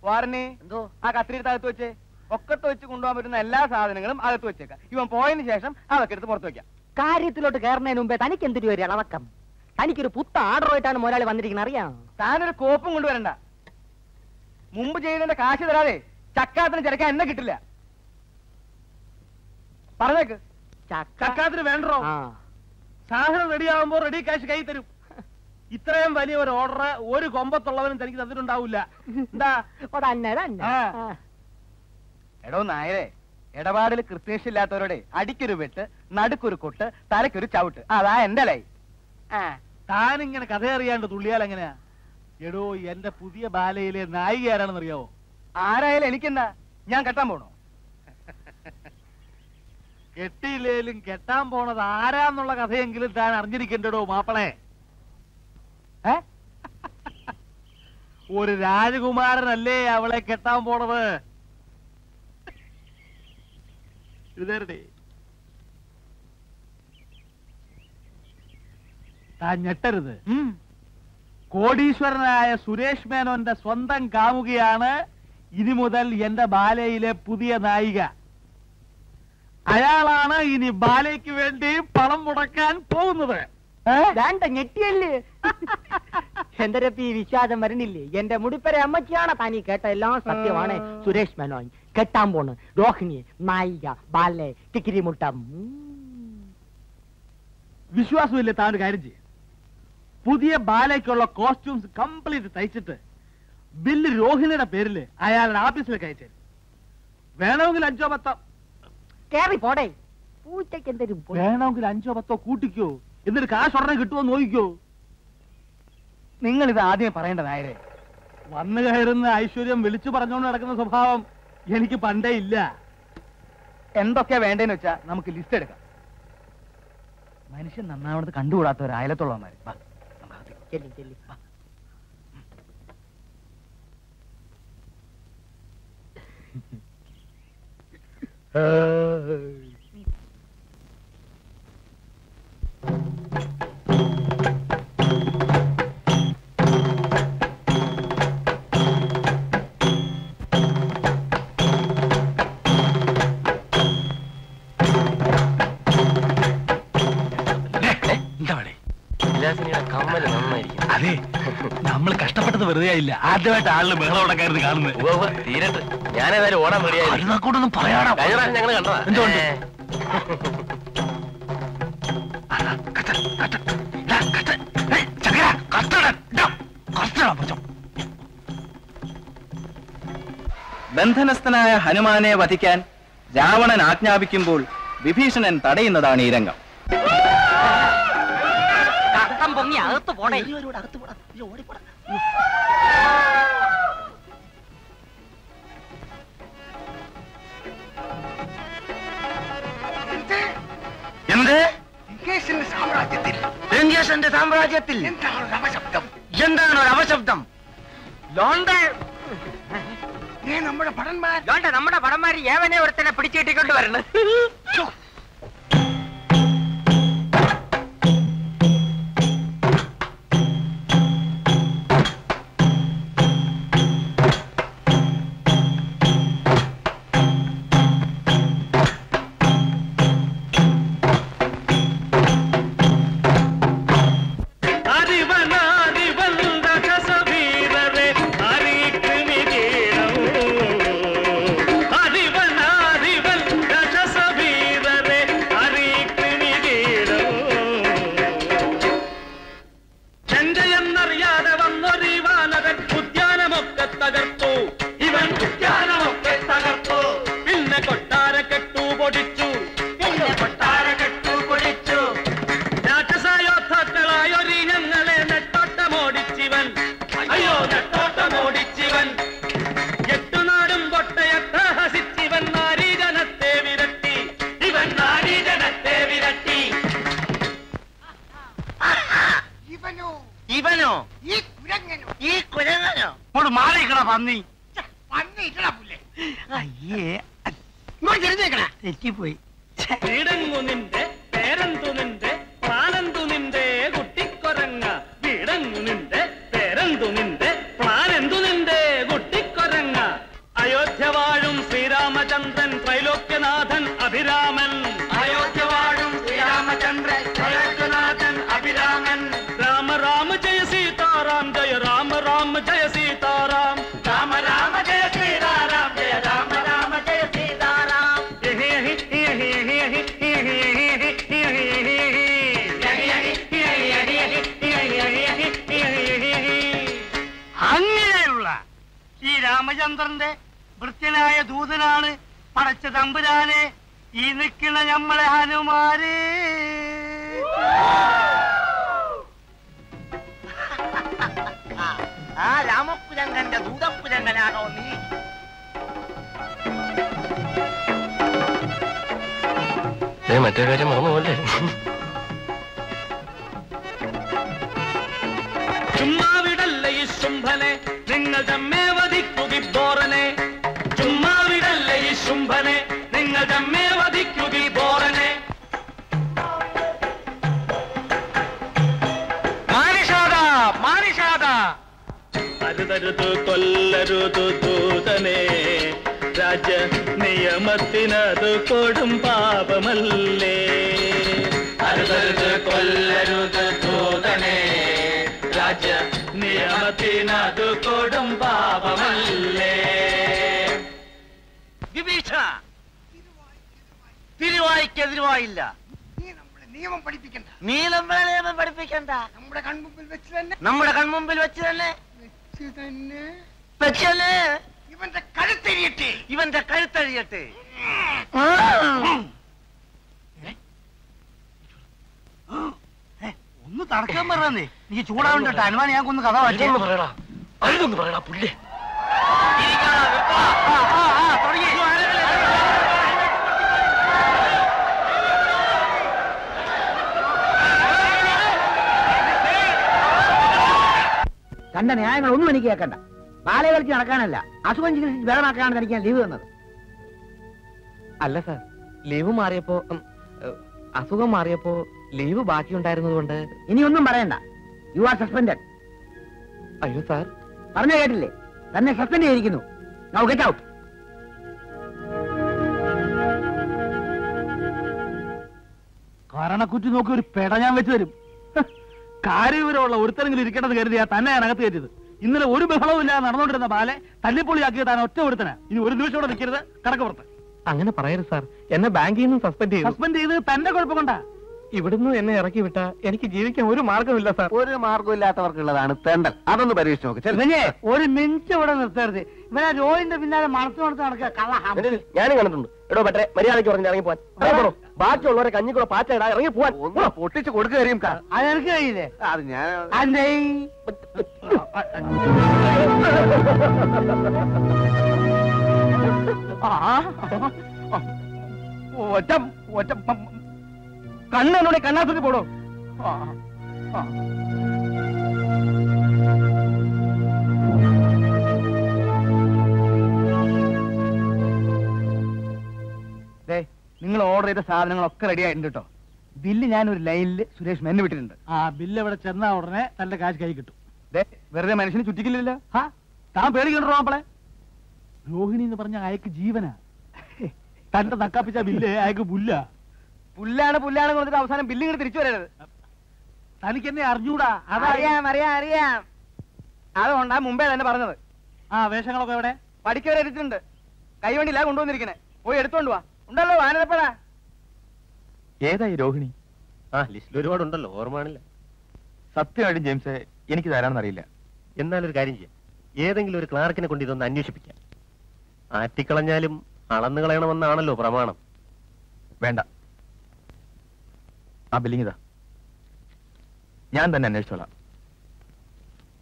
Speaker 20: വാറിന്
Speaker 8: എന്തോ?
Speaker 20: ആ കത്തിരിയുടെ അകത്ത് വെച്ച് ഒക്കത്ത് വെച്ച് കൊണ്ടുപോകാൻ പറ്റുന്ന എല്ലാ സാധനങ്ങളും അകത്ത് വെച്ചേക്കാം. ഇവൻ പോയതിന് ശേഷം അതൊക്കെ എടുത്ത് പുറത്ത് വെക്കാം.
Speaker 8: കാര്യത്തിലോട്ട് കയറുന്നതിന് മുമ്പേ തനിക്ക് എന്തൊരു ഒരു ഇളവക്കം? തനിക്കൊരു പുത്ത ആർഡറുമായിട്ടാണ് മുതലാളി വന്നിരിക്കുന്നത് അറിയാം?
Speaker 20: താനൊരു കോപ്പും കൊണ്ടുവരണ്ട. മുമ്പ് ചെയ്തതിന്റെ കാശ് തരാതെ ചക്കാത്തിന് ചിരക്കാൻ എന്നെ കിട്ടില്ല. പറഞ്ഞേക്ക്.
Speaker 7: ചക്കാത്തിന് വേണ്ടോ? സാധനം റെഡിയാവുമ്പോ റെഡി കാശ് കൈ തരും. ഇത്രയും വലിയ ഒരു ഓർഡർ ഒരു കൊമ്പത്തുള്ളവനും തനിക്ക് തന്നിട്ടുണ്ടാവില്ല എന്താ.
Speaker 20: എടോ നായരെ ഇടപാടിൽ കൃത്യശില്ലാത്തവരോടെ അടിക്കൊരു വെട്ട് നടുക്കൊരു കൊട്ട് തലക്കൊരു ചവിട്ട്. അതാ എന്റെ ലൈ.
Speaker 7: താനിങ്ങനെ കഥ അറിയാണ്ട് തുള്ളിയാൽ എങ്ങനെയാ? എടോ എന്റെ പുതിയ ബാലയിലെ നായിക ആരാണെന്ന് അറിയാവോ
Speaker 20: ആരായാലും എനിക്കെന്താ ഞാൻ കെട്ടാൻ പോണോ?
Speaker 7: കെട്ടിയില്ലേലും കെട്ടാൻ പോണത് ആരാന്നുള്ള കഥയെങ്കിലും താൻ അറിഞ്ഞിരിക്കണ്ടടോ മാപ്പിളെ. ഒരു രാജകുമാരനല്ലേ അവളെ കെട്ടാൻ പോണത്? താൻ ഞെട്ടരുത്. കോടീശ്വരനായ സുരേഷ് മേനോന്റെ സ്വന്തം കാമുകയാണ് ഇനി മുതൽ എന്റെ ബാലയിലെ പുതിയ നായിക. അയാളാണ് ഇനി ബാലയ്ക്ക് വേണ്ടി പണം മുടക്കാൻ പോകുന്നത്.
Speaker 8: വേണ്ട ഞെട്ടിയല്ലേ? എന്റെ രപ്പി വരണില്ലേ? എന്റെ മുടിപ്പര അമ്മച്ചിയാണ് താനീ കേട്ട എല്ലാം സത്യമാണ്. സുരേഷ് മേനോൻ കെട്ടാൻ പോണ്. രോഹിണി നായിക ബാലെ കിക്കിരി മുട്ടം.
Speaker 7: വിശ്വാസമില്ലേ താൻ കാര്യം ചെയ്യും. പുതിയ ബാലയ്ക്കുള്ള കോസ്റ്റ്യൂംസ് കംപ്ലീറ്റ് തയ്ച്ചിട്ട് ബില്ല് രോഹിണിയുടെ പേരിൽ അയാളുടെ ഓഫീസിലേക്ക് അയച്ചു വേണമെങ്കിൽ അഞ്ചോ പത്തോ?
Speaker 8: കേറി പോടേ. പൂച്ചയ്ക്ക് എന്തൊരു
Speaker 7: വേണമെങ്കിൽ അഞ്ചോ പത്തോ കൂട്ടിക്കോ. എന്നിട്ട് കാശ് ഉടനെ കിട്ടുമോ നോക്കിക്കോ.
Speaker 20: നിങ്ങൾ ഇത് ആദ്യം പറയേണ്ട നായരെ.
Speaker 7: വന്നു കയറുന്ന ഐശ്വര്യം വിളിച്ചു പറഞ്ഞുകൊണ്ട് നടക്കുന്ന സ്വഭാവം എനിക്ക് പണ്ടേ ഇല്ല.
Speaker 20: എന്തൊക്കെയാ വേണ്ടേന്ന് വെച്ചാ നമുക്ക് ലിസ്റ്റ് എടുക്കാം. മനുഷ്യൻ നന്നാവണത് അയലത്തുള്ളവന്മാര്. നമുക്ക് അകത്തേക്ക്
Speaker 8: ചെല്ലി ചെല്ലി.
Speaker 7: uh... കഷ്ടപ്പെട്ടത് വെറുതെ ആയില്ല. ആദ്യമായിട്ട് ആളിന് ബഹളം ഉടക്കാരുത് കാണുന്നത്
Speaker 2: തീരട്ടെ ഞാനേതായാലും ഓടാൻ
Speaker 7: അരുതാക്കൂടൊന്നും പറയാടാ.
Speaker 2: ഞങ്ങൾ കണ്ടതാ.
Speaker 7: എന്തുകൊണ്ട്?
Speaker 1: ബന്ധനസ്ഥനായ ഹനുമാനെ വധിക്കാൻ രാവണൻ ആജ്ഞാപിക്കുമ്പോൾ വിഭീഷണൻ തടയുന്നതാണ് ഈ രംഗം.
Speaker 8: പൊങ്ങി അകത്ത് പോണേ.
Speaker 21: എന്ത്
Speaker 13: ലങ്കേശന്റെ സാമ്രാജ്യത്തിൽ
Speaker 21: ലങ്കേശന്റെ സാമ്രാജ്യത്തിൽ
Speaker 13: എന്താണ് ഒരു അപശബ്ദം
Speaker 21: എന്താണ് ഒരു അപശബ്ദം
Speaker 8: ലോണ്ട
Speaker 13: ഏ നമ്മുടെ ഭടന്മാർ
Speaker 8: ലോണ്ട നമ്മുടെ പടന്മാര് ഏവനെ ഒരുത്തനെ പിടിച്ചിട്ടിക്കൊണ്ട് വരണം
Speaker 5: മാറിക്കണ പന്നി. അയ്യേ തെറ്റിപ്പോയി.
Speaker 6: വീടങ്ങു നിന്റെ പേരെന്തു നിന്റെ പ്ലാനെന്തു നിന്റെ കുട്ടിക്കൊരങ്ങ. വീടങ്ങു നിന്റെ പേരെന്തു നിന്റെ പ്ലാനെന്തു നിന്റെ കുട്ടിക്കൊരങ്ങ. അയോധ്യ വാഴും ശ്രീരാമചന്ദ്രൻ ത്രൈലോക്യനാഥൻ അഭിരാമൻ.
Speaker 5: രാമചന്ദ്രന്റെ വൃത്യനായ ദൂതനാണ് പടച്ച തമ്പുരാനെ. ഈ നിൽക്കുന്ന നമ്മളെ ഹനുമാര്
Speaker 20: ആ രാമപുരങ്കന്റെ ദൂതപുരങ്കനാണോ നീ?
Speaker 2: മറ്റേ കാര്യം മറന്നുപോലെ
Speaker 6: ചുമ്മാവിടല്ല ഈ ശുംഭനെ? നിങ്ങൾ തമ്മേ അരുതരുതു കൊല്ലരുതു ദൂതനെ. രാജ നിയമത്തിനത് കൊടും പാപമല്ലേ. അരുതരുത് കൊല്ലരുത് ദൂതനെ. രാജ നിയമത്തിനത് കൊടും പാപമല്ലേ.
Speaker 5: വിഭീഷ തിരുവായിക്കെതിരുവായില്ല.
Speaker 13: നീ നമ്മളെ നിയമം പഠിപ്പിക്കണ്ട.
Speaker 20: നീ നമ്മളെ നിയമം പഠിപ്പിക്കണ്ട.
Speaker 13: നമ്മുടെ കൺമുമ്പിൽ വെച്ച് തന്നെ.
Speaker 20: നമ്മുടെ കൺമുമ്പിൽ വെച്ച് തന്നെ.
Speaker 13: വെച്ച് തന്നെ.
Speaker 20: വെച്ചല്ലേ
Speaker 13: ഇവന്റെ
Speaker 20: കഴുത്തഴിയട്ടെ
Speaker 5: ഒന്ന് തടക്കാൻ പറഞ്ഞേ നീ ചൂടാവണ്ട അനുമാനം ഞാൻ കൊന്ന് കഥ വായിച്ചു
Speaker 2: പറയടാ. അരുതൊന്ന് പറയടാ പുല്ലേ.
Speaker 21: തന്റെ ന്യായങ്ങൾ ഒന്നും എനിക്ക് കേൾക്കണ്ട. ബാലെ കളിച്ച് നടക്കാനല്ല. അസുഖം ചികിത്സിച്ച് ബലമാക്കാനാണ് തനിക്ക് ഞാൻ ലീവ് തന്നത്.
Speaker 11: അല്ല സാർ ലീവ് മാറിയപ്പോ അസുഖം മാറിയപ്പോ ലീവ് ബാക്കി ഉണ്ടായിരുന്നത്
Speaker 21: ഇനി ഒന്നും പറയണ്ട. യു ആർ സസ്പെൻഡ്
Speaker 11: അയ്യോ സാർ.
Speaker 21: പറഞ്ഞ കേട്ടില്ലേ? തന്നെ സസ്പെൻഡ് ചെയ്തിരിക്കുന്നു. നൗ ഗെറ്റ് ഔട്ട്
Speaker 7: കാരണക്കുറ്റി നോക്കി ഒരു പെട ഞാൻ വെച്ചു തരും. കാര്യവിവരമുള്ള ഒരുത്തരെങ്കിലും ഇരിക്കണമെന്ന് കരുതിയാ തന്നെ ഞാൻ അകത്ത് കയറ്റിയത്. ഇന്നലെ ഒരു ബഹളവും ഇല്ലാതെ നടന്നുകൊണ്ടിരുന്ന ബാലെ തല്ലിപ്പൊളിയാക്കിയത് താൻ ഒറ്റ ഒരുത്തന. ഇനി ഒരു നിമിഷം കൂടെ നിൽക്കരുത്. കടക്കപ്പുറത്ത്
Speaker 11: അങ്ങനെ പറയരുത് സാർ. എന്നെ ബാങ്കിൽ നിന്ന് സസ്പെൻഡ് ചെയ്തു.
Speaker 7: സസ്പെൻഡ് ചെയ്ത് തന്റെ കുഴപ്പം കൊണ്ടാ.
Speaker 11: ഇവിടുന്ന് എന്നെ ഇറക്കി വിട്ട എനിക്ക് ജീവിക്കാൻ ഒരു മാർഗമില്ല സാർ.
Speaker 3: ഒരു മാർഗമില്ലാത്തവർക്കുള്ളതാണ് തെണ്ടൽ. അതൊന്ന് പരീക്ഷിച്ച് നോക്ക്.
Speaker 5: ഒരു മിനിറ്റ് ഇവിടെ നിർത്തരുത്. ഇവനെ രോഹിന്റെ പിന്നാലെ മണത്ത് മണത്ത് നടക്കുക. കള്ള.
Speaker 2: ഞാനും കണ്ടിട്ടുണ്ട്. എടോ പറ്റേ മര്യാദയ്ക്ക് പറഞ്ഞ് ഇറങ്ങി പോവാൻ. ബാക്കിയുള്ളവരെ കഞ്ഞിക്കൂടെ പാറ്റയിടാ ഇറങ്ങി പോവാൻ.
Speaker 3: പൊട്ടിച്ച്
Speaker 5: കൊടുക്കുകയും അതെനിക്ക് കഴിയില്ലേ?
Speaker 3: അത് ഞാൻ
Speaker 20: ഒറ്റ ഒറ്റ കണ്ണനോടെ ആ പോടോ നിങ്ങൾ ഓർഡർ ചെയ്ത സാധനങ്ങളൊക്കെ റെഡി ആയിട്ടുണ്ട് കേട്ടോ ബില്ല് ഞാൻ ഒരു ലൈനിൽ സുരേഷ് മെന്നെ വിട്ടിട്ടുണ്ട്.
Speaker 7: ആ ബില്ല് ഇവിടെ ചെന്നാ ഉടനെ തന്റെ കാശ് കൈ കിട്ടും.
Speaker 20: ദേ, വെറുതെ മനുഷ്യന് ചുറ്റിക്കില്ലല്ലോ.
Speaker 7: ആ താൻ പേടിക്കണ്ടോ മാപ്പിളെ? രോഹിണി എന്ന് പറഞ്ഞ അയക്ക് ജീവനാ. തന്റെ നക്കാപ്പിച്ച ബില്ല് അയക്ക് പുല്ല.
Speaker 20: പുല്ലാണ് പുല്ലാണ് പറഞ്ഞിട്ട് അവസാനം ബില്ല് ഇങ്ങനെ തിരിച്ചു വരരുത്.
Speaker 7: തനിക്ക് എന്നെ അറിഞ്ഞൂടാ അതറിയാം
Speaker 20: അറിയാം അറിയാം അറിയാം. അതുകൊണ്ടാ മുമ്പേ തന്നെ പറഞ്ഞത്.
Speaker 7: ആ വേഷങ്ങളൊക്കെ എവിടെ?
Speaker 20: പഠിക്കവരെ എടുത്തിട്ടുണ്ട്. കൈവണ്ടിയില്ല കൊണ്ടുവന്നിരിക്കണേ. പോയി എടുത്തോണ്ട് വാ. ഉണ്ടല്ലോ ആനന്ദപ്പഴാ
Speaker 22: ഏതായി രോഹിണി?
Speaker 2: ആ ലിസ്റ്റിൽ ഒരുപാടുണ്ടല്ലോ ഓർമ്മയാണില്ല
Speaker 22: സത്യമായിട്ടും ജെയിംസ് എനിക്ക് തരാമെന്ന് അറിയില്ല
Speaker 2: എന്നാലൊരു കാര്യം ചെയ്യാം. ഏതെങ്കിലും ഒരു ക്ലാർക്കിനെ കൊണ്ട് ഇതൊന്ന് അന്വേഷിപ്പിക്കാം. ആറ്റിക്കളഞ്ഞാലും അളന്നു കളയണമെന്നാണല്ലോ പ്രമാണം.
Speaker 22: വേണ്ട. ആ ബില്ലിംഗ് ഇതാ. ഞാൻ തന്നെ അന്വേഷിച്ചോളാം.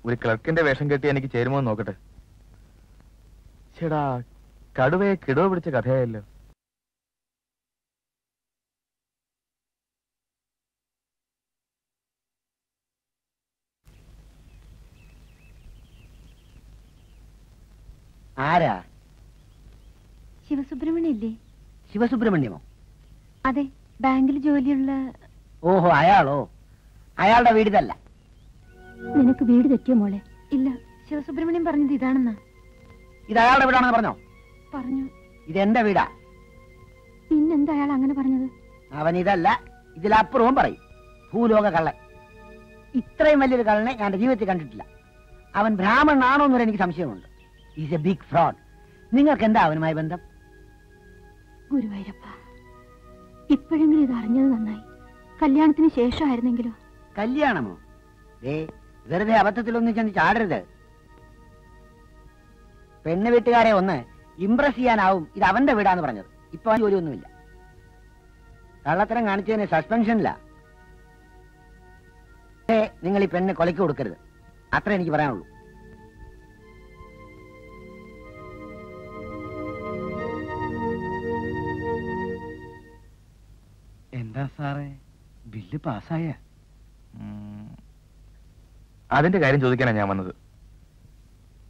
Speaker 22: ഒരു ക്ലർക്കിന്റെ വേഷം കെട്ടി എനിക്ക് ചേരുമോ നോക്കട്ടെ. ചേടാ കടുവയെ കിടവ് പിടിച്ച കഥയായല്ലോ.
Speaker 21: ആരാ?
Speaker 15: ശിവസുബ്രഹ്മണ്യം ഇല്ലേ
Speaker 21: ശിവസുബ്രഹ്മണ്യമോ?
Speaker 15: അതെ ബാങ്കിൽ ജോലിയുള്ള
Speaker 21: ഓഹോ അയാളോ? അയാളുടെ വീട് ഇതല്ല
Speaker 15: നിനക്ക് വീട് തെറ്റിയോ മോളെ? ഇല്ല ശിവസുബ്രഹ്മണ്യം പറഞ്ഞത് ഇതാണെന്നാ.
Speaker 21: ഇത് അയാളുടെ വീടാണെന്ന് പറഞ്ഞോ?
Speaker 15: പറഞ്ഞു.
Speaker 21: ഇത് എന്റെ വീടാ.
Speaker 15: പിന്നെന്താ അയാൾ അങ്ങനെ പറഞ്ഞത്?
Speaker 21: അവൻ ഇതല്ല ഇതിലപ്പുറവും പറയും. ഭൂലോക കള്ളൻ. ഇത്രയും വലിയൊരു കള്ളനെ ഞാൻ ജീവിതത്തിൽ കണ്ടിട്ടില്ല. അവൻ ബ്രാഹ്മണനാണോ എന്നൊരു എനിക്ക് സംശയമുണ്ട്. Is a big fraud. നിങ്ങൾക്ക് എന്താ അവനുമായി ബന്ധം?
Speaker 15: ഗുരുവായൂരപ്പ ഇപ്പോഴെങ്കിലും ഇത് അറിഞ്ഞത് നന്നായി. കല്യാണത്തിന് ശേഷമായിരുന്നെങ്കിലോ?
Speaker 21: കല്യാണമോ? ഏ വെറുതെ അബദ്ധത്തിലൊന്നും ചെന്ന് ചാടരുത്. പെണ്ണ് വീട്ടുകാരെ ഒന്ന് ഇംപ്രസ് ചെയ്യാനാവും ഇത് അവന്റെ വീടാന്ന് പറഞ്ഞത്. ഇപ്പൊ ജോലിയൊന്നുമില്ല. കള്ളത്തരം കാണിച്ചതിന് സസ്പെൻഷനില്ല നിങ്ങൾ ഈ പെണ്ണ് കൊലയ്ക്ക് കൊടുക്കരുത്. അത്ര എനിക്ക് പറയാനുള്ളൂ.
Speaker 20: എന്താ സാറേ? ബില്ല് പാസ്സായ.
Speaker 22: അതിന്റെ കാര്യം ചോദിക്കാനാണ് ഞാൻ വന്നത്.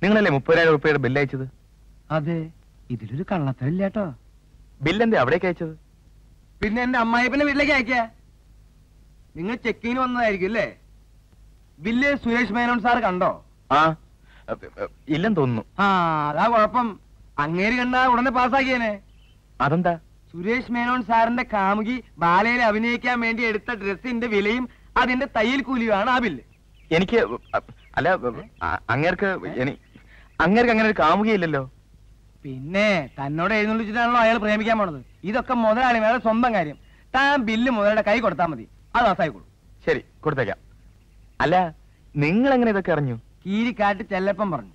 Speaker 22: നിങ്ങളല്ലേ മുപ്പതിനായിരം രൂപയുടെ ബില്ല് അയച്ചത്?
Speaker 20: അതെ ഇതിലൊരു കള്ളത്തരില്ല കേട്ടോ
Speaker 22: ബില്ലെന്തേ അവിടേക്ക് അയച്ചത്?
Speaker 20: പിന്നെ എന്റെ അമ്മായിപ്പന്റെ വീട്ടിലേക്ക് അയക്ക. നിങ്ങൾ ചെക്കിങ്ങിന് വന്നതായിരിക്കും അല്ലേ? ബില്ല് സുരേഷ് മേനോൻ സാർ കണ്ടോ?
Speaker 22: ആ ഇല്ലെന്ന് തോന്നുന്നു.
Speaker 20: ആ അതാ കുഴപ്പം. അങ്ങേര് കണ്ടാ ഉടനെ പാസ്സാക്കിയേനെ.
Speaker 22: അതെന്താ?
Speaker 20: സുരേഷ് മേനോൻ സാറിന്റെ കാമുകി ബാലയിൽ അഭിനയിക്കാൻ വേണ്ടി എടുത്ത ഡ്രസ്സിന്റെ വിലയും അതിന്റെ തയ്യൽ കൂലിയുമാണ് ആ ബില്ല്.
Speaker 22: എനിക്ക് അല്ല അങ്ങേർക്ക് അങ്ങേർക്ക് അങ്ങനെ ഒരു കാമുകയില്ലല്ലോ
Speaker 20: പിന്നെ തന്നോട് എഴുന്നള്ളിച്ചിട്ടാണല്ലോ അയാൾ പ്രേമിക്കാൻ പോണത്. ഇതൊക്കെ മുതലാളിമാരുടെ സ്വന്തം കാര്യം. താൻ ബില്ല് മുതലയുടെ കൈ കൊടുത്താൽ മതി. അത് അസായിക്കോളൂ
Speaker 22: ശരി കൊടുത്തേക്കാം. അല്ല നിങ്ങൾ എങ്ങനെ ഇതൊക്കെ അറിഞ്ഞു?
Speaker 20: കീരിക്കാട്ട് ചെല്ലപ്പൻ പറഞ്ഞു.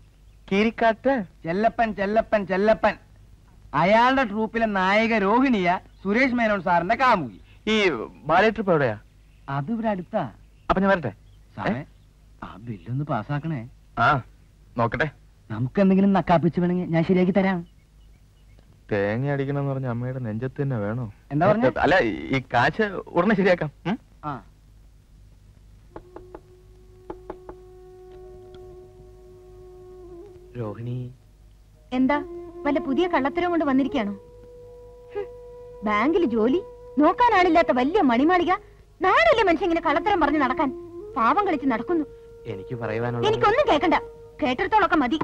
Speaker 22: കീരിക്കാട്ട്?
Speaker 20: ചെല്ലപ്പൻ ചെല്ലപ്പൻ ചെല്ലപ്പൻ. അയാളുടെ ട്രൂപ്പിലെ നായക രോഹിണിയ സുരേഷ് മേനോൻ സാറിന്റെ കാമുകി.
Speaker 22: ഈ ബാലി ട്രിപ്പ് എവിടെയാ?
Speaker 20: അത് ഇവിടെ അടുത്താ.
Speaker 22: അപ്പൊ ഞാൻ വരട്ടെ.
Speaker 20: സാറേ ആ ബില്ലൊന്ന് പാസ്സാക്കണേ.
Speaker 22: ആ നോക്കട്ടെ.
Speaker 20: നമുക്ക് എന്തെങ്കിലും നക്കാപ്പിച്ച് വേണമെങ്കിൽ ഞാൻ ശരിയാക്കി തരാം.
Speaker 22: തേങ്ങ അടിക്കണമെന്ന് പറഞ്ഞ അമ്മയുടെ നെഞ്ചത്ത് തന്നെ വേണോ?
Speaker 20: എന്താ പറഞ്ഞ?
Speaker 22: അല്ല ഈ കാശ് ഉടനെ ശരിയാക്കാം.
Speaker 20: ആ.
Speaker 22: രോഹിണി.
Speaker 15: എന്താ? വല്ല പുതിയ കള്ളത്തരം കൊണ്ട് വന്നിരിക്കാണോ ബാങ്കിൽ ജോലി നോക്കാനാളില്ലാത്ത വലിയ മണിമാളിക നാടല്ലേ മനുഷ്യ ഇങ്ങനെ കള്ളത്തരം പറഞ്ഞ് നടക്കാൻ? പാവം കളിച്ച് നടക്കുന്നു.
Speaker 22: എനിക്ക്
Speaker 15: എനിക്കൊന്നും കേക്കണ്ട. കേട്ടിടത്തോളൊക്കെ മതി.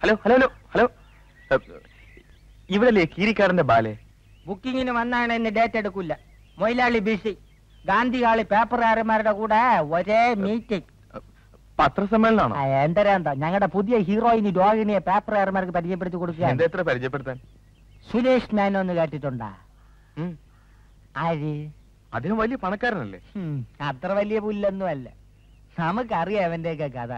Speaker 22: Hello hello hello hello. ഇവിടല്ലേ കീരിക്കാരന്റെ ബാലെ?
Speaker 21: ബുക്കിങ്ങിന് വന്നാണ് എന്നെ ഡേറ്റ് എടുക്കില്ല മൊയിലാളി ബിസി. ഗാന്ധി ഹാളി പേപ്പറുകാരന്മാരുടെ കൂടെ ഒരേ മീറ്റിംഗ്
Speaker 22: പത്രസമ്മേളനാണോ?
Speaker 21: എന്തരാന്താ? ഞങ്ങളുടെ പുതിയ ഹീറോയിനി രോഹിണിയെ പേപ്പറുകാരന്മാർക്ക് പരിചയപ്പെടുത്തി കൊടുക്കുക
Speaker 22: എത്ര പരിചയപ്പെടുത്താൻ?
Speaker 21: സുരേഷ് മേനോ എന്ന് കേട്ടിട്ടുണ്ടാ. ആര്?
Speaker 22: അദ്ദേഹം വലിയ പണക്കാരനല്ലേ?
Speaker 21: അത്ര വലിയ പുല്ലൊന്നും അല്ല നമുക്കറിയാം അവന്റെയൊക്കെ കഥ.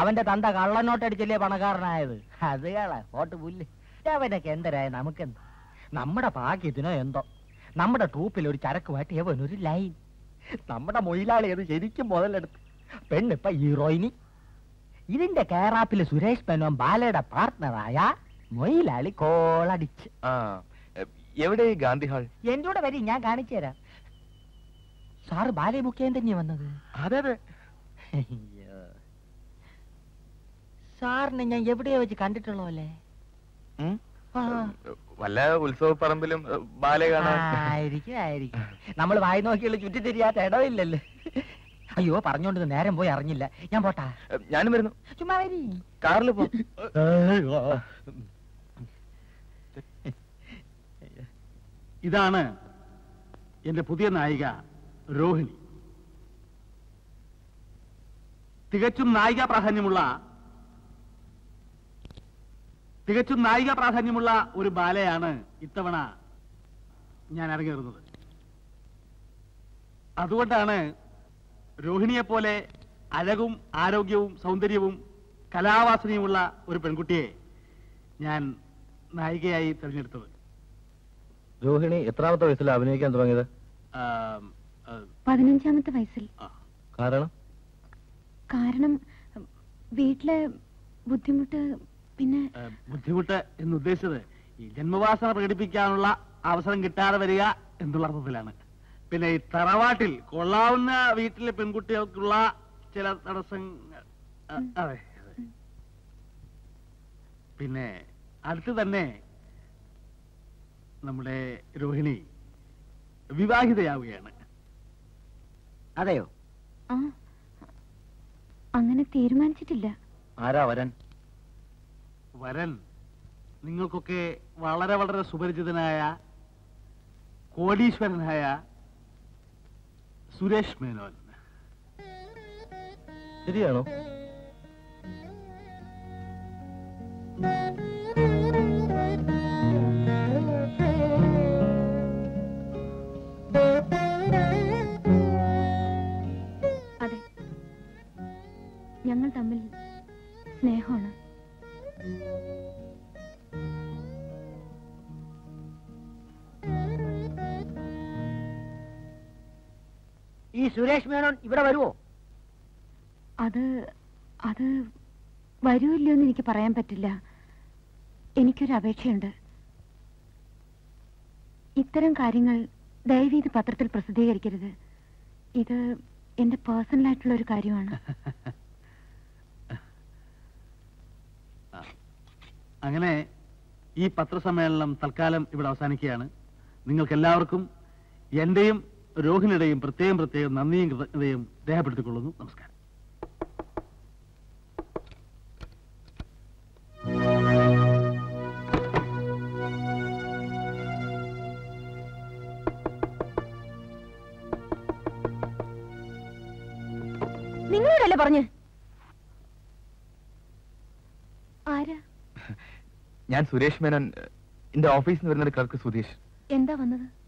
Speaker 21: അവന്റെ തന്ത കള്ളനോട്ടടിച്ചല്ലേ പണക്കാരനായത്. അത് കേളാ ഓട്ട് പുല്ല്. അവനൊക്കെ എന്തരായ നമുക്കെന്ത്? നമ്മുടെ ഭാഗ്യത്തിനോ എന്തോ? നമ്മുടെ ട്രൂപ്പിൽ ഒരു ചരക്ക് മാറ്റി ഒരു ലൈൻ. നമ്മുടെ മൊയിലാളി അത് ശരിക്കും മുതലെടുത്ത്. പെണ്ണിപ്പ ഹീറോയിനി. ഇതിന്റെ കേറാപ്പിൽ സുരേഷ് മേനോൻ ബാലയുടെ പാർട്ട്ണറായ മൊയിലാളി കോളടിച്ച്.
Speaker 22: എവിടെ ഗാന്ധി ഹാൾ?
Speaker 21: എന്റെ കൂടെ വരി ഞാൻ കാണിച്ചു തരാം. സാറ് ബാലയെ മുഖ്യം തന്നെയാ വന്നത്?
Speaker 22: അതെ അതെ.
Speaker 21: സാറിനെ ഞാൻ എവിടെയോ വെച്ച് കണ്ടിട്ടുള്ളോ അല്ലേ.
Speaker 22: വല്ല ഉത്സവ പറമ്പിലും ബാലെ കാണാൻ?
Speaker 21: ആയിരിക്കും ആയിരിക്കും. നമ്മൾ വായി നോക്കിയുള്ള ചുറ്റി തിരിയാത്ത ഇടവില്ലല്ലോ അയ്യോ പറഞ്ഞോണ്ട് നേരം പോയി അറിഞ്ഞില്ല. ഞാൻ പോട്ടാ.
Speaker 22: ഞാനും വരുന്നു.
Speaker 21: ചുമ്മാ വരി.
Speaker 22: കാറിൽ പോ.
Speaker 7: ഇതാണ് എന്റെ പുതിയ നായിക രോഹിണി. തികച്ചും നായിക പ്രാധാന്യമുള്ള തികച്ചും നായിക പ്രാധാന്യമുള്ള ഒരു ബാലയാണ് ഇത്തവണ ഞാൻ അരങ്ങേറുന്നത്. അതുകൊണ്ടാണ് രോഹിണിയെ പോലെ അഴകും ആരോഗ്യവും സൗന്ദര്യവും കലാവാസനയുമുള്ള ഒരു പെൺകുട്ടിയെ ഞാൻ നായികയായി തിരഞ്ഞെടുത്തത്.
Speaker 11: രോഹിണി എത്രാമത്തെ വയസ്സിൽ അഭിനയിക്കാൻ തുടങ്ങിയത്?
Speaker 15: പതിനഞ്ചാമത്തെ വയസ്സിൽ.
Speaker 11: കാരണം?
Speaker 15: കാരണം വീട്ടിലെ ബുദ്ധിമുട്ട് പിന്നെ
Speaker 7: ബുദ്ധിമുട്ട് എന്ന് ഉദ്ദേശിച്ചത് ഈ ജന്മവാസന പ്രകടിപ്പിക്കാനുള്ള അവസരം കിട്ടാതെ വരിക എന്നുള്ള അർത്ഥത്തിലാണ്. പിന്നെ ഈ തറവാട്ടിൽ കൊള്ളാവുന്ന വീട്ടിലെ പെൺകുട്ടികൾക്കുള്ള ചില തടസ്സങ്ങൾ അതെ. പിന്നെ അടുത്ത് തന്നെ നമ്മുടെ രോഹിണി വിവാഹിതയാവുകയാണ്.
Speaker 12: അതെയോ?
Speaker 15: അങ്ങനെ തീരുമാനിച്ചിട്ടില്ല.
Speaker 12: ആരാ വരൻ?
Speaker 7: വരൻ നിങ്ങൾക്കൊക്കെ വളരെ വളരെ സുപരിചിതനായ കോടീശ്വരനായ സുരേഷ് മേനോൻ.
Speaker 2: ശരിയാണോ?
Speaker 15: അതെ. ഞങ്ങൾ തമ്മിൽ സ്നേഹമാണ്.
Speaker 5: ഈ സുരേഷ് മേനോൻ ഇവിടെ വരുമോ
Speaker 15: അത് അത് വരുമല്ലോ എന്ന് എനിക്ക് പറയാൻ പറ്റില്ല. എനിക്കൊരു അപേക്ഷയുണ്ട്. ഇത്തരം കാര്യങ്ങൾ ദയവ് ഇത് പത്രത്തിൽ പ്രസിദ്ധീകരിക്കരുത്. ഇത് എന്റെ പേഴ്സണൽ ആയിട്ടുള്ള ഒരു കാര്യമാണ്
Speaker 7: അങ്ങനെ ഈ പത്രസമ്മേളനം തൽക്കാലം ഇവിടെ അവസാനിക്കുകയാണ്. നിങ്ങൾക്ക് എല്ലാവർക്കും എന്റെയും രോഹിണിയുടെയും പ്രത്യേകം പ്രത്യേകം നന്ദിയും കൃതജ്ഞതയും രേഖപ്പെടുത്തിക്കൊള്ളുന്നു. നമസ്കാരം.
Speaker 15: നിങ്ങളോടല്ലേ പറഞ്ഞു? ആരാ?
Speaker 22: ഞാൻ സുരേഷ് മേനോൻ എന്റെ ഓഫീസിൽ നിന്ന് വരുന്ന ഒരു ക്ലർക്ക് സുരേഷ്
Speaker 15: എന്താ വന്നത്?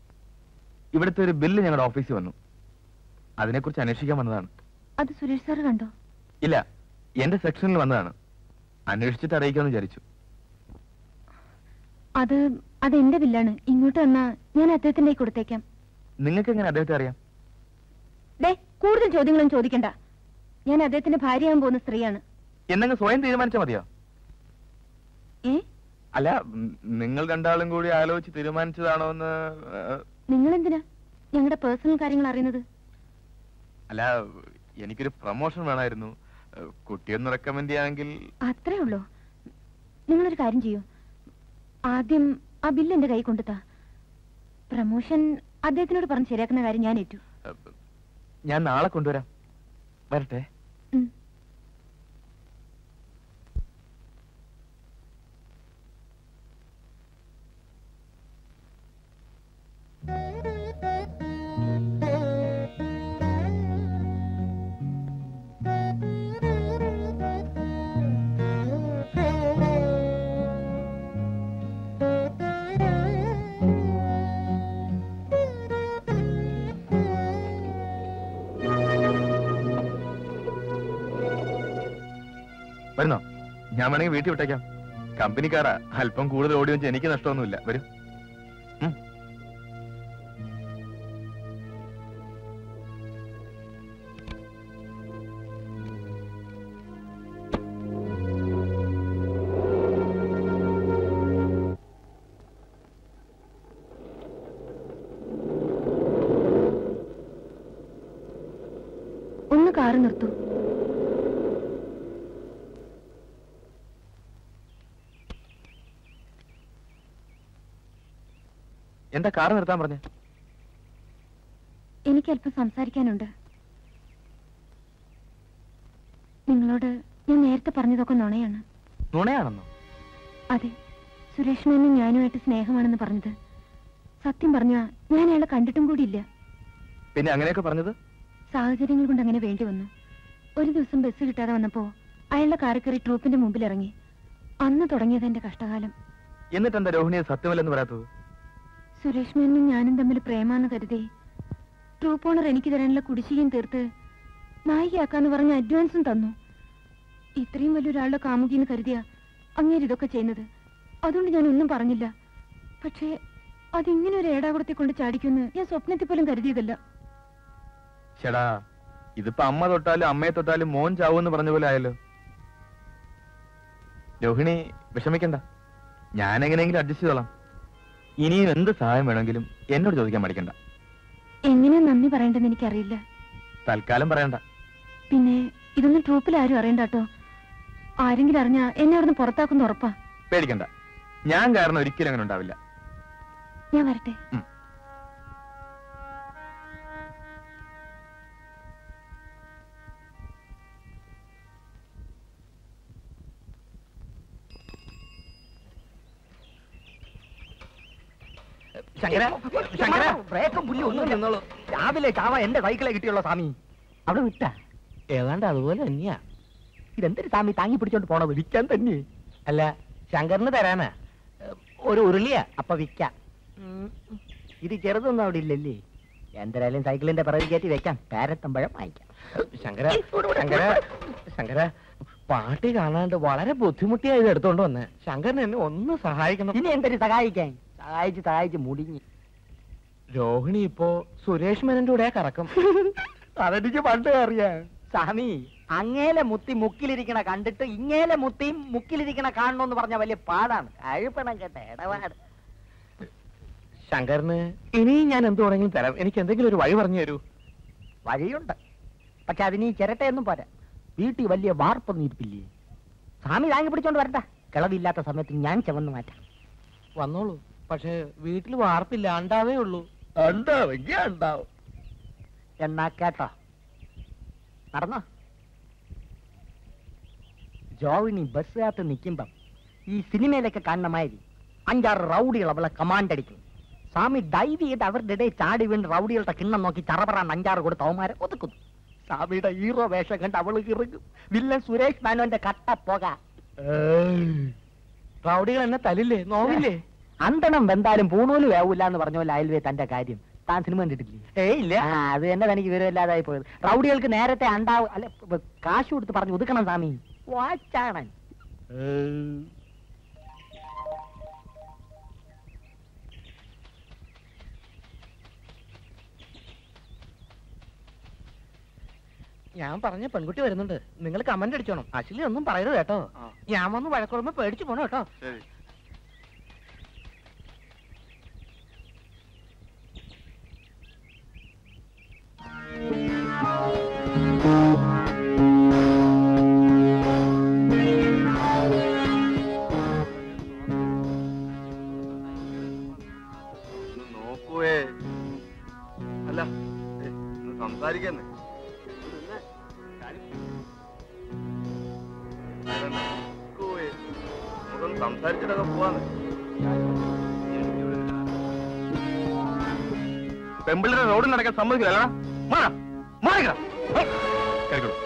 Speaker 22: ഇവിടുത്തെ ഒരു ബില്ല് ഞങ്ങളുടെ ഓഫീസിൽ വന്നു. അതിനെക്കുറിച്ച് അന്വേഷിക്കാൻ വന്നതാണ്.
Speaker 15: അത് സുരേഷ് സാർ കണ്ടോ?
Speaker 22: ഇല്ല എന്റെ സെക്ഷനിൽ വന്നതാണ്. അന്വേഷിച്ചിട്ട് അറിയിക്കാമെന്ന് വിചാരിച്ചു.
Speaker 15: അത് അത് എന്റെ ബില്ലാണ്. ഇങ്ങോട്ട് വന്നാ ഞാൻ അദ്ദേഹത്തിന്റെ കൊടുത്തേക്കാം.
Speaker 22: നിങ്ങൾക്ക് എങ്ങനെ അദ്ദേഹത്തെ അറിയാം?
Speaker 15: കൂടുതൽ ചോദ്യങ്ങളും ചോദിക്കണ്ട. ഞാൻ അദ്ദേഹത്തിന്റെ ഭാര്യയാകാൻ പോകുന്ന സ്ത്രീയാണ്.
Speaker 22: എന്നങ്ങ് സ്വയം തീരുമാനിച്ച മതിയോ?
Speaker 15: ഏ?
Speaker 22: അല്ല നിങ്ങൾ രണ്ടാളും കൂടി ആലോചിച്ച് തീരുമാനിച്ചതാണോ എന്ന്
Speaker 15: നിങ്ങൾ എന്തിനാ ഞങ്ങളുടെ പേഴ്സണൽ കാര്യങ്ങൾ അറിയുന്നത്?
Speaker 22: അല്ല എനിക്കൊരു പ്രൊമോഷൻ വേണമായിരുന്നു. കുട്ടിയൊന്ന് റെക്കമെൻഡ് ചെയ്യാമെങ്കിൽ
Speaker 15: അത്രേ ഉള്ളൂ. നിങ്ങളൊരു കാര്യം ചെയ്യൂ. ആദ്യം ആ ബില്ല് എന്റെ കൈ കൊണ്ടുത്താ. പ്രമോഷൻ അദ്ദേഹത്തിനോട് പറഞ്ഞ് ശരിയാക്കുന്ന കാര്യം ഞാൻ ഏറ്റു.
Speaker 22: ഞാൻ നാളെ കൊണ്ടുവരാം. വരട്ടെ. ഞാൻ വേണമെങ്കിൽ വീട്ടിൽ വിട്ടേക്കാം. കമ്പനിക്കാരാ. അല്പം കൂടുതൽ ഓടി എനിക്ക് നഷ്ടമൊന്നുമില്ല. വരും. കാർ നിർത്താൻ പറഞ്ഞു.
Speaker 15: എനിക്ക് അല്പം സംസാരിക്കാനുണ്ട്. നിങ്ങളോട് ഞാൻ നേരത്തെ പറഞ്ഞതൊക്കെ നുണയാണ്.
Speaker 22: നുണയാണെന്നോ?
Speaker 15: അതെ. സുരേഷ് മേനും ഞാനുമായിട്ട് സ്നേഹമാണെന്ന് പറഞ്ഞത്. സത്യം പറഞ്ഞാ ഞാൻ അയാളെ കണ്ടിട്ടും കൂടിയില്ല.
Speaker 22: പിന്നെ അങ്ങനെയൊക്കെ പറഞ്ഞത്?
Speaker 15: സാഹചര്യങ്ങൾ കൊണ്ട് അങ്ങനെ വേണ്ടി വന്നു. ഒരു ദിവസം ബസ് കിട്ടാതെ വന്നപ്പോ അയാളുടെ കാറി കയറി ട്രൂപ്പിന്റെ മുമ്പിൽ ഇറങ്ങി. അന്ന് തുടങ്ങിയത് എന്റെ കഷ്ടകാലം.
Speaker 22: എന്നിട്ടെന്താ രോഹിണിയെ സത്യമല്ലെന്ന് പറയാത്തത്?
Speaker 15: സുരേഷ് മേനും ഞാനും തമ്മിൽ പ്രേമാന്ന് കരുതി. ട്രൂപ്പ് ഓണർ എനിക്ക് തരാനുള്ള കുടിശ്ശികയും തീർത്ത് നായികയാക്കാന്ന് പറഞ്ഞ അഡ്വാൻസും തന്നു. ഇത്രയും വലിയൊരാളുടെ കാമുകിന്ന് കരുതിയ അങ്ങേര് ഇതൊക്കെ ചെയ്യുന്നത്. അതുകൊണ്ട് ഞാൻ ഒന്നും പറഞ്ഞില്ല. പക്ഷേ അതിങ്ങനെ ഒരു ഏടാകുടത്തെ കൊണ്ട് ചാടിക്കുന്നു ഞാൻ സ്വപ്നത്തിൽ പോലും കരുതിയതല്ല.
Speaker 22: ചേടാ ഇതിപ്പോ അമ്മ തൊട്ടാലും അമ്മയെ തൊട്ടാലും മോൻ ചാവൂന്ന് പറഞ്ഞ പോലെ ആയല്ലോ. രോഹിണി വിഷമിക്കണ്ട. ഞാൻ എങ്ങനെയെങ്കിലും അഡ്ജസ്റ്റ് ചെയ്തോളാം. ഇനിയും എന്ത് സഹായം വേണമെങ്കിലും എന്നോട് ചോദിക്കാൻ മടിക്കണ്ട.
Speaker 15: എങ്ങനെ നന്ദി പറയണ്ടെന്ന് എനിക്കറിയില്ല.
Speaker 22: തൽക്കാലം പറയണ്ട.
Speaker 15: പിന്നെ ഇതൊന്നും ട്രൂപ്പിൽ ആരും അറിയണ്ട കേട്ടോ. ആരെങ്കിലും അറിഞ്ഞ എന്നെ അവിടുന്ന് പുറത്താക്കുന്ന ഉറപ്പാ.
Speaker 22: പേടിക്കണ്ട. ഞാൻ കാരണം ഒരിക്കലും അങ്ങനെ ഉണ്ടാവില്ല.
Speaker 15: ഞാൻ വരട്ടെ.
Speaker 8: ബ്രേക്കും പുല്ലും ഒന്നും നിന്നോളൂ. രാവിലെ ചാവ എന്റെ സൈക്കിളെ കിട്ടിയുള്ള സ്വാമി. അവിടെ വിട്ട.
Speaker 11: ഏതാണ്ട് അതുപോലെ തന്നെയാ.
Speaker 8: ഇതെന്തൊരു സ്വാമി താങ്ങി പിടിച്ചോണ്ട് പോണോ വിൽക്കാൻ തന്നെ.
Speaker 11: അല്ല ശങ്കറിന് തരാനാ. ഒരു ഉരുളിയാ അപ്പൊ വിക്ക
Speaker 8: ഇത് ചെറുതൊന്നും അവിടെ ഇല്ലല്ലേ? എന്തായാലും സൈക്കിളിന്റെ പിറകിൽ കയറ്റി വെക്കാം. പാരത്തമ്പഴം വാങ്ങിക്കാം.
Speaker 11: ശങ്കര ശങ്കര ശങ്കര പാട്ടി കാണാണ്ട് വളരെ ബുദ്ധിമുട്ടിയായി ഇത് എടുത്തോണ്ട് വന്നേ. ശങ്കരൻ എന്നെ ഒന്ന് സഹായിക്കണം.
Speaker 8: ഇനി എന്തൊരു സഹായിക്കാൻ? സഹായിച്ച് സഹായിച്ച് മുടിഞ്ഞ്.
Speaker 11: രോഹിണി ഇപ്പോ സുരേഷ് മേനന്റെ കൂടെ കറക്കും.
Speaker 8: അതെനിക്ക് പണ്ട് അറിയാം. സാമി അങ്ങേലെ മുത്തി മുക്കിലിരിക്കണ കണ്ടിട്ട് ഇങ്ങേലെ മുത്തിയും മുക്കിലിരിക്കണ കാണണമെന്ന് പറഞ്ഞ വലിയ പാടാണ്. അഴുപ്പണം കേട്ട ഇടപാട്.
Speaker 11: ശങ്കറിന് ഇനിയും ഞാൻ എന്തു വേണമെങ്കിലും തരാം. എനിക്ക് എന്തെങ്കിലും ഒരു വഴി പറഞ്ഞു തരൂ.
Speaker 8: വഴിയുണ്ട്. പക്ഷെ അതിന് ഈ ചിരട്ടയൊന്നും പോരാ. വീട്ടിൽ വലിയ വാർപ്പൊന്നും ഇരിപ്പില്ലേ? സ്വാമി താങ്ങി പിടിച്ചോണ്ട് വരട്ടെ. കിളവില്ലാത്ത സമയത്ത് ഞാൻ ചവന്ന് മാറ്റാം.
Speaker 11: വന്നോളൂ. പക്ഷെ വീട്ടിൽ വാർപ്പില്ല അണ്ടാവേ ഉള്ളൂ.
Speaker 8: അണ്ടാവെങ്കി അണ്ടാവും. എന്നാ കേട്ടോ. നടന്നോ. ജോവിനി ബസ്സിനകത്ത് നിൽക്കുമ്പം ഈ സിനിമയിലൊക്കെ കാണുന്ന മാതിരി അഞ്ചാറ് റൗഡികൾ അവളെ കമാൻഡ് അടിക്കും. സ്വാമി ഡൈവ് ചെയ്ത് അവരുടെ ഇടയിൽ ചാടി വീണ് റൗഡികളുടെ കിണ്ണം നോക്കി ചറപറാൻ അഞ്ചാറ് കൊടുത്ത് അവന്മാരെ ഒതുക്കുന്നു. സ്വാമിയുടെ ഹീറോ വേഷം കണ്ട് അവൾ ഇറങ്ങും. വില്ലൻ സുരേഷ് മാനോന്റെ കട്ട പോക.
Speaker 11: റൗഡികൾ എന്നെ തലില്ലേ നോവില്ലേ?
Speaker 8: അന്തണം വെന്താലും പൂണൂൽ വേവൂല എന്ന് പറഞ്ഞ പോലെ അയൽവേ തന്റെ കാര്യം. താൻ സിനിമ കണ്ടിട്ടില്ലേ?
Speaker 11: ഏയ് ഇല്ല.
Speaker 8: ആ അത് തന്നെ തനിക്ക് വിവരമില്ലാതായി പോയത്. റൗഡികൾക്ക് നേരത്തെ അണ്ടാവും അല്ലെ കാശ് കൊടുത്ത് പറഞ്ഞു ഒതുക്കണം സ്വാമി. വാച്ചാണൻ.
Speaker 11: ഞാൻ പറഞ്ഞ പെൺകുട്ടി വരുന്നുണ്ട്. നിങ്ങൾ കമന്റ് അടിച്ചോണം. അശ്ലി ഒന്നും പറയരുത് കേട്ടോ. ഞാൻ വന്ന് വഴക്കുറമ്പോ പേടിച്ചു പോണോ കേട്ടോ.
Speaker 22: സംസാരിച്ചിട്ടൊക്കെ പോവാന്ന്. പെമ്പിള്ളേരെ റോഡിൽ നടക്കാൻ സമ്മതിക്കില്ല മാറാ മാറിക്കണം കേൾക്കണം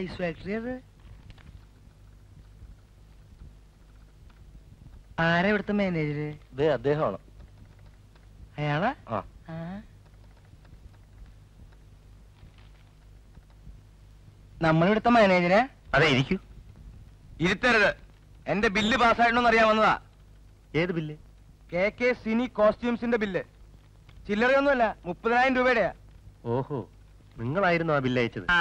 Speaker 8: ഐസ് ഫാക്ടറി അത് ആരാ ഇവിടുത്തെ മാനേജര്
Speaker 3: ഇത് അദ്ദേഹമാണ്.
Speaker 8: അയാളാ?
Speaker 3: ആ.
Speaker 8: ആ. നമ്മളിവിടുത്തെ മാനേജരാ
Speaker 3: അതെ ഇരിക്കൂ.
Speaker 8: ഇരുത്തരുത്. എന്റെ ബില്ല് പാസ്സായിട്ടുണ്ടെന്ന് അറിയാൻ വന്നതാ.
Speaker 3: ഏത് ബില്ല്?
Speaker 8: കെ കെ സിനി കോസ്റ്റ്യൂംസിന്റെ ബില്ല്. ചില്ലറയൊന്നുമല്ല മുപ്പതിനായിരം രൂപയുടെയാ.
Speaker 3: ഓഹോ
Speaker 2: നിങ്ങളായിരുന്നു ആ ബില്ല് അയച്ചത്.
Speaker 20: ആ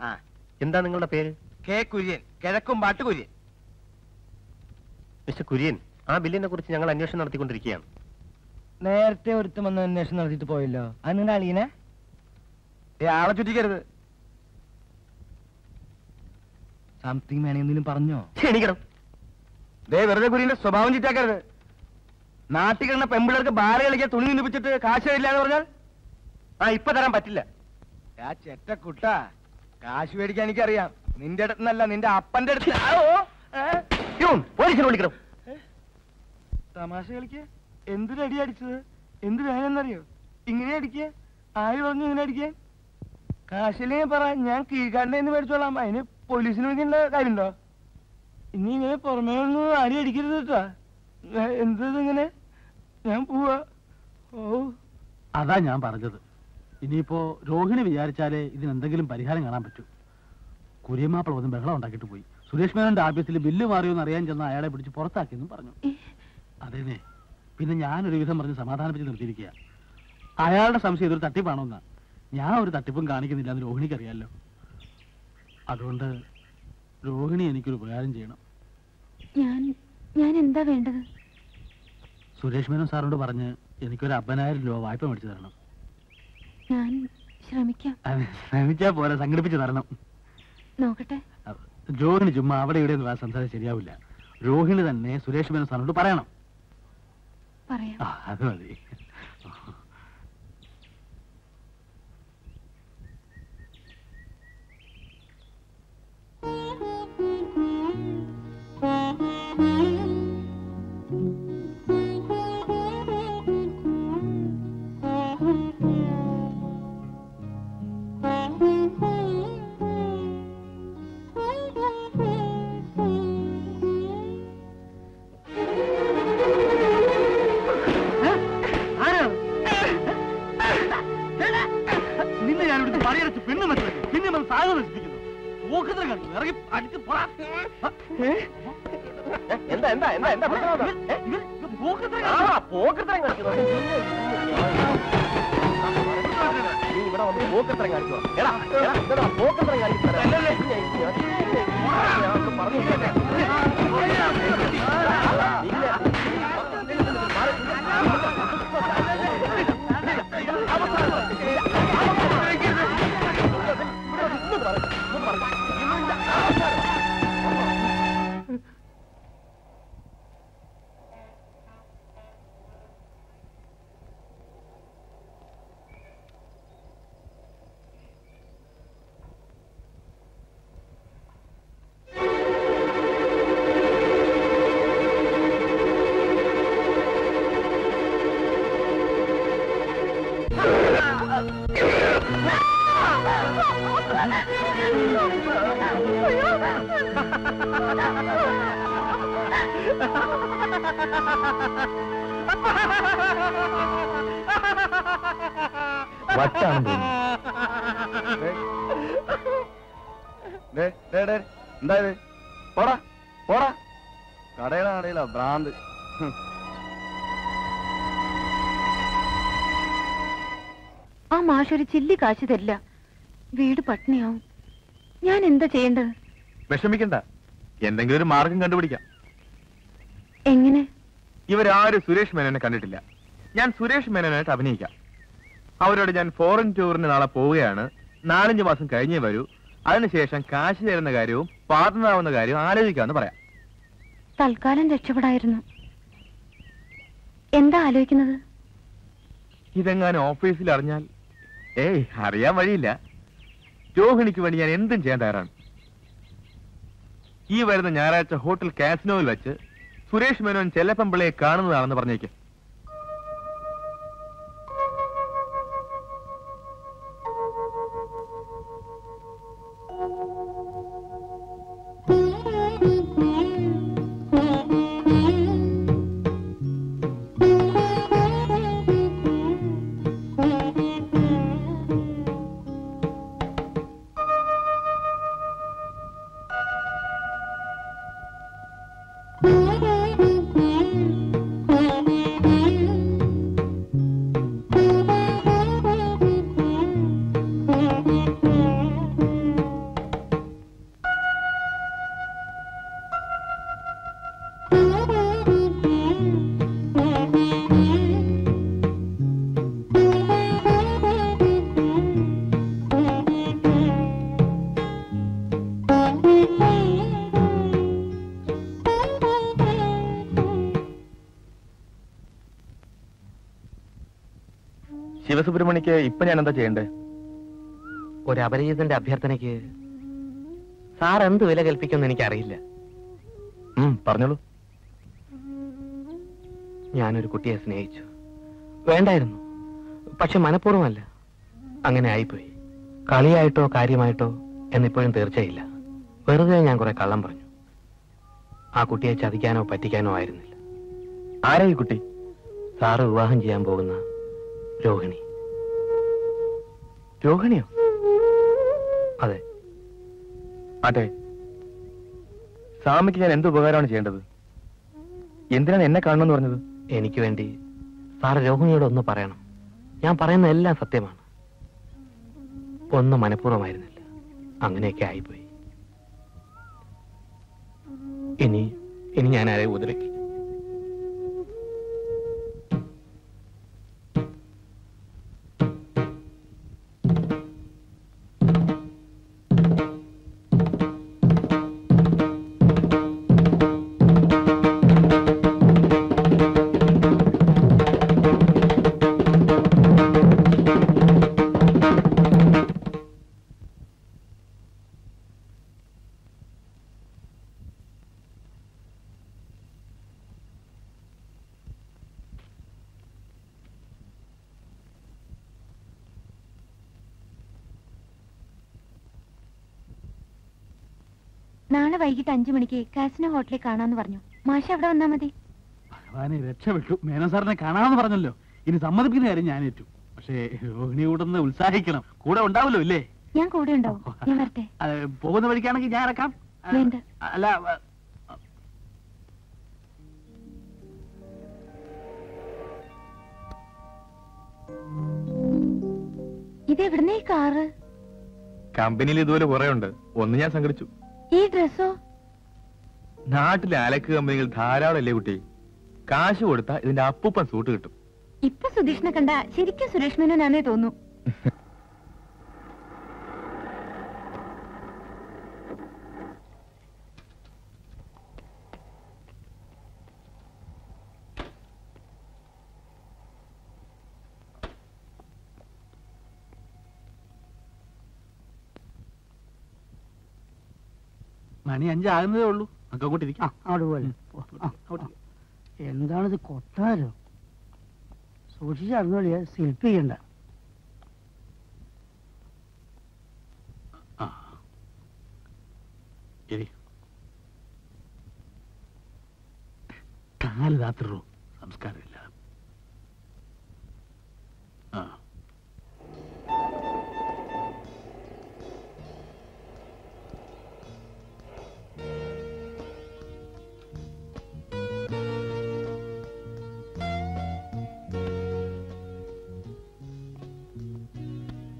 Speaker 20: ആ.
Speaker 2: എന്താ നിങ്ങളുടെ പേര്?
Speaker 20: കെ കുര്യൻ കിഴക്കും പാട്ട് കുര്യൻ
Speaker 2: മിസ്റ്റർ കുര്യൻ ആ ബില്ലിനെ കുറിച്ച് ഞങ്ങൾ അന്വേഷണം നടത്തിക്കൊണ്ടിരിക്കുകയാണ്.
Speaker 20: നേരത്തെ ഒരുത്തു വന്ന് അന്വേഷണം നടത്തിയിട്ട് പോയല്ലോ. അത് നിങ്ങളുടെ അളിയനെ ആളെ ചുറ്റിക്കരുത്. സംതിങ് വേണേ എന്തെങ്കിലും പറഞ്ഞോ?
Speaker 2: ക്ഷണിക്കണം.
Speaker 20: ദേ വെറുതെ കുര്യന്റെ സ്വഭാവം ചുറ്റാക്കരുത് നാട്ടിൽ കിടന്ന പെമ്പിള്ളേർക്ക് ബാല കളിക്കാൻ തുണി നിന്നിപ്പിച്ചിട്ട് കാശ് തരില്ല എന്ന് പറഞ്ഞാൽ?
Speaker 2: ആ ഇപ്പൊ തരാൻ പറ്റില്ല.
Speaker 20: ആ ചെറ്റ കുട്ട. കാശ് മേടിക്കാൻ എനിക്കറിയാം. നിന്റെ അടുത്തുനിന്നല്ല നിന്റെ അപ്പന്റെ അടുത്ത്?
Speaker 2: പോലീസിനെ വിളിക്കണം.
Speaker 20: തമാശ കളിക്ക? എന്തിനടി അടിച്ചത്? എന്ത് വേണമെന്നറിയോ? ഇങ്ങനെ അടിക്കുക ആര് പറഞ്ഞു ഇങ്ങനെ അടിക്കാൻ? കാശിലേ പറ ഞാൻ കീഴ്ക്കാരന്റെ എന്ന് മേടിച്ചോളാം. അതിന് പോലീസിന് വിളിക്കേണ്ട കാര്യമുണ്ടോ? ഇനി ഇങ്ങനെ പുറമേ ഒന്നും ആരും അടിക്കരുത് കേട്ടാ. എന്തത് ഇങ്ങനെ? ഞാൻ പോവാ. ഓ
Speaker 7: അതാ ഞാൻ പറഞ്ഞത്. ഇനിയിപ്പോ രോഹിണി വിചാരിച്ചാലേ ഇതിനെന്തെങ്കിലും പരിഹാരം കാണാൻ പറ്റൂ. കുര്യമാപ്പിള ഒന്നും ബഹളം ഉണ്ടാക്കിയിട്ട് പോയി. സുരേഷ് മേനോന്റെ ആഫീസിൽ ബില്ല് മാറിയോന്ന് അറിയാൻ ചെന്ന അയാളെ പിടിച്ച് പുറത്താക്കിയെന്നും പറഞ്ഞു. അതേനെ പിന്നെ ഞാൻ ഒരു വിധം പറഞ്ഞ് സമാധാനിപ്പിച്ച് നിർത്തിയിരിക്കുക അയാളുടെ സംശയം ഇതൊരു തട്ടിപ്പാണോന്നാ ഞാൻ ഒരു തട്ടിപ്പും കാണിക്കുന്നില്ല എന്ന് രോഹിണിക്ക് അറിയാലോ അതുകൊണ്ട് രോഹിണി എനിക്കൊരു ഉപകാരം ചെയ്യണം.
Speaker 15: ഞാൻ ഞാൻ എന്താ വേണ്ടത്?
Speaker 7: സുരേഷ് മേനോൻ സാറിനോട് പറഞ്ഞ് എനിക്കൊരു അമ്പതിനായിരം രൂപ വായ്പ മേടിച്ചു തരണം.
Speaker 15: ഞാൻ ശ്രമിക്കാം.
Speaker 7: അത് ശ്രമിച്ചാ പോലെ സംഘടിപ്പിച്ച് തരണം.
Speaker 15: നോക്കട്ടെ.
Speaker 7: ജോഹിന് ചുമ്മാ അവിടെ ഇവിടെ ഒന്നും സംസാരം ശരിയാവില്ല. രോഹിണി തന്നെ സുരേഷ് മേനോൻ സാറിനോട് പറയണം.
Speaker 15: പറയാം.
Speaker 7: അത് മതി.
Speaker 15: കാശ് തരില്ല. വീട് പട്ടിണിയാവും. ഞാൻ എന്താ ചെയ്യേണ്ടത്?
Speaker 22: വിഷമിക്കണ്ട. എന്തെങ്കിലും ഒരു മാർഗം കണ്ടുപിടിക്കാം.
Speaker 15: എങ്ങനെ?
Speaker 22: ഇവരാരും സുരേഷ് മേനോനെ കണ്ടിട്ടില്ല. ഞാൻ സുരേഷ് മേനോനായിട്ട് അഭിനയിക്കാം. അവരോട് ഞാൻ ഫോറിൻ ടൂറിന് നാളെ പോവുകയാണ്. നാലഞ്ച് മാസം കഴിഞ്ഞേ വരൂ. അതിനുശേഷം കാശ് തരുന്ന കാര്യവും പാർട്ട്ണറാവുന്ന കാര്യവും ആലോചിക്കാമെന്ന് പറയാം.
Speaker 15: തൽക്കാലം രക്ഷപ്പെടായിരുന്നു. എന്താ ആലോചിക്കുന്നത്?
Speaker 22: ഇതെങ്ങാനും ഓഫീസിൽ അറിഞ്ഞാൽ ഏയ് അറിയാൻ വഴിയില്ല. രോഹിണിക്ക് വേണ്ടി ഞാൻ എന്തും ചെയ്യാൻ തയ്യാറാണ്. ഈ വരുന്ന ഞായറാഴ്ച ഹോട്ടൽ കാസിനോയിൽ വെച്ച് സുരേഷ് മേനോൻ ചെല്ലപ്പമ്പിളയെ കാണുന്നതാണെന്ന് പറഞ്ഞേക്ക്. ശിവസുബ്രഹ്മണിക്ക് ഇപ്പൊ ഞാൻ എന്താ ചെയ്യണ്ടേ?
Speaker 11: ഒരു അപരിചിതന്റെ അഭ്യർത്ഥനയ്ക്ക് സാർ എന്ത് വില കൽപ്പിക്കുമെന്ന് എനിക്കറിയില്ല.
Speaker 22: പറഞ്ഞോളൂ.
Speaker 11: ഞാനൊരു കുട്ടിയെ സ്നേഹിച്ചു. വേണ്ടായിരുന്നു. പക്ഷെ മനഃപൂർവമല്ല. അങ്ങനെ ആയിപ്പോയി. കളിയായിട്ടോ കാര്യമായിട്ടോ എന്നിപ്പോഴും തീർച്ചയില്ല. വെറുതെ ഞാൻ കുറെ കള്ളം പറഞ്ഞു. ആ കുട്ടിയെ ചതിക്കാനോ പറ്റിക്കാനോ ആയിരുന്നില്ല.
Speaker 22: ആരാ ഈ കുട്ടി?
Speaker 11: സാറ് വിവാഹം ചെയ്യാൻ പോകുന്ന രോഹിണി.
Speaker 22: രോഹിണിയോ?
Speaker 11: അതെ.
Speaker 22: അതെ സാമിക്ക് ഞാൻ എന്ത് ഉപകാരമാണ് ചെയ്യേണ്ടത്? എന്തിനാണ് എന്നെ കാണണമെന്ന് പറഞ്ഞത്?
Speaker 11: എനിക്ക് വേണ്ടി സാറ് രോഹിണിയോട് ഒന്ന് പറയണം. ഞാൻ പറയുന്ന എല്ലാം സത്യമാണ്. ഒന്നും മനഃപൂർവമായിരുന്നില്ല. അങ്ങനെയൊക്കെ ആയിപ്പോയി. ഇനി ഇനി ഞാൻ ആരെ ഉപദ്രവിക്കും?
Speaker 15: വൈകിട്ട് അഞ്ചു മണിക്ക് കാസിനോ ഹോട്ടലിൽ കാണാന്ന് പറഞ്ഞു. മാഷ അവിടെ വന്നാ മതി.
Speaker 7: ഭഗവാനെ രക്ഷപ്പെട്ടു. മേനോ സാറിനെ കാണാമെന്ന് പറഞ്ഞല്ലോ. ഇനി സമ്മതിപ്പിക്കുന്ന കാര്യം ഞാൻ ഏറ്റു. പക്ഷേ രോഹിണി കൂടെ ഉത്സാഹിക്കണം. കൂടെ ഉണ്ടാവല്ലോ ഇല്ലേ?
Speaker 15: ഞാൻ കൂടെ ഉണ്ടാവും. ഞാൻ വരട്ടെ.
Speaker 7: പോകുന്ന വഴിക്കാണെങ്കിൽ ഞാൻ ഇറക്കാം. അല്ല ഇതെവിടുന്നേ
Speaker 15: ഇത് എവിടുന്നേ കാറ്?
Speaker 22: കമ്പനിയിൽ ഇതുപോലെ കുറെ ഉണ്ട്. ഒന്ന് ഞാൻ സംഘടിച്ചു.
Speaker 15: ഈ ഡ്രസ്സോ?
Speaker 22: നാട്ടിലെ അലക്ക് കമ്പനികൾ ധാരാളം അല്ലേ കുട്ടി? കാശ് കൊടുത്താൽ ഇതിന്റെ അപ്പൂപ്പൻ സൂട്ട് കിട്ടും.
Speaker 15: ഇപ്പൊ സുധീഷിനെ കണ്ട ശരിക്കും സുരേഷ് മേനോനാന്നേ തോന്നു
Speaker 7: മണി അഞ്ചാകുന്നതേ ഉള്ളൂ.
Speaker 5: എന്താണിത് കൊട്ടാരോ? സൂക്ഷിച്ചറിഞ്ഞോളിയ ശില്പി ചെയ്യണ്ട
Speaker 7: ഇരി കാൽ രാത്രി സംസ്കാരമില്ല.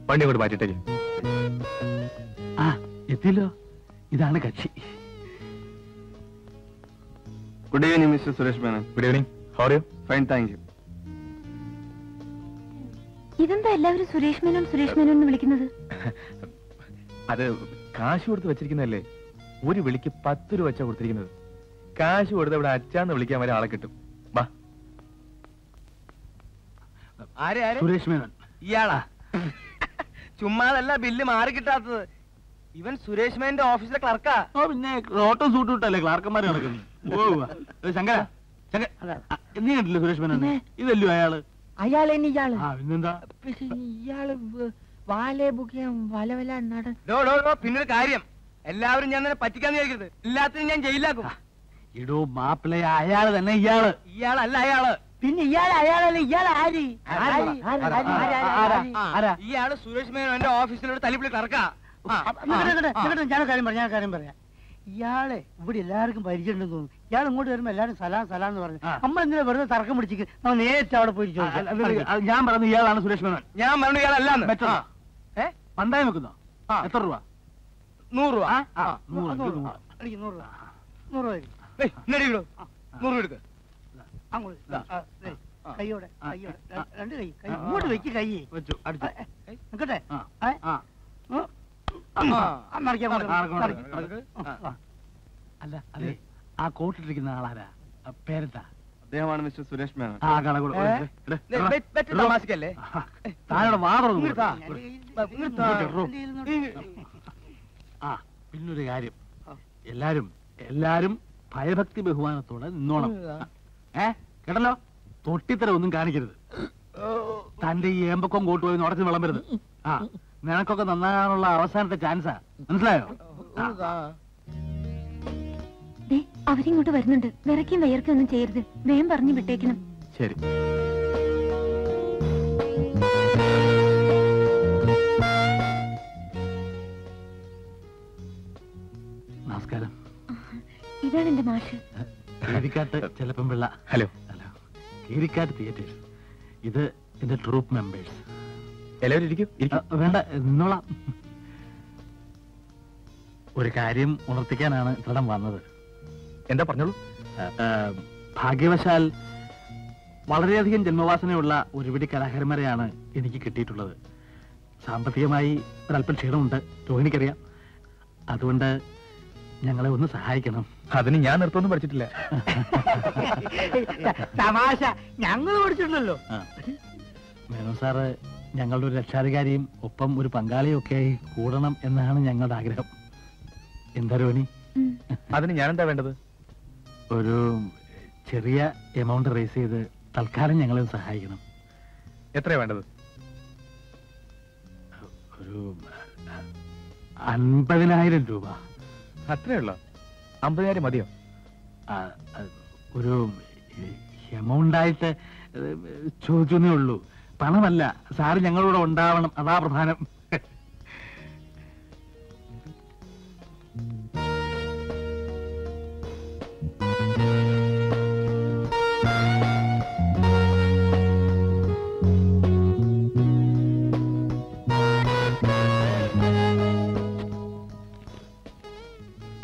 Speaker 22: വണ്ടി കൊണ്ട് മാറ്റിട്ടേ
Speaker 7: ആ എത്തിയല്ലോ. ഇതാണ് കക്ഷി.
Speaker 22: Good evening mister Suresh Menon good evening how you fine thank you
Speaker 15: ഇതെന്താ എല്ലാവരും സുരേഷ് മേനോൻ സുരേഷ് മേനോൻ എന്ന് വിളിക്കുന്നത്?
Speaker 22: അത് കാശ് കൊടുത്ത് വെച്ചിരിക്കുന്നതല്ലേ? ഒരു വിളിക്ക് പത്ത് രൂപ വെച്ചാ കൊടുത്തിരിക്കുന്നത്. കാശ് കൊടുത്ത് ഇവിടെ അച്ചാന്ന് വിളിക്കാൻ വരെ ആളെ കിട്ടും. വാ.
Speaker 20: ആരെ ആരെ?
Speaker 7: സുരേഷ് മേനോൻ.
Speaker 20: ഇയാളാ. ചുമ്മാതല്ല ബില്ല് മാറി കിട്ടാത്തത്. ഇവൻ സുരേഷ് മേന്റെ ഓഫീസിലെ ക്ലർക്കാ
Speaker 7: ഓ പിന്നെ ഓട്ടോ സൂട്ട് വിട്ടല്ലേ ക്ലർക്കന്മാരെ നടക്കുന്നത് ശങ്കര നീ കണ്ടില്ലേ സുരേഷ് മേനോനെ? ഇതല്ലോ അയാൾ?
Speaker 5: അയാളെന്നെ ഇയാൾ.
Speaker 7: ആ പിന്നെന്താ?
Speaker 5: ഇയാൾ വാലേ വലവല ബുക്കിയാൻ വല വല നട
Speaker 20: ഡോ ഡോ ഡോ പിന്നൊരു കാര്യം. എല്ലാവരും ഞാൻ തന്നെ പറ്റിക്കാന്ന് വിചാരിക്കരുത്. എല്ലാത്തിനും ഞാൻ ജയിലാക്കും
Speaker 7: ഇടോ മാപ്പിള അയാൾ തന്നെ ഇയാൾ.
Speaker 20: ഇയാളല്ല അയാൾ.
Speaker 5: പിന്നെ ഇയാൾ അയാളല്ല? ഇയാൾ ആര്?
Speaker 20: ഇയാൾ സുരേഷ് മേനോ എന്റെ ഓഫീസിലോട് തലിപ്പിളി ക്ലർക്കാ
Speaker 5: ഞാൻ കാര്യം പറയാം ഞാൻ കാര്യം പറയാം. ഇയാളെ ഇവിടെ എല്ലാവർക്കും പരിചയമുണ്ടെന്ന് തോന്നുന്നു. ഇയാൾ ഇങ്ങോട്ട് വരുമ്പോ എല്ലാരും സലാം സലാം എന്ന് പറഞ്ഞു. നമ്മൾ എന്തിനാ വെറുതെ തർക്കം പിടിച്ചിട്ട് നമ്മൾ നേരിട്ട് അവിടെ പോയി
Speaker 7: ഞാൻ പറഞ്ഞു ഇയാളാണ് സുരേഷ് മേനോൻ.
Speaker 20: ഞാൻ പറഞ്ഞു ഇയാളല്ല
Speaker 7: പണ്ടായി? വെക്കുന്നോ? എത്ര രൂപ?
Speaker 20: നൂറ് രൂപ.
Speaker 7: നൂറ്,
Speaker 5: രൂപ.
Speaker 7: നൂറ്.
Speaker 5: രൂപ. നൂറ് രൂപ.
Speaker 20: നൂറ് രൂപ എടുക്ക്.
Speaker 5: അങ്ങോട്ട് കൈയോടെ കൈയോടെ. രണ്ട് കൈ കൈ. ഇങ്ങോട്ട് കൈ.
Speaker 7: വെച്ചു
Speaker 5: നിക്കട്ടെ.
Speaker 7: അല്ല അതെ ആ കോട്ടിട്ടിരിക്കുന്ന ആളാരാ? ആ, പേരെന്താ?
Speaker 22: അദ്ദേഹമാണ് മിസ്റ്റർ സുരേഷ് മേനോൻ.
Speaker 7: ആ പിന്നൊരു കാര്യം. എല്ലാരും എല്ലാരും ഭയഭക്തി ബഹുമാനത്തോടെ നിന്നോണം. ഏ? കേട്ടല്ലോ? തൊട്ടിത്തരം ഒന്നും കാണിക്കരുത്. തന്റെ ഈ ഏമ്പക്കം കോട്ട് പോയി ഉടച്ച് വിളമ്പരുത്. ആ നിനക്കൊക്കെ നന്നാകാനുള്ള അവസാനത്തെ ചാൻസാ മനസ്സിലായോ?
Speaker 15: അവരിങ്ങോട്ട് വരുന്നുണ്ട്. വിറയ്ക്കും വയർക്കും ഒന്നും ചെയ്യരുത്. വേഗം പറഞ്ഞു വിട്ടേക്കണം.
Speaker 22: ശരി.
Speaker 7: നമസ്കാരം.
Speaker 15: ഇതാണ് എന്റെ മാഷ്.
Speaker 7: ചിലപ്പം ചെലപ്പം Pillai.
Speaker 22: Hello.
Speaker 7: Hello Keerikkattu theatres ഇത് എന്റെ ട്രൂപ്പ് മെമ്പേഴ്സ്
Speaker 22: എല്ലാവരും ഇരിക്കും?
Speaker 7: വേണ്ട നിന്നോളാം. ഒരു കാര്യം ഉണർത്തിക്കാനാണ് ഇത്രടം വന്നത്.
Speaker 22: എന്താ പറഞ്ഞോളൂ?
Speaker 7: ഭാഗ്യവശാൽ വളരെയധികം ജന്മവാസനയുള്ള ഒരു പിടി കലാകാരന്മാരെയാണ് എനിക്ക് കിട്ടിയിട്ടുള്ളത്. സാമ്പത്തികമായി ഒരല്പം ക്ഷീണമുണ്ട്. രോഹിണിക്കറിയാം. അതുകൊണ്ട് ഞങ്ങളെ ഒന്ന് സഹായിക്കണം.
Speaker 22: അതിന് ഞാൻ നൃത്തമൊന്നും പഠിച്ചിട്ടില്ല.
Speaker 8: തമാശ. ഞങ്ങൾ പഠിച്ചിട്ടുണ്ടല്ലോ.
Speaker 7: മേനോൻ സാറ് ഞങ്ങളുടെ ഒരു രക്ഷാധികാരിയും ഒപ്പം ഒരു പങ്കാളിയും ഒക്കെ ആയി കൂടണം എന്നാണ് ഞങ്ങളുടെ ആഗ്രഹം. എന്താ രോണി?
Speaker 22: അതിന് ഞാൻ എന്താ വേണ്ടത്?
Speaker 7: ഒരു ചെറിയ എമൗണ്ട് റേസ് ചെയ്ത് തൽക്കാലം ഞങ്ങളെ ഒന്ന് സഹായിക്കണം.
Speaker 22: എത്രയാ വേണ്ടത്?
Speaker 7: ഒരു അൻപതിനായിരം രൂപ.
Speaker 22: അത്രയുള്ള അമ്പതിനായിരം മതിയോ?
Speaker 7: ഒരു എമൗണ്ട് ആയിട്ട് ചോദിച്ചേ ഉള്ളൂ. പണമല്ല സാറ് ഞങ്ങളോട് ഉണ്ടാവണം. അതാ പ്രധാനം.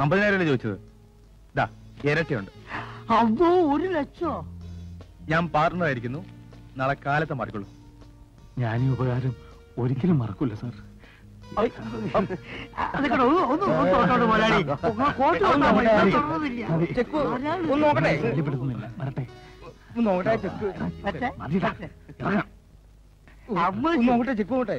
Speaker 22: അമ്പതിനായിരം ചോദിച്ചത്? ഇരട്ടിയുണ്ട്.
Speaker 8: അതോ ഒരു ലക്ഷോ?
Speaker 22: ഞാൻ പാർട്ണറായിരിക്കുന്നു നാളെ കാലത്തെ മാറിക്കൊള്ളൂ.
Speaker 7: ഞാൻ ഈ ഉപകാരം ഒരിക്കലും മറക്കൂല സാർ. വരട്ടെ.
Speaker 5: നോക്കട്ടെ ചെക്ക്. നോക്കട്ടെ ചെക്ക് നോക്കട്ടെ.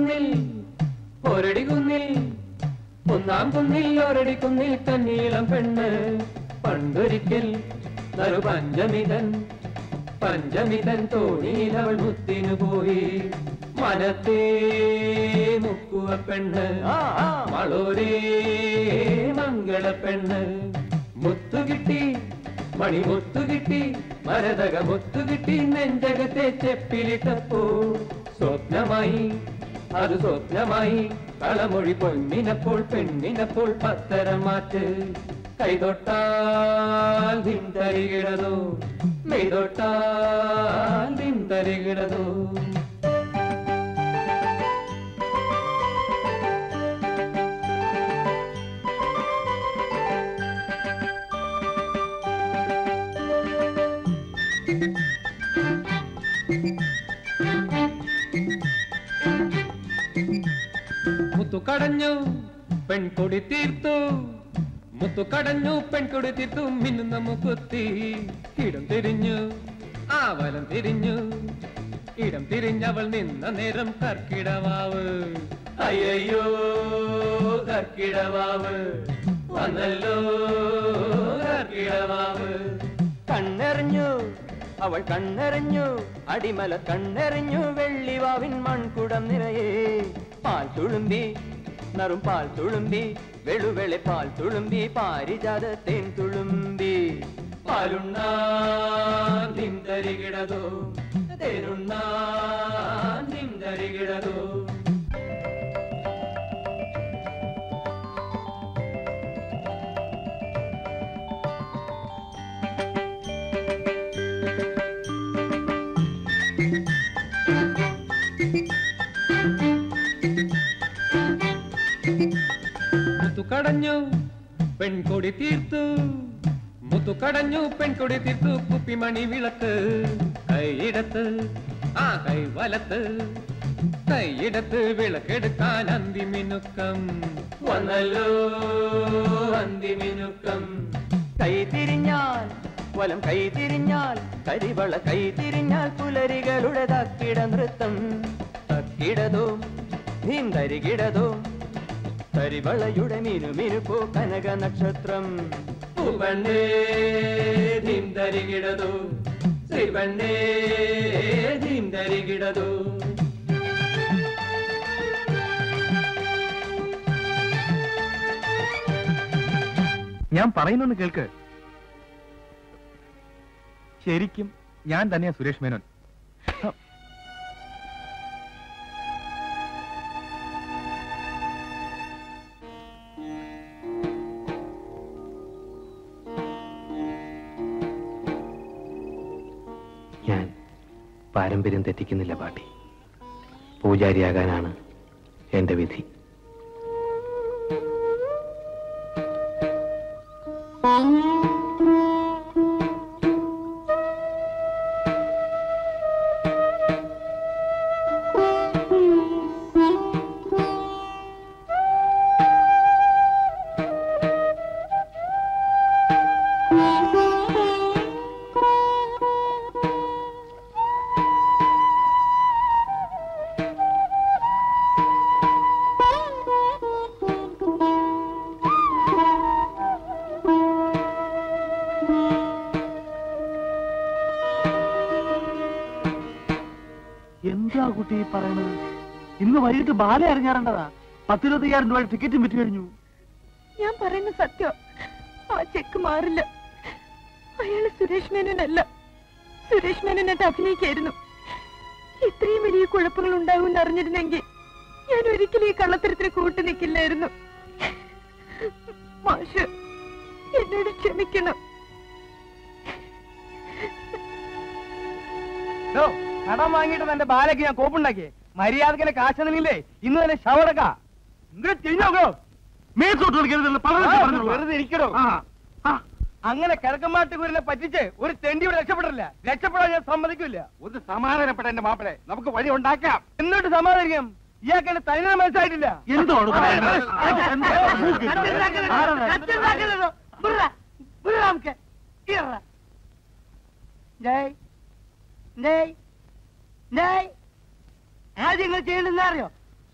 Speaker 23: കുന്നിൽ ഒരടി കുന്നിൽ ഒന്നാം കുന്നിൽ ഒരടി കുന്നിൽ കന്നീളം പെണ്ണ്. പണ്ടൊരിക്കൽ നറു പഞ്ചമിതൻ പഞ്ചമിതൻ തോണിയിൽ അവൾ മുത്തിനു പോയി. മനത്തേ മുക്കുവ പെണ്ണ് വളോരേ മംഗള പെണ്ണ്. മുത്തു കിട്ടി മണിമുത്തു കിട്ടി മരതക മുത്തു കിട്ടി നെഞ്ചകത്തെ ചെപ്പിലിട്ടപ്പോ. സ്വപ്നമായി அது சொப்னமாய் களமொழி பொன்னினப்போல் பெண்ணினப்போல் பத்தரமாற்று கைதொட்டால் தின் தருகிறதோ? மெய்தொட்டால் தின் தருகிறதோ? മുത്തു കടഞ്ഞു പെൺകൊടി തീർത്തു. മുത്തു കടഞ്ഞു പെൺകൊടി തീർത്തു. മിന്നുന്ന മുക്കുത്തി ഇടം തിരിഞ്ഞു ആവലം വലം തിരിഞ്ഞു. ഇടം തിരിഞ്ഞവൾ നിന്ന നേരം കർക്കിടവാവ്. അയ്യോ കർക്കിടവാവ്. വന്നല്ലോ കർക്കിടവാവ്. കണ്ണെറിഞ്ഞു അവൾ കണ്ണെറിഞ്ഞു അടിമല കണ്ണെറിഞ്ഞു വെള്ളിവാവിൻ മൺകുടം നിറയെ. പാൽ തുളുമ്പി നറും പാൽ തുളുമ്പി
Speaker 18: വെളുവെളെ പാൽ തുളുമ്പി പാരിജാത തേൻ തുളുമ്പി. പാലുണ്ണാ തരികിടതോ തേനുണ്ണാ ധിന്തരികിടതോ
Speaker 23: കടഞ്ഞു പെൺകൊടി തീർത്തു. മുത്തു കടഞ്ഞു പെൺകൊടി തീർത്തു. കുപ്പിമണി വിളക്ക് കൈയിടത്ത് ആ കൈ വലത്ത് കൈയിടത്ത് വിളക്കെടുക്കാൻ അന്തിമിനുക്കം
Speaker 18: വന്നല്ലോ അന്തിമിനുക്കം. കൈ തിരിഞ്ഞാൽ വലം കൈ തിരിഞ്ഞാൽ കരിവള കൈ തിരിഞ്ഞാൽ പുലരികളുടെ തക്കിട നൃത്തം. തക്കിടതോ നീന്തരികിടതോ കരിവളയുടെ മിനുമിനുപ്പോ കനക നക്ഷത്രം. പൂവണ്ണേ ധീന്തരികിടതോ ശ്രീവണ്ണേ ധീന്തരികിടതോ
Speaker 22: ഞാൻ പറയുന്നൊന്ന് കേൾക്ക്. ശരിക്കും ഞാൻ തന്നെയാ സുരേഷ് മേനോൻ.
Speaker 11: പാരമ്പര്യം തെറ്റിക്കുന്നില്ല പാട്ടി. പൂജാരിയാകാനാണ് എന്റെ വിധി.
Speaker 7: എന്താ വൈകിട്ട് ബാല അറിഞ്ഞാറേണ്ടതാ? പത്തിരുപത്തയ്യായിരം രൂപ ടിക്കറ്റും വിറ്റ് കഴിഞ്ഞു.
Speaker 15: ഞാൻ പറയുന്ന സത്യം. ആ ചെക്ക് മാറില്ല. അയാൾ സുരേഷ് മേനോനല്ല. സുരേഷ് മേനോനായിട്ട് അഭിനയിക്കായിരുന്നു. ഇത്രയും വലിയ കുഴപ്പങ്ങൾ ഉണ്ടാകുമെന്ന് അറിഞ്ഞിരുന്നെങ്കിൽ ഞാൻ ഒരിക്കലും ഈ കള്ളത്തരത്തിന് കൂട്ടു നിൽക്കില്ലായിരുന്നു മാഷ് എന്നോട് ക്ഷമിക്കണം.
Speaker 20: ഹലോ കടം വാങ്ങിയിട്ട് എന്റെ ബാലയ്ക്ക് ഞാൻ കോപ്പുണ്ടാക്കിയേ? മര്യാദക്കിനെ കാശ് ഇന്ന് തന്നെ ശവടക്ക അങ്ങനെ കിഴക്കമ്മാട്ട് കുരനെ പറ്റിച്ച് ഒരു തെണ്ടിയോട് രക്ഷപ്പെടില്ല രക്ഷപ്പെടാൻ ഞാൻ സമ്മതിക്കില്ല
Speaker 4: ഒന്ന് സമാധാനപ്പെട്ട എന്റെ മാപ്പിളെ നമുക്ക് വഴി ഉണ്ടാക്കാം
Speaker 20: എന്നിട്ട് സമാധാനിക്കാം ഇയാൾക്ക് എന്റെ തനിനെ ജയ്
Speaker 7: ജയ് പറയുന്നത്?
Speaker 5: ആദ്യം നിങ്ങൾ ചെയ്യണ്ടെന്ന് അറിയോ?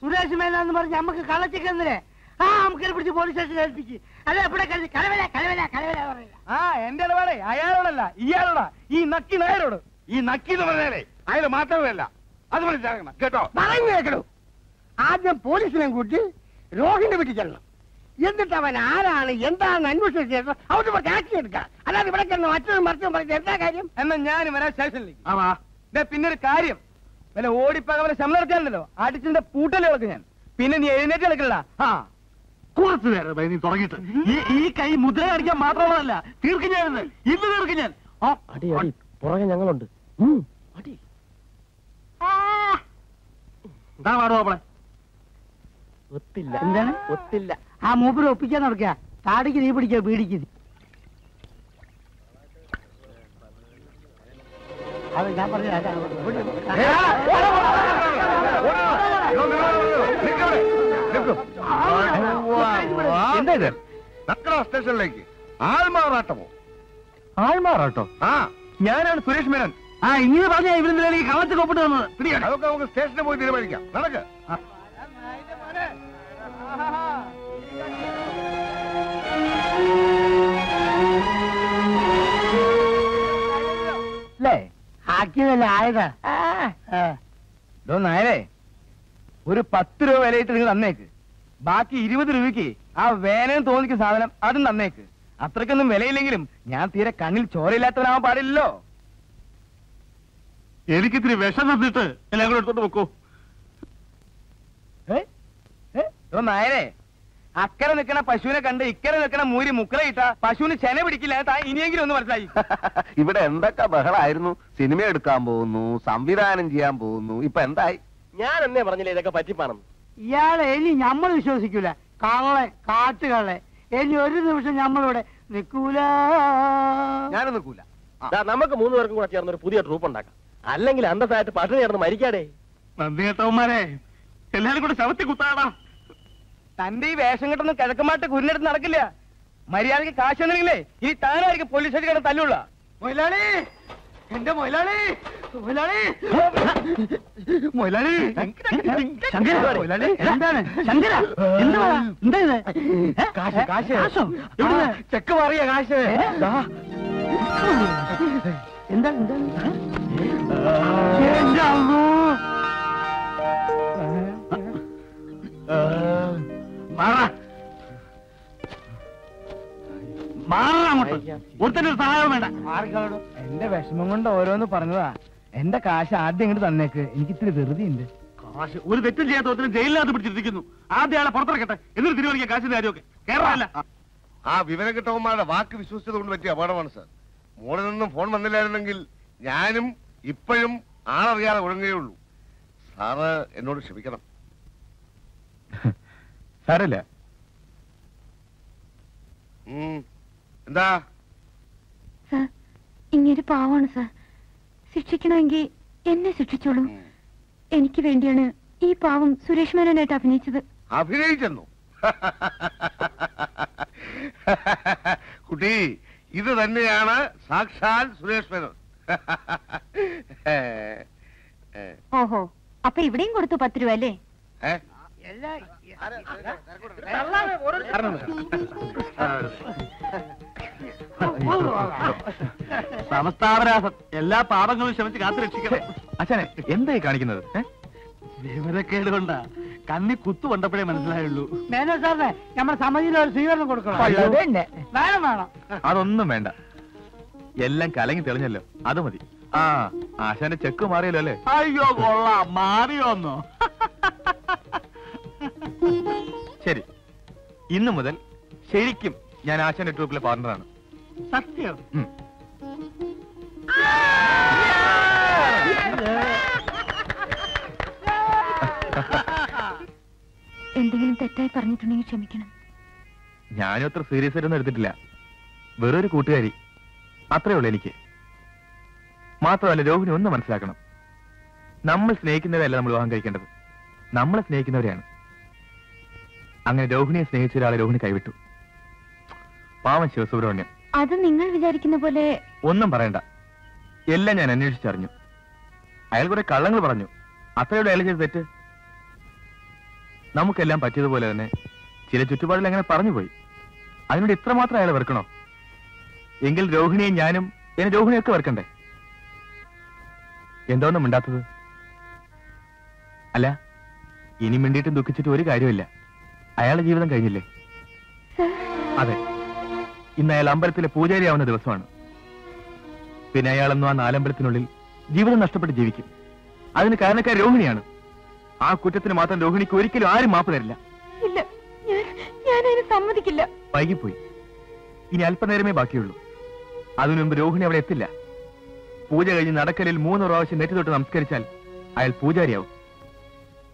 Speaker 5: സുരേഷ് മേനാന്ന് പറഞ്ഞ് നമുക്ക് കള്ളച്ചിക്കെന്നില്ലേ ആ നമുക്ക് പിടിച്ച് പോലീസ് സ്റ്റേഷൻ ഏൽപ്പിച്ച്. അല്ല ഇവിടെ കഴിഞ്ഞ് കലവല കലവല കലവല പറയില്ല
Speaker 20: ആ എന്റെ ഇടപാടെ അയാളോടല്ല ഇയാളോടാ. ഈ നക്കി നായരോട്.
Speaker 4: ഈ നക്കി എന്ന് പറഞ്ഞാലേ അയാൾ മാത്രമല്ല. അത് മനസ്സിലാക്കണം കേട്ടോ?
Speaker 13: പറഞ്ഞു കേൾക്കണു. ആദ്യം പോലീസിനെ കൂട്ടി രോഹിന്റെ വീട്ടിൽ ചെല്ലണം. എന്നിട്ട് അവൻ ആരാണ് എന്താണെന്ന് അന്വേഷിച്ച ശേഷം അവിടെ കുറച്ച് ആക്ഷൻ എടുക്കാം. അല്ലാതെ ഇവിടെ കിടന്ന് മറ്റൊരു മറിച്ചും പറഞ്ഞ എന്താ കാര്യം?
Speaker 20: എന്നാ ഞാൻ വരാം സ്റ്റേഷനിലേക്ക്. പിന്നെ ഒരു കാര്യം. വല്ല ഓടിപ്പകവലെ ശമ്പളം എടുക്കാനല്ലോ അടിച്ചിന്റെ പൂട്ടല്ലേ കിടക്കും ഞാൻ? പിന്നെ നീ എഴുന്നേറ്റ് കിടക്കണ്ട. ആ.
Speaker 7: കുറച്ചു നേരം നീ തുടങ്ങിയിട്ട്. ഈ ഈ കൈ മുദ്ര കാണിക്കാൻ മാത്രമുള്ളതല്ല തീർക്കും ഞാൻ ഇന്ന്. ഇന്ന് തീർക്കും ഞാൻ. ആ,
Speaker 2: അടി അടി പുറകെ ഞങ്ങളുണ്ട്.
Speaker 7: എന്താ പാടുവോ അവളെ
Speaker 2: ഒത്തില്ല.
Speaker 5: എന്താണ്?
Speaker 2: ഒത്തില്ല.
Speaker 5: ആ മൂപ്പര് ഒപ്പിക്കാൻ നടക്കുക താടിക്ക് നീ പിടിക്കുക പീടിക്ക്. നീ. അത് ഞാൻ പറഞ്ഞ
Speaker 4: എന്താ ഇത് നക്കട സ്റ്റേഷനിലേക്ക് ആൾമാറാട്ടമോ
Speaker 22: ആൾമാറാട്ടോ
Speaker 4: ആ
Speaker 22: ഞാനാണ് സുരേഷ് മേനോൻ
Speaker 7: ആ ഇങ്ങനെ പറഞ്ഞ ഇവരെന്തിനാണ് ഈ കളത്തിൽ ഒപ്പിട്ട് വന്നത് പിടിയാണ്
Speaker 4: അതൊക്കെ നമുക്ക് സ്റ്റേഷനിൽ പോയി തീരുമാനിക്കാം നടക്ക്
Speaker 5: അല്ലേ ആക്കിയതല്ലേ ആയതാ
Speaker 20: ഡോ നായരെ ഒരു പത്ത് രൂപ വിലയിട്ട് നിങ്ങൾ തന്നേക്ക്. ബാക്കി ഇരുപത് രൂപയ്ക്ക് ആ വേനൽ തോന്നിക്കുന്ന സാധനം അതും തന്നേക്ക്. അത്രക്കൊന്നും വിലയില്ലെങ്കിലും ഞാൻ തീരെ കണ്ണിൽ ചോരയില്ലാത്തവനാവാൻ പാടില്ലല്ലോ.
Speaker 7: എനിക്കിത്തിരി വിഷം തന്നിട്ട് എല്ലാം കൂടെ എടുത്തോണ്ട് വെക്കൂ
Speaker 20: ഏ? ഏ? നായരെ അക്കരെ നിൽക്കണ പശുവിനെ കണ്ട് ഇക്കരെ നിൽക്കണ മൂരി മുക്കറയിട്ട പശുവിന് ചെന പിടിക്കില്ല താൻ ഇനിയെങ്കിലും ഒന്ന് മനസ്സിലായി.
Speaker 3: ഇവിടെ എന്തൊക്കെ ബഹളായിരുന്നു? സിനിമ എടുക്കാൻ പോകുന്നു സംവിധാനം ചെയ്യാൻ പോകുന്നു. ഇപ്പൊ എന്തായി?
Speaker 2: ഞാൻ എന്നേ പറഞ്ഞില്ല ഇതൊക്കെ പറ്റിപ്പാണെന്ന്.
Speaker 5: ഇയാളെ ഇനി നമ്മൾ വിശ്വസിക്കൂല. കള്ളെ കാട്ടുകള്ളെ ഇനി ഒരു നിമിഷം നമ്മളിവിടെ നിൽക്കൂല.
Speaker 3: ഞാനും നിൽക്കൂല.
Speaker 2: ദാ, നമുക്ക് മൂന്ന് പേർക്കും കൂടെ ചേർന്ന് ഒരു പുതിയ ട്രൂപ്പ് ഉണ്ടാക്കാം. അല്ലെങ്കിൽ അന്തസ്സായിട്ട് പട്ടിണി ചേർന്ന് മരിക്കാടേ.
Speaker 7: നന്ദി കേട്ടവന്മാരെ എല്ലാരും കൂടെ ശവത്തി കുത്താടാ.
Speaker 20: തന്റെ ഈ വേഷം കെട്ടൊന്നും കിഴക്കമായിട്ട് കുരുന്നെടുത്ത് നടക്കില്ല. മര്യാദയ്ക്ക് കാശ് തന്നില്ലേ ഈ താനായിരിക്കും പോലീസ് സ്റ്റേഷൻ കിടന്ന് തല്ലുള്ള.
Speaker 5: മൊയിലാളി! എന്റെ മൊയിലാളി! മൊയിലാളി! മൊയിലാളി! മൊയിലാളി! എന്താണ്? ശങ്കര എന്താ എന്താ ഇത്?
Speaker 20: കാശ് കാശ്.
Speaker 5: കാശോ?
Speaker 20: ചെക്ക് മാറിയ കാശ്. ദാ.
Speaker 5: എന്താണ്
Speaker 7: ഒരു വേണ്ട.
Speaker 20: എന്റെ വിഷമം കൊണ്ട് ഓരോന്ന് പറഞ്ഞതാ. എന്റെ കാശ് ആദ്യം ഇങ്ങോട്ട് തന്നേക്ക്. എനിക്ക് ഇത്തിരി വെറുതെ ഉണ്ട്
Speaker 7: കാശ് ഒരു തെറ്റും ചെയ്യാത്ത ഒരുത്തരും ജയിലിനകത്ത് പിടിച്ചിരിക്കുന്നു. ആദ്യം ആളെ പുറത്തിറക്കട്ടെ. എന്നിട്ട് തിരുവനന്തപുരം കാശിന്റെ കാര്യമൊക്കെ. കേരളമല്ല.
Speaker 21: ആ വിവരം കിട്ടവന്മാരുടെ വാക്ക് വിശ്വസിച്ചത് കൊണ്ട് പറ്റിയ അപകടമാണ് സാർ. മോളിൽ നിന്നും ഫോൺ വന്നില്ലായിരുന്നെങ്കിൽ ഞാനും ഇപ്പോഴും ആളറിയാതെ ഒഴുകുകയുള്ളൂ സാറ് എന്നോട് ക്ഷമിക്കണം.
Speaker 22: സാരല്ല.
Speaker 21: എന്താ?
Speaker 15: സാർ ഇങ്ങനെ പാവാണ് സാർ. ശിക്ഷിക്കണമെങ്കിൽ എന്നെ ശിക്ഷിച്ചോളൂ. എനിക്ക് വേണ്ടിയാണ് ഈ പാവം സുരേഷ് മേനോനായിട്ട് അഭിനയിച്ചത്.
Speaker 21: അഭിനയിച്ചെന്നു? കുട്ടി ഇത് തന്നെയാണ് സാക്ഷാൽ സുരേഷ് മേനോൻ.
Speaker 15: ഓഹോ അപ്പൊ ഇവിടെയും കൊടുത്തു പത്ത് രൂപ അല്ലേ?
Speaker 7: സമസ്താപരാസം. എല്ലാ പാപങ്ങളും ക്ഷമിച്ച് കാത്തുരക്ഷിക്കണേ.
Speaker 22: അച്ഛനെ എന്തായി കാണിക്കുന്നത്?
Speaker 7: വിവരക്കേട് കൊണ്ടാ കണ്ണി കുത്തു കൊണ്ടപ്പോഴേ മനസ്സിലായുള്ളൂ.
Speaker 5: മേനോ സാറിനെ നമ്മുടെ സമിതിയിൽ ഒരു സ്വീകരണം കൊടുക്കണം. വേണം വേണം.
Speaker 22: അതൊന്നും വേണ്ട. എല്ലാം കലങ്ങി തെളിഞ്ഞല്ലോ. അത് മതി. ആ ആശാന്റെ ചെക്ക് മാറിയല്ലോ അല്ലേ?
Speaker 7: അയ്യോ കൊള്ളാം. മാറിയോന്നോ
Speaker 22: ശരി. ഇന്നു മുതൽ ശരിക്കും ഞാൻ ആശാന്റെ നെറ്റ്വർക്കിലെ പാർട്ണറാണ്
Speaker 7: സത്യം?
Speaker 15: എന്തെങ്കിലും തെറ്റായി പറഞ്ഞിട്ടുണ്ടെങ്കിൽ ക്ഷമിക്കണം.
Speaker 22: ഞാനും അത്ര സീരിയസ് ആയിട്ടൊന്നും എടുത്തിട്ടില്ല. വെറൊരു കൂട്ടുകാരി. അത്രേ ഉള്ളൂ എനിക്ക്. മാത്രമല്ല രോഹിണി ഒന്ന് മനസ്സിലാക്കണം. നമ്മൾ സ്നേഹിക്കുന്നവരല്ല നമ്മൾ വിവാഹം കഴിക്കേണ്ടത്. നമ്മളെ സ്നേഹിക്കുന്നവരെയാണ്. അങ്ങനെ രോഹിണിയെ സ്നേഹിച്ച ഒരാളെ രോഹിണി കൈവിട്ടു. പാവം ശിവസുബ്രഹ്മണ്യം.
Speaker 15: അത് നിങ്ങൾ വിചാരിക്കുന്ന പോലെ
Speaker 22: ഒന്നും പറയണ്ട. എല്ലാം ഞാൻ അന്വേഷിച്ചറിഞ്ഞു. അയാൾ കുറെ കള്ളങ്ങൾ പറഞ്ഞു. അത്രയോട് അയാൾ ചെയ്ത് തെറ്റ്? നമുക്കെല്ലാം പറ്റിയതുപോലെ തന്നെ ചില ചുറ്റുപാടിൽ അങ്ങനെ പറഞ്ഞുപോയി അതിനോട് ഇത്രമാത്രം അയാൾ വെറുക്കണോ? എങ്കിൽ രോഹിണിയെ ഞാനും എന്നെ രോഹിണിയൊക്കെ വെറുക്കണ്ടേ? എന്തോന്നും മിണ്ടാത്തത്? അല്ല ഇനി മിണ്ടിയിട്ടും ദുഃഖിച്ചിട്ട് ഒരു കാര്യമില്ല അയാളുടെ ജീവിതം കഴിഞ്ഞില്ലേ? അതെ. ഇന്ന് അയാൾ അമ്പലത്തിലെ പൂജാരിയാവുന്ന ദിവസമാണ്. പിന്നെ അയാളെന്നും ആ നാലമ്പലത്തിനുള്ളിൽ ജീവിതം നഷ്ടപ്പെട്ട് ജീവിക്കും. അതിന് കാരണക്കാർ രോഹിണിയാണ്. ആ കുറ്റത്തിന് മാത്രം രോഹിണിക്ക് ഒരിക്കലും ആരും മാപ്പ് തരില്ല.
Speaker 15: ഇല്ല ഞാൻ അതിന് സമ്മതിക്കില്ല.
Speaker 22: വൈകിപ്പോയി. ഇനി അല്പനേരമേ ബാക്കിയുള്ളൂ. അതിനു മുമ്പ് രോഹിണി അവിടെ എത്തില്ല. പൂജ കഴിഞ്ഞ് നടക്കലിൽ മൂന്ന് പ്രാവശ്യം നെറ്റി തൊട്ട് നമസ്കരിച്ചാൽ അയാൾ പൂജാരിയാവും.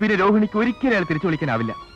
Speaker 22: പിന്നെ രോഹിണിക്ക് ഒരിക്കലും അയാൾ തിരിച്ചു വിളിക്കാനാവില്ല.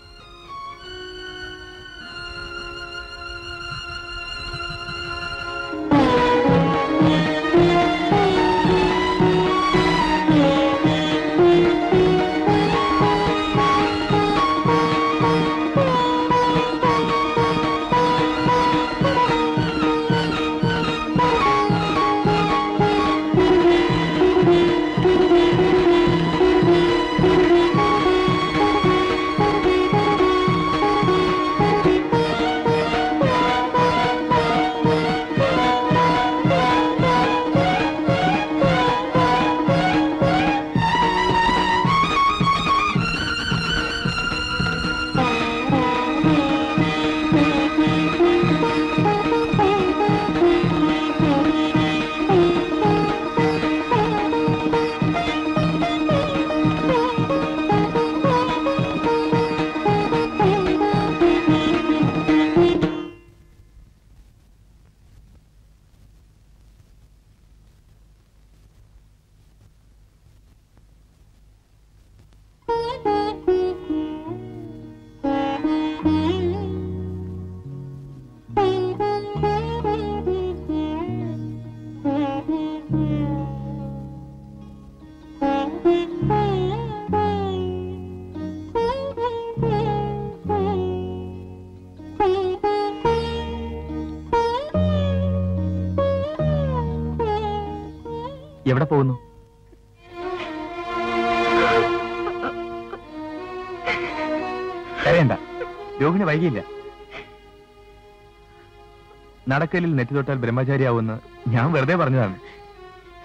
Speaker 22: നടക്കലിൽ നെറ്റി തൊട്ടാൽ ബ്രഹ്മചാരിയാവുമെന്ന് ഞാൻ വെറുതെ പറഞ്ഞതാണ്.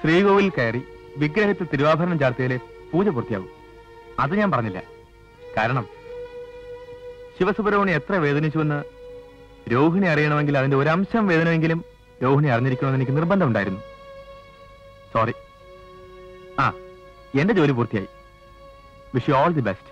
Speaker 22: ശ്രീകോവിൽ കയറി വിഗ്രഹത്തിൽ തിരുവാഭരണം ചാർത്തിയാലേ പൂജ പൂർത്തിയാവും അത് ഞാൻ പറഞ്ഞില്ല. കാരണം ശിവസുബ്രഹ്മണി എത്ര വേദനിച്ചുവെന്ന് രോഹിണി അറിയണമെങ്കിൽ അതിന്റെ ഒരംശം വേദനമെങ്കിലും രോഹിണി അറിഞ്ഞിരിക്കണമെന്ന് എനിക്ക് നിർബന്ധമുണ്ടായിരുന്നു. സോറി ആ എന്റെ ജോലി പൂർത്തിയായി. Wish you all the best